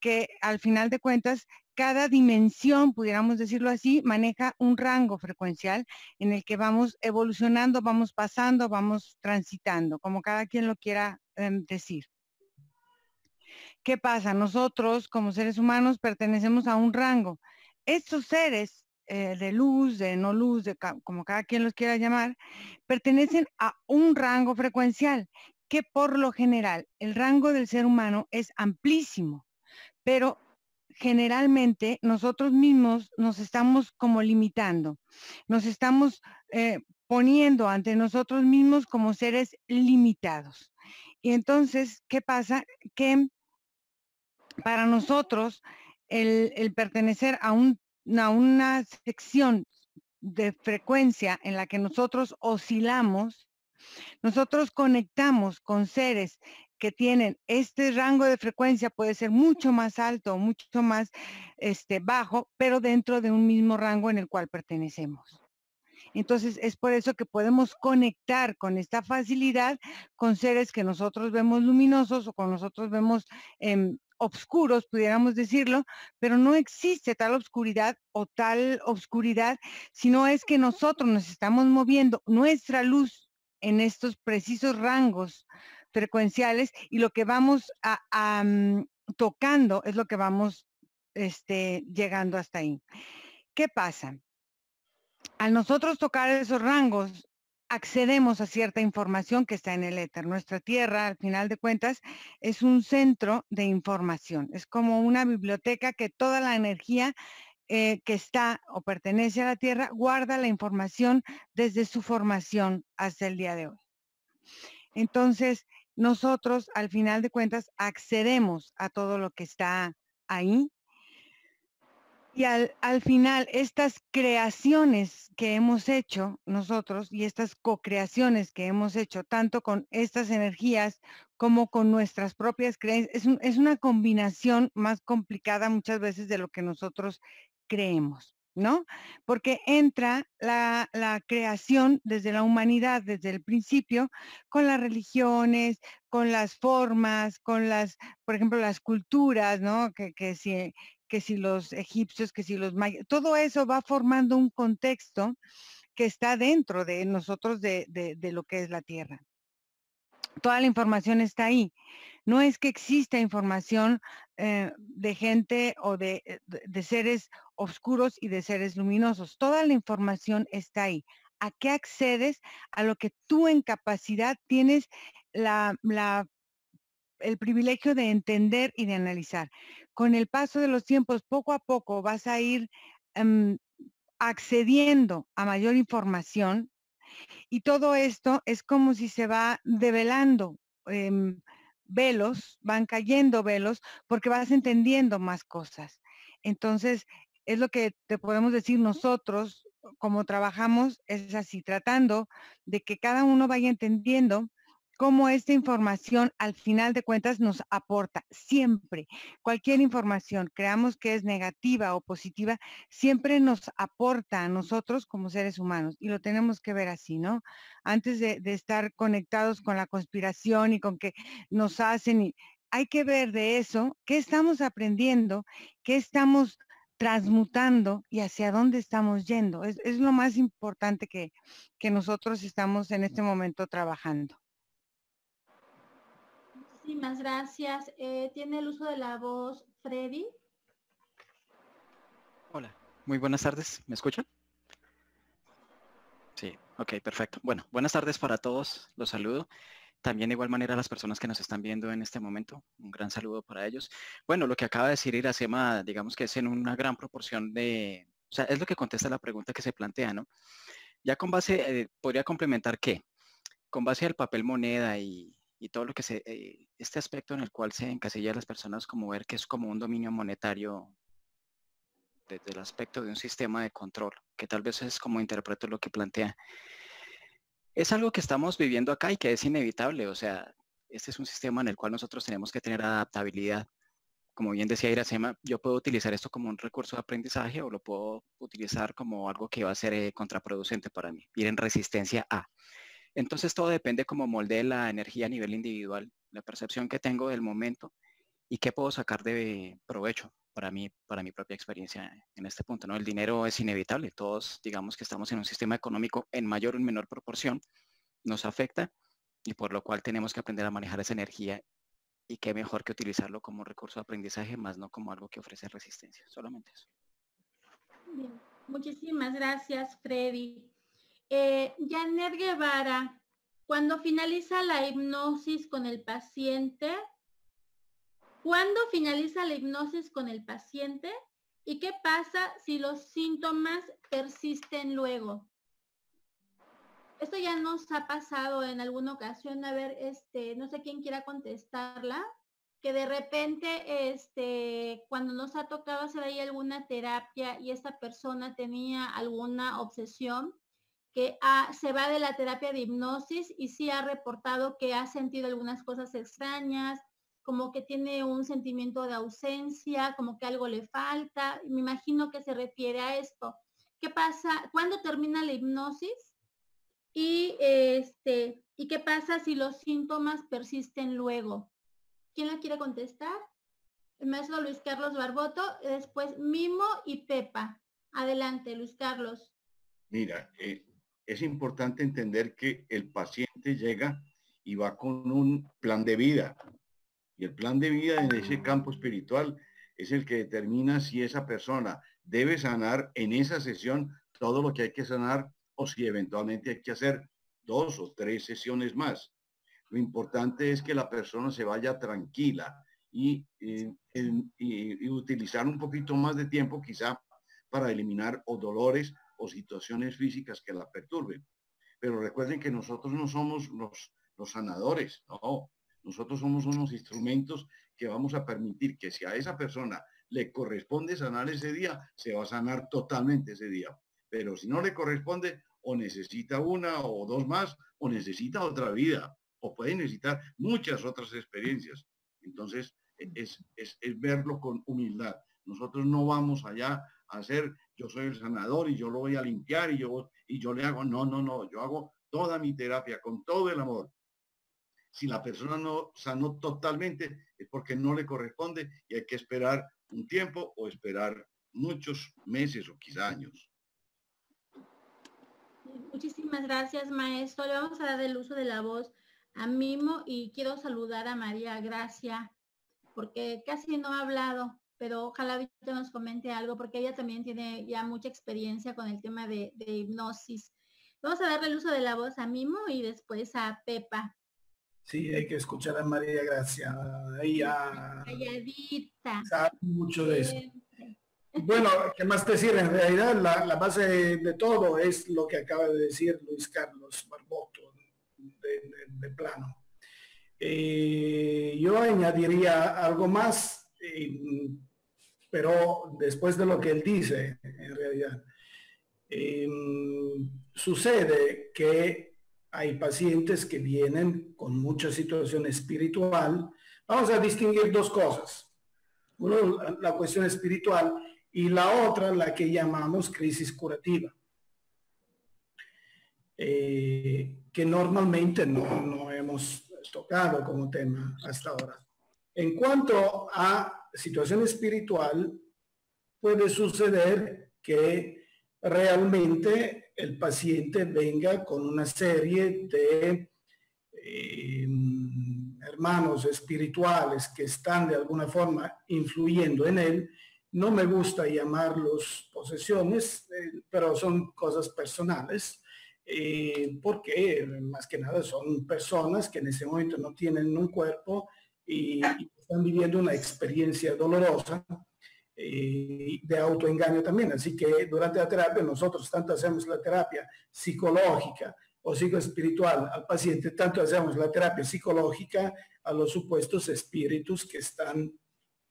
que al final de cuentas cada dimensión, pudiéramos decirlo así, maneja un rango frecuencial en el que vamos evolucionando, vamos pasando, vamos transitando, como cada quien lo quiera em, decir. ¿Qué pasa? Nosotros como seres humanos pertenecemos a un rango. Estos seres eh, de luz, de no luz, de como cada quien los quiera llamar, pertenecen a un rango frecuencial que por lo general el rango del ser humano es amplísimo, pero generalmente nosotros mismos nos estamos como limitando, nos estamos eh, poniendo ante nosotros mismos como seres limitados. Y entonces, ¿qué pasa? Que para nosotros el, pertenecer a, un, a una sección de frecuencia en la que nosotros oscilamos, nosotros conectamos con seres que tienen este rango de frecuencia puede ser mucho más alto mucho más este, bajo, pero dentro de un mismo rango en el cual pertenecemos. Entonces es por eso que podemos conectar con esta facilidad con seres que nosotros vemos luminosos o con nosotros vemos eh, obscuros, pudiéramos decirlo, pero no existe tal obscuridad o tal obscuridad, sino es que nosotros nos estamos moviendo, nuestra luz en estos precisos rangos frecuenciales y lo que vamos a, mm, tocando es lo que vamos este, llegando hasta ahí. ¿Qué pasa? Al nosotros tocar esos rangos, accedemos a cierta información que está en el éter. Nuestra Tierra, al final de cuentas, es un centro de información. Es como una biblioteca que toda la energía eh, que está o pertenece a la Tierra guarda la información desde su formación hasta el día de hoy. Entonces, nosotros, al final de cuentas, accedemos a todo lo que está ahí y al, final, estas creaciones que hemos hecho nosotros y estas co-creaciones que hemos hecho, tanto con estas energías como con nuestras propias creencias, es, es una combinación más complicada muchas veces de lo que nosotros creemos. ¿No? Porque entra la, la, creación desde la humanidad, desde el principio, con las religiones, con las formas, con las, por ejemplo, las culturas, ¿no? Que, que, si, que si los egipcios, que si los mayas, todo eso va formando un contexto que está dentro de nosotros de, lo que es la Tierra. Toda la información está ahí. No es que exista información eh, de gente o de, de, seres oscuros y de seres luminosos. Toda la información está ahí. ¿A qué accedes? A lo que tú en capacidad tienes la, la el privilegio de entender y de analizar. Con el paso de los tiempos, poco a poco vas a ir em, accediendo a mayor información y todo esto es como si se va develando em, velos, van cayendo velos porque vas entendiendo más cosas. Entonces, es lo que te podemos decir nosotros, como trabajamos, es así, tratando de que cada uno vaya entendiendo cómo esta información al final de cuentas nos aporta siempre. Cualquier información, creamos que es negativa o positiva, siempre nos aporta a nosotros como seres humanos y lo tenemos que ver así, ¿no? Antes de, estar conectados con la conspiración y con que nos hacen, y, hay que ver de eso qué estamos aprendiendo, qué estamos transmutando y hacia dónde estamos yendo. Es, lo más importante que, que nosotros estamos en este momento trabajando. Muchísimas gracias. Eh, ¿Tiene el uso de la voz Freddy? Hola, muy buenas tardes. ¿Me escuchan? Sí, ok, perfecto. Bueno, buenas tardes para todos. Los saludo. También de igual manera a las personas que nos están viendo en este momento. Un gran saludo para ellos. Bueno, lo que acaba de decir Iracema, digamos que es en una gran proporción de... O sea, es lo que contesta la pregunta que se plantea, ¿no? Ya con base, eh, podría complementar que con base al papel moneda y, y todo lo que se, eh, este aspecto en el cual se encasilla a las personas como ver que es como un dominio monetario desde el aspecto de un sistema de control, que tal vez es como interpreto lo que plantea. Es algo que estamos viviendo acá y que es inevitable, o sea, este es un sistema en el cual nosotros tenemos que tener adaptabilidad. Como bien decía Iracema, yo puedo utilizar esto como un recurso de aprendizaje o lo puedo utilizar como algo que va a ser eh, contraproducente para mí, ir en resistencia a. Entonces todo depende como molde la energía a nivel individual, la percepción que tengo del momento y qué puedo sacar de provecho para mí, para mi propia experiencia en este punto. ¿no? El dinero es inevitable, todos digamos que estamos en un sistema económico en mayor o menor proporción, nos afecta y por lo cual tenemos que aprender a manejar esa energía y qué mejor que utilizarlo como recurso de aprendizaje, más no como algo que ofrece resistencia, solamente eso. Bien. Muchísimas gracias, Freddy. Eh, Janet Guevara, cuando finaliza la hipnosis con el paciente, ¿cuándo finaliza la hipnosis con el paciente? ¿Y qué pasa si los síntomas persisten luego? Esto ya nos ha pasado en alguna ocasión, a ver, este, no sé quién quiera contestarla, que de repente, este, cuando nos ha tocado hacer ahí alguna terapia y esta persona tenía alguna obsesión, que se va de la terapia de hipnosis y sí ha reportado que ha sentido algunas cosas extrañas, como que tiene un sentimiento de ausencia, como que algo le falta. Me imagino que se refiere a esto. ¿Qué pasa? ¿Cuándo termina la hipnosis? Y, este, ¿Y qué pasa si los síntomas persisten luego? ¿Quién la quiere contestar? El maestro Luis Carlos Barboto, después Mimo y Pepa. Adelante, Luis Carlos. Mira, eh, es importante entender que el paciente llega y va con un plan de vida. Y el plan de vida en ese campo espiritual es el que determina si esa persona debe sanar en esa sesión todo lo que hay que sanar o si eventualmente hay que hacer dos o tres sesiones más. Lo importante es que la persona se vaya tranquila y, y, utilizar un poquito más de tiempo quizá para eliminar o dolores o situaciones físicas que la perturben. Pero recuerden que nosotros no somos los, los sanadores, no. Nosotros somos unos instrumentos que vamos a permitir que si a esa persona le corresponde sanar ese día, se va a sanar totalmente ese día. Pero si no le corresponde, o necesita una o dos más, o necesita otra vida, o puede necesitar muchas otras experiencias. Entonces, es, es, es verlo con humildad. Nosotros no vamos allá a hacer, yo soy el sanador y yo lo voy a limpiar y yo, y yo le hago, no, no, no, yo hago toda mi terapia con todo el amor. Si la persona no sanó totalmente es porque no le corresponde y hay que esperar un tiempo o esperar muchos meses o quizá años. Muchísimas gracias, maestro. Le vamos a dar el uso de la voz a Mimo y quiero saludar a María Gracia porque casi no ha hablado, pero ojalá ahorita nos comente algo porque ella también tiene ya mucha experiencia con el tema de, hipnosis. Vamos a darle el uso de la voz a Mimo y después a Pepa. Sí, hay que escuchar a María Gracia. Ella Calladita. sabe mucho de eso. Bueno, [LAUGHS] ¿qué más decir? En realidad la, base de, todo es lo que acaba de decir Luis Carlos Barboto de plano. Eh, yo añadiría algo más, eh, pero después de lo que él dice, en realidad. Em, sucede que hay pacientes que vienen con mucha situación espiritual. Vamos a distinguir dos cosas. Uno, la cuestión espiritual y la otra, la que llamamos crisis curativa. Eh, que normalmente no, no hemos tocado como tema hasta ahora. En cuanto a situación espiritual, puede suceder que realmente el paciente venga con una serie de em, hermanos espirituales que están de alguna forma influyendo en él. No me gusta llamarlos posesiones, eh, pero son cosas personales eh, porque más que nada son personas que en ese momento no tienen un cuerpo y, están viviendo una experiencia dolorosa de autoengaño también. Así que durante la terapia nosotros tanto hacemos la terapia psicológica o psicoespiritual al paciente, tanto hacemos la terapia psicológica a los supuestos espíritus que están,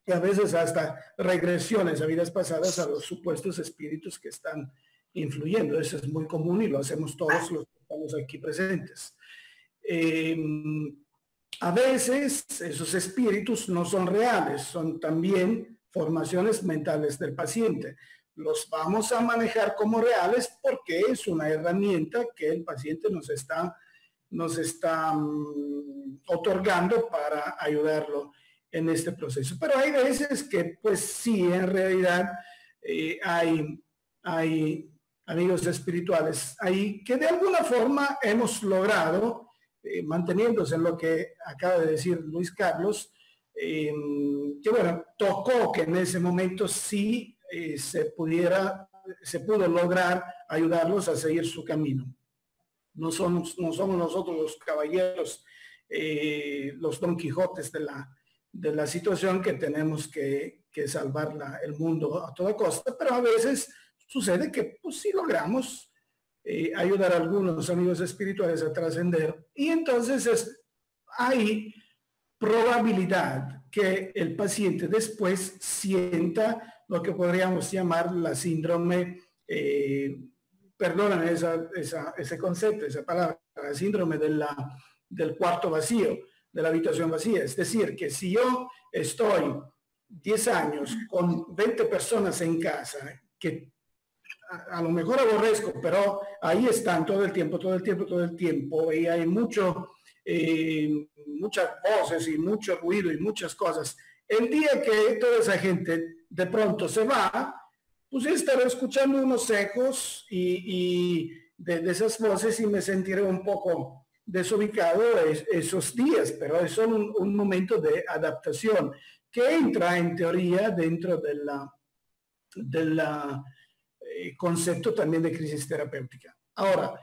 y a veces hasta regresiones a vidas pasadas a los supuestos espíritus que están influyendo. Eso es muy común y lo hacemos todos los que estamos aquí presentes. Em, a veces esos espíritus no son reales, son también formaciones mentales del paciente. Los vamos a manejar como reales porque es una herramienta que el paciente nos está, nos está mm, otorgando para ayudarlo en este proceso. Pero hay veces que pues sí, en realidad eh, hay, hay amigos espirituales, ahí que de alguna forma hemos logrado, eh, manteniéndose en lo que acaba de decir Luis Carlos, em, que bueno, tocó que en ese momento sí eh, se pudiera, se pudo lograr ayudarlos a seguir su camino. No somos, no somos nosotros los caballeros, eh, los Don Quijotes de la, de la situación que tenemos que, que salvar el mundo a toda costa, pero a veces sucede que pues sí logramos eh, ayudar a algunos amigos espirituales a trascender y entonces es, hay probabilidad que el paciente después sienta lo que podríamos llamar la síndrome, eh, perdóname ese concepto, esa palabra, la síndrome de la, del cuarto vacío, de la habitación vacía. Es decir, que si yo estoy 10 años con 20 personas en casa que a, lo mejor aborrezco, pero ahí están todo el tiempo, todo el tiempo, todo el tiempo, y hay mucho, eh, muchas voces y mucho ruido y muchas cosas. El día que toda esa gente de pronto se va, pues estaré escuchando unos ecos y, de, esas voces y me sentiré un poco desubicado esos días, pero es un, un momento de adaptación que entra en teoría dentro del de la, eh, concepto también de crisis terapéutica. Ahora,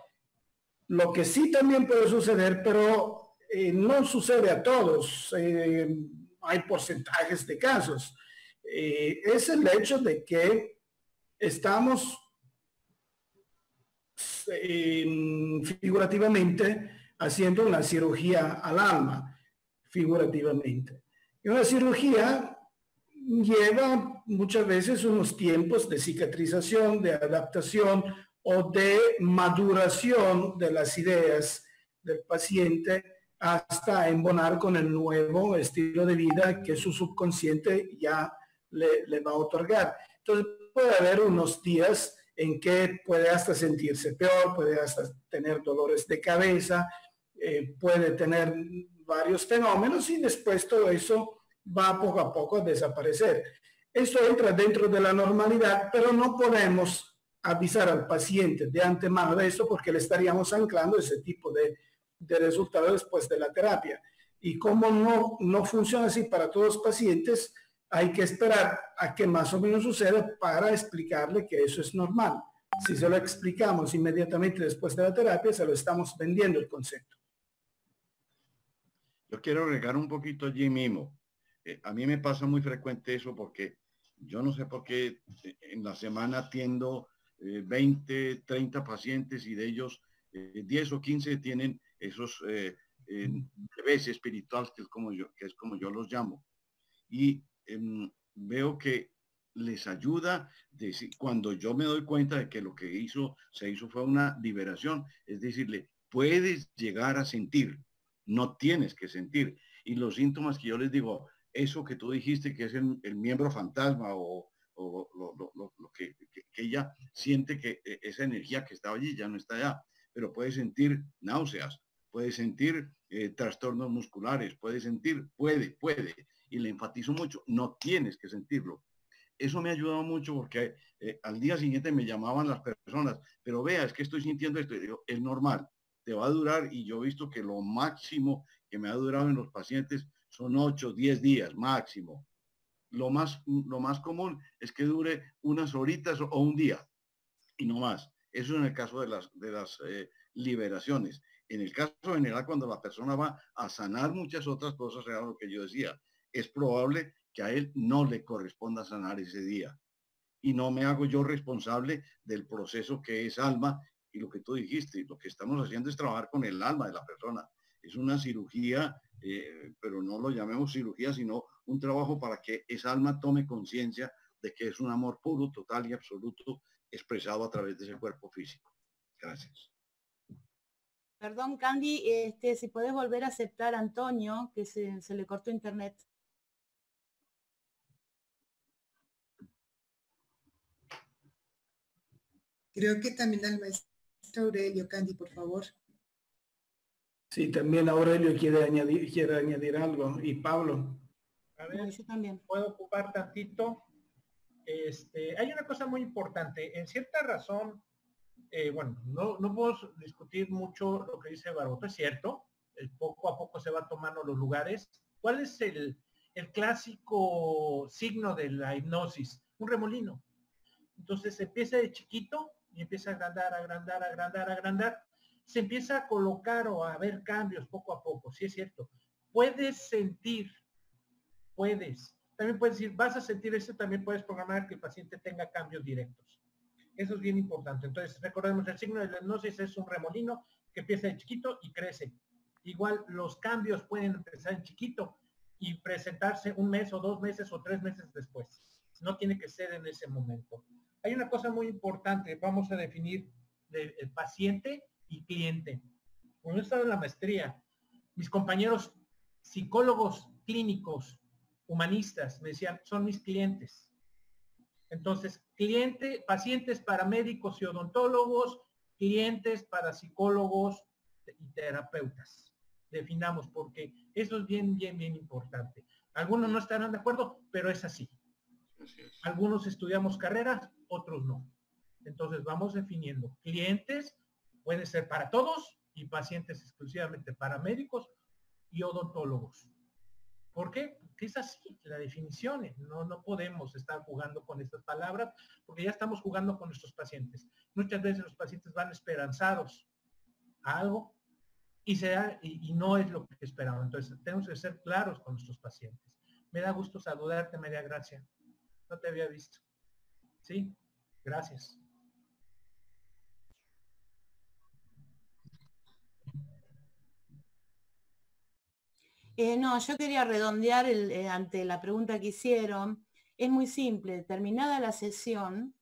lo que sí también puede suceder, pero eh, no sucede a todos, eh, hay porcentajes de casos, es el hecho de que estamos figurativamente haciendo una cirugía al alma, figurativamente. Y una cirugía lleva muchas veces unos tiempos de cicatrización, de adaptación o de maduración de las ideas del paciente hasta embonar con el nuevo estilo de vida que su subconsciente ya le, va a otorgar. Entonces puede haber unos días en que puede hasta sentirse peor, puede hasta tener dolores de cabeza, eh, puede tener varios fenómenos y después todo eso va poco a poco a desaparecer. Esto entra dentro de la normalidad, pero no podemos avisar al paciente de antemano de eso porque le estaríamos anclando ese tipo de, de resultado después de la terapia. Y como no, no funciona así para todos los pacientes, hay que esperar a que más o menos suceda para explicarle que eso es normal. Si se lo explicamos inmediatamente después de la terapia, se lo estamos vendiendo el concepto. Yo quiero agregar un poquito allí mismo. Eh, a mí me pasa muy frecuente eso porque yo no sé por qué eh, en la semana atiendo 20, eh, 30 pacientes y de ellos 10 o 15 tienen esos bebés espirituales, que es como yo, que es como yo los llamo. Y em, veo que les ayuda cuando yo me doy cuenta de que lo que hizo, se hizo fue una liberación, es decirle, puedes llegar a sentir, no tienes que sentir. Y los síntomas que yo les digo, eso que tú dijiste que es el, miembro fantasma o, lo, que, ella siente que e, esa energía que estaba allí ya no está allá, pero puede sentir náuseas, puede sentir eh, trastornos musculares, puede sentir, puede, puede, y le enfatizo mucho, no tienes que sentirlo. Eso me ha ayudado mucho porque eh, al día siguiente me llamaban las personas, pero vea, es que estoy sintiendo esto, y digo, es normal, te va a durar y yo he visto que lo máximo que me ha durado en los pacientes son 8, 10 días máximo. Lo más, lo más común es que dure unas horitas o un día y no más. Eso en el caso de las, de las eh, liberaciones. En el caso general, cuando la persona va a sanar muchas otras cosas, era lo que yo decía, es probable que a él no le corresponda sanar ese día. Y no me hago yo responsable del proceso que es alma y lo que tú dijiste, lo que estamos haciendo es trabajar con el alma de la persona. Es una cirugía, eh, pero no lo llamemos cirugía, sino un trabajo para que esa alma tome conciencia de que es un amor puro, total y absoluto expresado a través de ese cuerpo físico. Gracias. Perdón, Candy, este, si puedes volver a aceptar a Antonio, que se, se le cortó internet. Creo que también al maestro Aurelio, Candy, por favor. Sí, también Aurelio quiere añadir, quiere añadir algo. Y Pablo. A ver, también. puedo ocupar tantito. Este, hay una cosa muy importante. En cierta razón, eh, bueno, no, no puedo discutir mucho lo que dice Baroto, es cierto. El poco a poco se va tomando los lugares. ¿Cuál es el, el clásico signo de la hipnosis? Un remolino. Entonces empieza de chiquito y empieza a agrandar, agrandar, agrandar, agrandar, se empieza a colocar o a ver cambios poco a poco, sí es cierto. Puedes sentir, puedes. También puedes decir, vas a sentir eso, también puedes programar que el paciente tenga cambios directos. Eso es bien importante. Entonces, recordemos, el signo de la hipnosis es un remolino que empieza de chiquito y crece. Igual los cambios pueden empezar en chiquito y presentarse un mes o dos meses o tres meses después. No tiene que ser en ese momento. Hay una cosa muy importante, vamos a definir el paciente y cliente. Cuando yo estaba en la maestría, mis compañeros psicólogos clínicos, humanistas, me decían, son mis clientes. Entonces, cliente, pacientes para médicos y odontólogos, clientes para psicólogos y terapeutas. Definamos porque eso es bien, bien, bien importante. Algunos no estarán de acuerdo, pero es así. Algunos estudiamos carreras, otros no. Entonces vamos definiendo clientes puede ser para todos y pacientes exclusivamente para médicos y odontólogos. ¿Por qué? Es así la definición. No, no podemos estar jugando con estas palabras porque ya estamos jugando con nuestros pacientes. Muchas veces los pacientes van esperanzados a algo y, sea, y, no es lo que esperaban. Entonces tenemos que ser claros con nuestros pacientes. Me da gusto saludarte, María Gracia. No te había visto. Sí, gracias. Eh, no, yo quería redondear eh, ante la pregunta que hicieron. Es muy simple, terminada la sesión,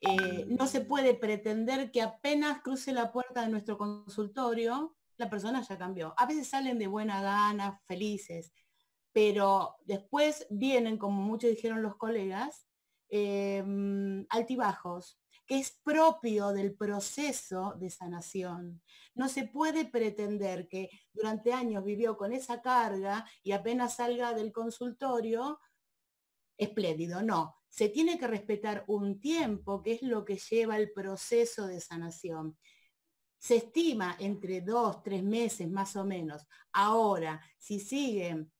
eh, no se puede pretender que apenas cruce la puerta de nuestro consultorio, la persona ya cambió. A veces salen de buena gana, felices, pero después vienen, como muchos dijeron los colegas, altibajos, que es propio del proceso de sanación. No se puede pretender que durante años vivió con esa carga y apenas salga del consultorio, espléndido, no. Se tiene que respetar un tiempo, que es lo que lleva el proceso de sanación. Se estima entre dos, tres meses más o menos. Ahora, si siguen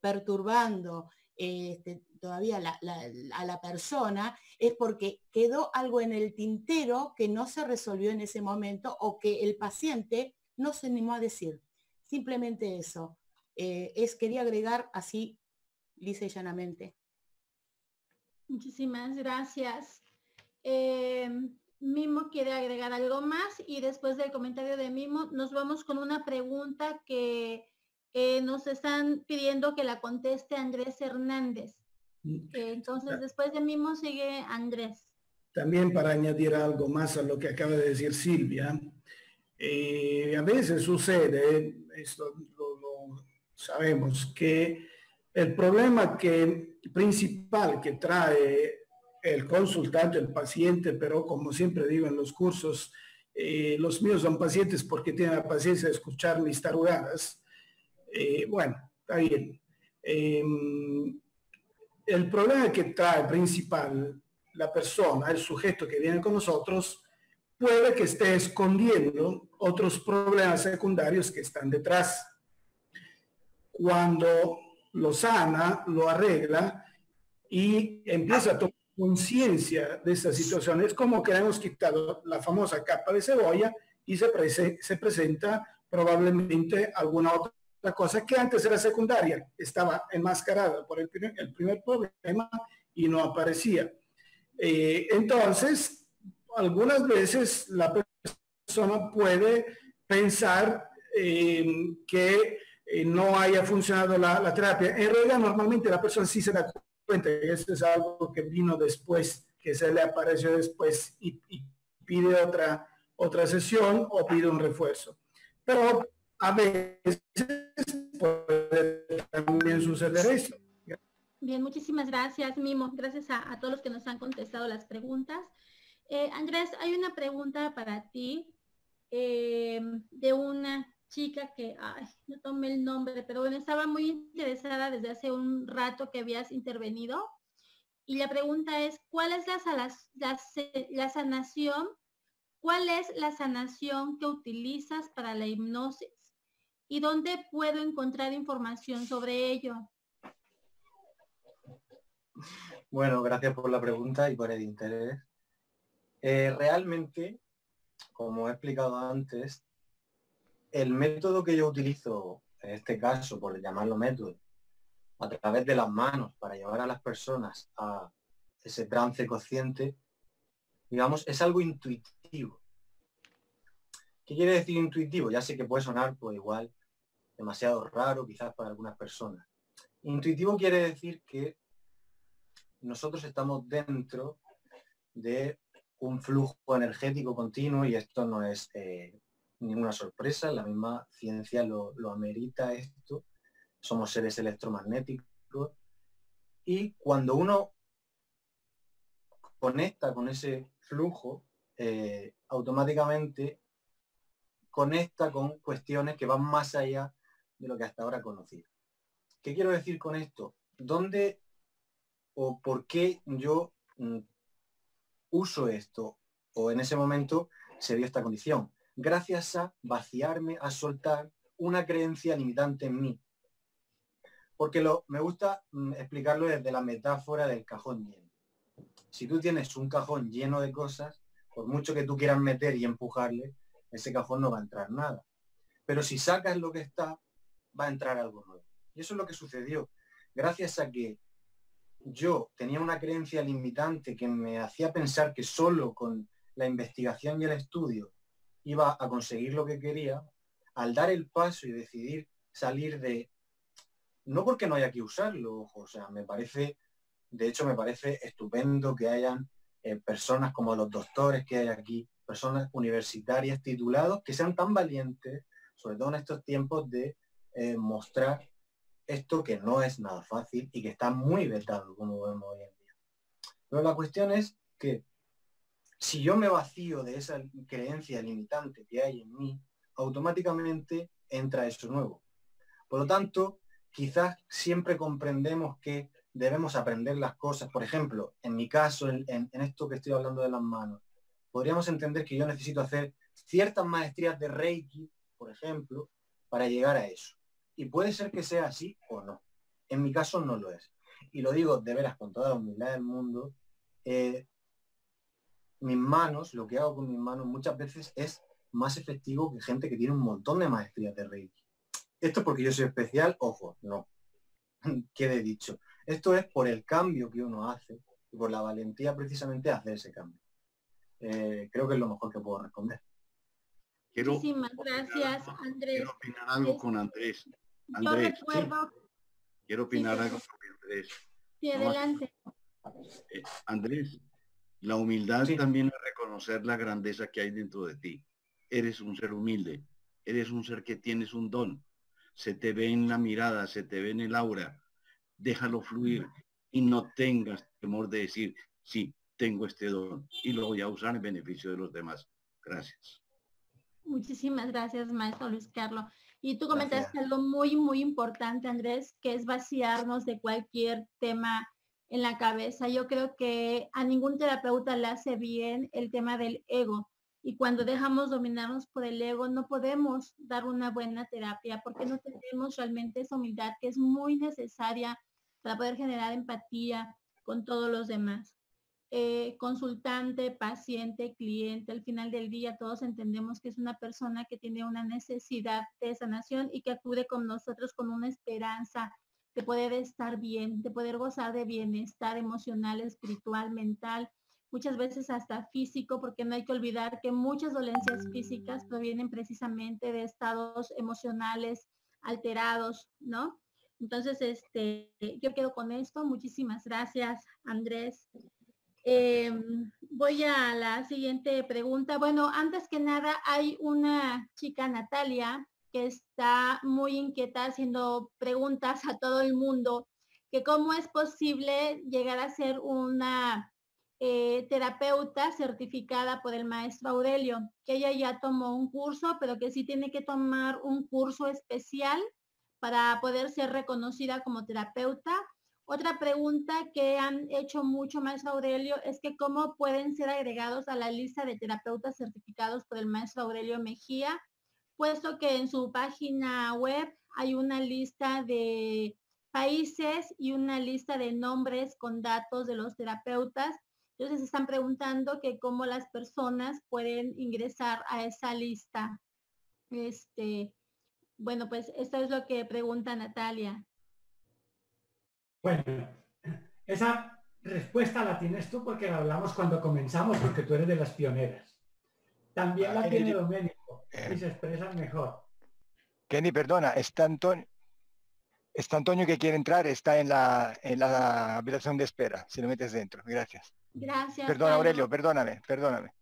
perturbando este, todavía a la persona, es porque quedó algo en el tintero que no se resolvió en ese momento o que el paciente no se animó a decir. Simplemente eso. Eh, es, quería agregar así, lisa y llanamente. Muchísimas gracias. Eh, Mimo quiere agregar algo más y después del comentario de Mimo nos vamos con una pregunta que eh, nos están pidiendo que la conteste Andrés Hernández. Mm. Eh, entonces, después de mismo sigue Andrés. También para añadir algo más a lo que acaba de decir Silvia, eh, a veces sucede, esto lo, sabemos, que el problema que, principal que trae el consultante, el paciente, pero como siempre digo en los cursos, los míos son pacientes porque tienen la paciencia de escuchar mis tarugadas, eh, bueno, está bien. Em, el problema que trae principal la persona, el sujeto que viene con nosotros, puede que esté escondiendo otros problemas secundarios que están detrás. Cuando lo sana, lo arregla y empieza a tomar conciencia de esa situación, es como que hemos quitado la famosa capa de cebolla y se, se presenta probablemente alguna otra la cosa que antes era secundaria, estaba enmascarada por el primer, problema y no aparecía. Eh, entonces, algunas veces la persona puede pensar eh, que eh, no haya funcionado la, terapia. En realidad, normalmente la persona sí se da cuenta que esto es algo que vino después, que se le apareció después y, y pide otra, otra sesión o pide un refuerzo. Pero a veces puede también suceder eso. Bien, muchísimas gracias, Mimo. Gracias a, todos los que nos han contestado las preguntas. Eh, Andrés, hay una pregunta para ti eh, de una chica que, ay, no tomé el nombre, pero bueno, estaba muy interesada desde hace un rato que habías intervenido. Y la pregunta es, ¿cuál es la, la, la sanación? ¿Cuál es la sanación que utilizas para la hipnosis? Y dónde puedo encontrar información sobre ello? Bueno, gracias por la pregunta y por el interés. Eh, realmente, como he explicado antes, el método que yo utilizo, en este caso, por llamarlo método, a través de las manos para llevar a las personas a ese trance consciente, digamos, es algo intuitivo. ¿Qué quiere decir intuitivo? Ya sé que puede sonar pues igual demasiado raro quizás para algunas personas. Intuitivo quiere decir que nosotros estamos dentro de un flujo energético continuo y esto no es eh, ninguna sorpresa, la misma ciencia lo, amerita esto, somos seres electromagnéticos. Y cuando uno conecta con ese flujo, eh, automáticamente conecta con cuestiones que van más allá de lo que hasta ahora conocía. ¿Qué quiero decir con esto? ¿Dónde o por qué yo mm, uso esto o en ese momento se dio esta condición? gracias a vaciarme, a soltar una creencia limitante en mí. Porque lo, me gusta mm, explicarlo desde la metáfora del cajón lleno. Si tú tienes un cajón lleno de cosas, por mucho que tú quieras meter y empujarle, ese cajón no va a entrar nada. Pero si sacas lo que está, va a entrar algo nuevo. Y eso es lo que sucedió. Gracias a que yo tenía una creencia limitante que me hacía pensar que solo con la investigación y el estudio iba a conseguir lo que quería, al dar el paso y decidir salir de, no porque no haya que usarlo, o sea, me parece, de hecho me parece estupendo que hayan eh, personas como los doctores que hay aquí, personas universitarias titulados, que sean tan valientes, sobre todo en estos tiempos, de eh, mostrar esto que no es nada fácil y que está muy vetado, como vemos hoy en día. Pero la cuestión es que si yo me vacío de esa creencia limitante que hay en mí, automáticamente entra eso nuevo. Por lo tanto, quizás siempre comprendemos que debemos aprender las cosas. Por ejemplo, en mi caso, en, esto que estoy hablando de las manos, podríamos entender que yo necesito hacer ciertas maestrías de Reiki, por ejemplo, para llegar a eso. Y puede ser que sea así o no. En mi caso no lo es. Y lo digo de veras con toda la humildad del mundo. Eh, mis manos, lo que hago con mis manos muchas veces es más efectivo que gente que tiene un montón de maestrías de Reiki. Esto es porque yo soy especial, ojo, no. [LAUGHS] Quede dicho. Esto es por el cambio que uno hace y por la valentía precisamente de hacer ese cambio. Eh, creo que es lo mejor que puedo responder. Muchísimas gracias, Andrés. Quiero opinar algo con Andrés. Andrés, Quiero opinar algo con Andrés. Sí, adelante. Eh, Andrés, la humildad también es reconocer la grandeza que hay dentro de ti. Eres un ser humilde, eres un ser que tienes un don. Se te ve en la mirada, se te ve en el aura. Déjalo fluir y no tengas temor de decir, sí, tengo este don y lo voy a usar en beneficio de los demás. Gracias. Muchísimas gracias, maestro Luis Carlos. Y tú comentaste algo muy, muy importante, Andrés, que es vaciarnos de cualquier tema en la cabeza. Yo creo que a ningún terapeuta le hace bien el tema del ego. Y cuando dejamos dominarnos por el ego, no podemos dar una buena terapia porque no tenemos realmente esa humildad que es muy necesaria para poder generar empatía con todos los demás. Eh, consultante, paciente, cliente, al final del día todos entendemos que es una persona que tiene una necesidad de sanación y que acude con nosotros con una esperanza de poder estar bien, de poder gozar de bienestar emocional, espiritual, mental, muchas veces hasta físico, porque no hay que olvidar que muchas dolencias físicas provienen precisamente de estados emocionales alterados, ¿no? Entonces, este, yo quedo con esto. Muchísimas gracias, Andrés. Em, voy a la siguiente pregunta. Bueno, antes que nada, hay una chica, Natalia, que está muy inquieta haciendo preguntas a todo el mundo, que cómo es posible llegar a ser una eh, terapeuta certificada por el maestro Aurelio, que ella ya tomó un curso, pero que sí tiene que tomar un curso especial para poder ser reconocida como terapeuta. Otra pregunta que han hecho mucho maestro Aurelio es que cómo pueden ser agregados a la lista de terapeutas certificados por el maestro Aurelio Mejía puesto que en su página web hay una lista de países y una lista de nombres con datos de los terapeutas. Entonces están preguntando que cómo las personas pueden ingresar a esa lista. Este, bueno, pues esto es lo que pregunta Natalia. Bueno, esa respuesta la tienes tú porque la hablamos cuando comenzamos, porque tú eres de las pioneras. También la tiene Doménico y se expresa mejor. Kenny, perdona, está Antonio, está Antonio que quiere entrar, está en la, en la habitación de espera, si lo metes dentro. Gracias. Gracias. Perdona, Aurelio, perdóname, perdóname.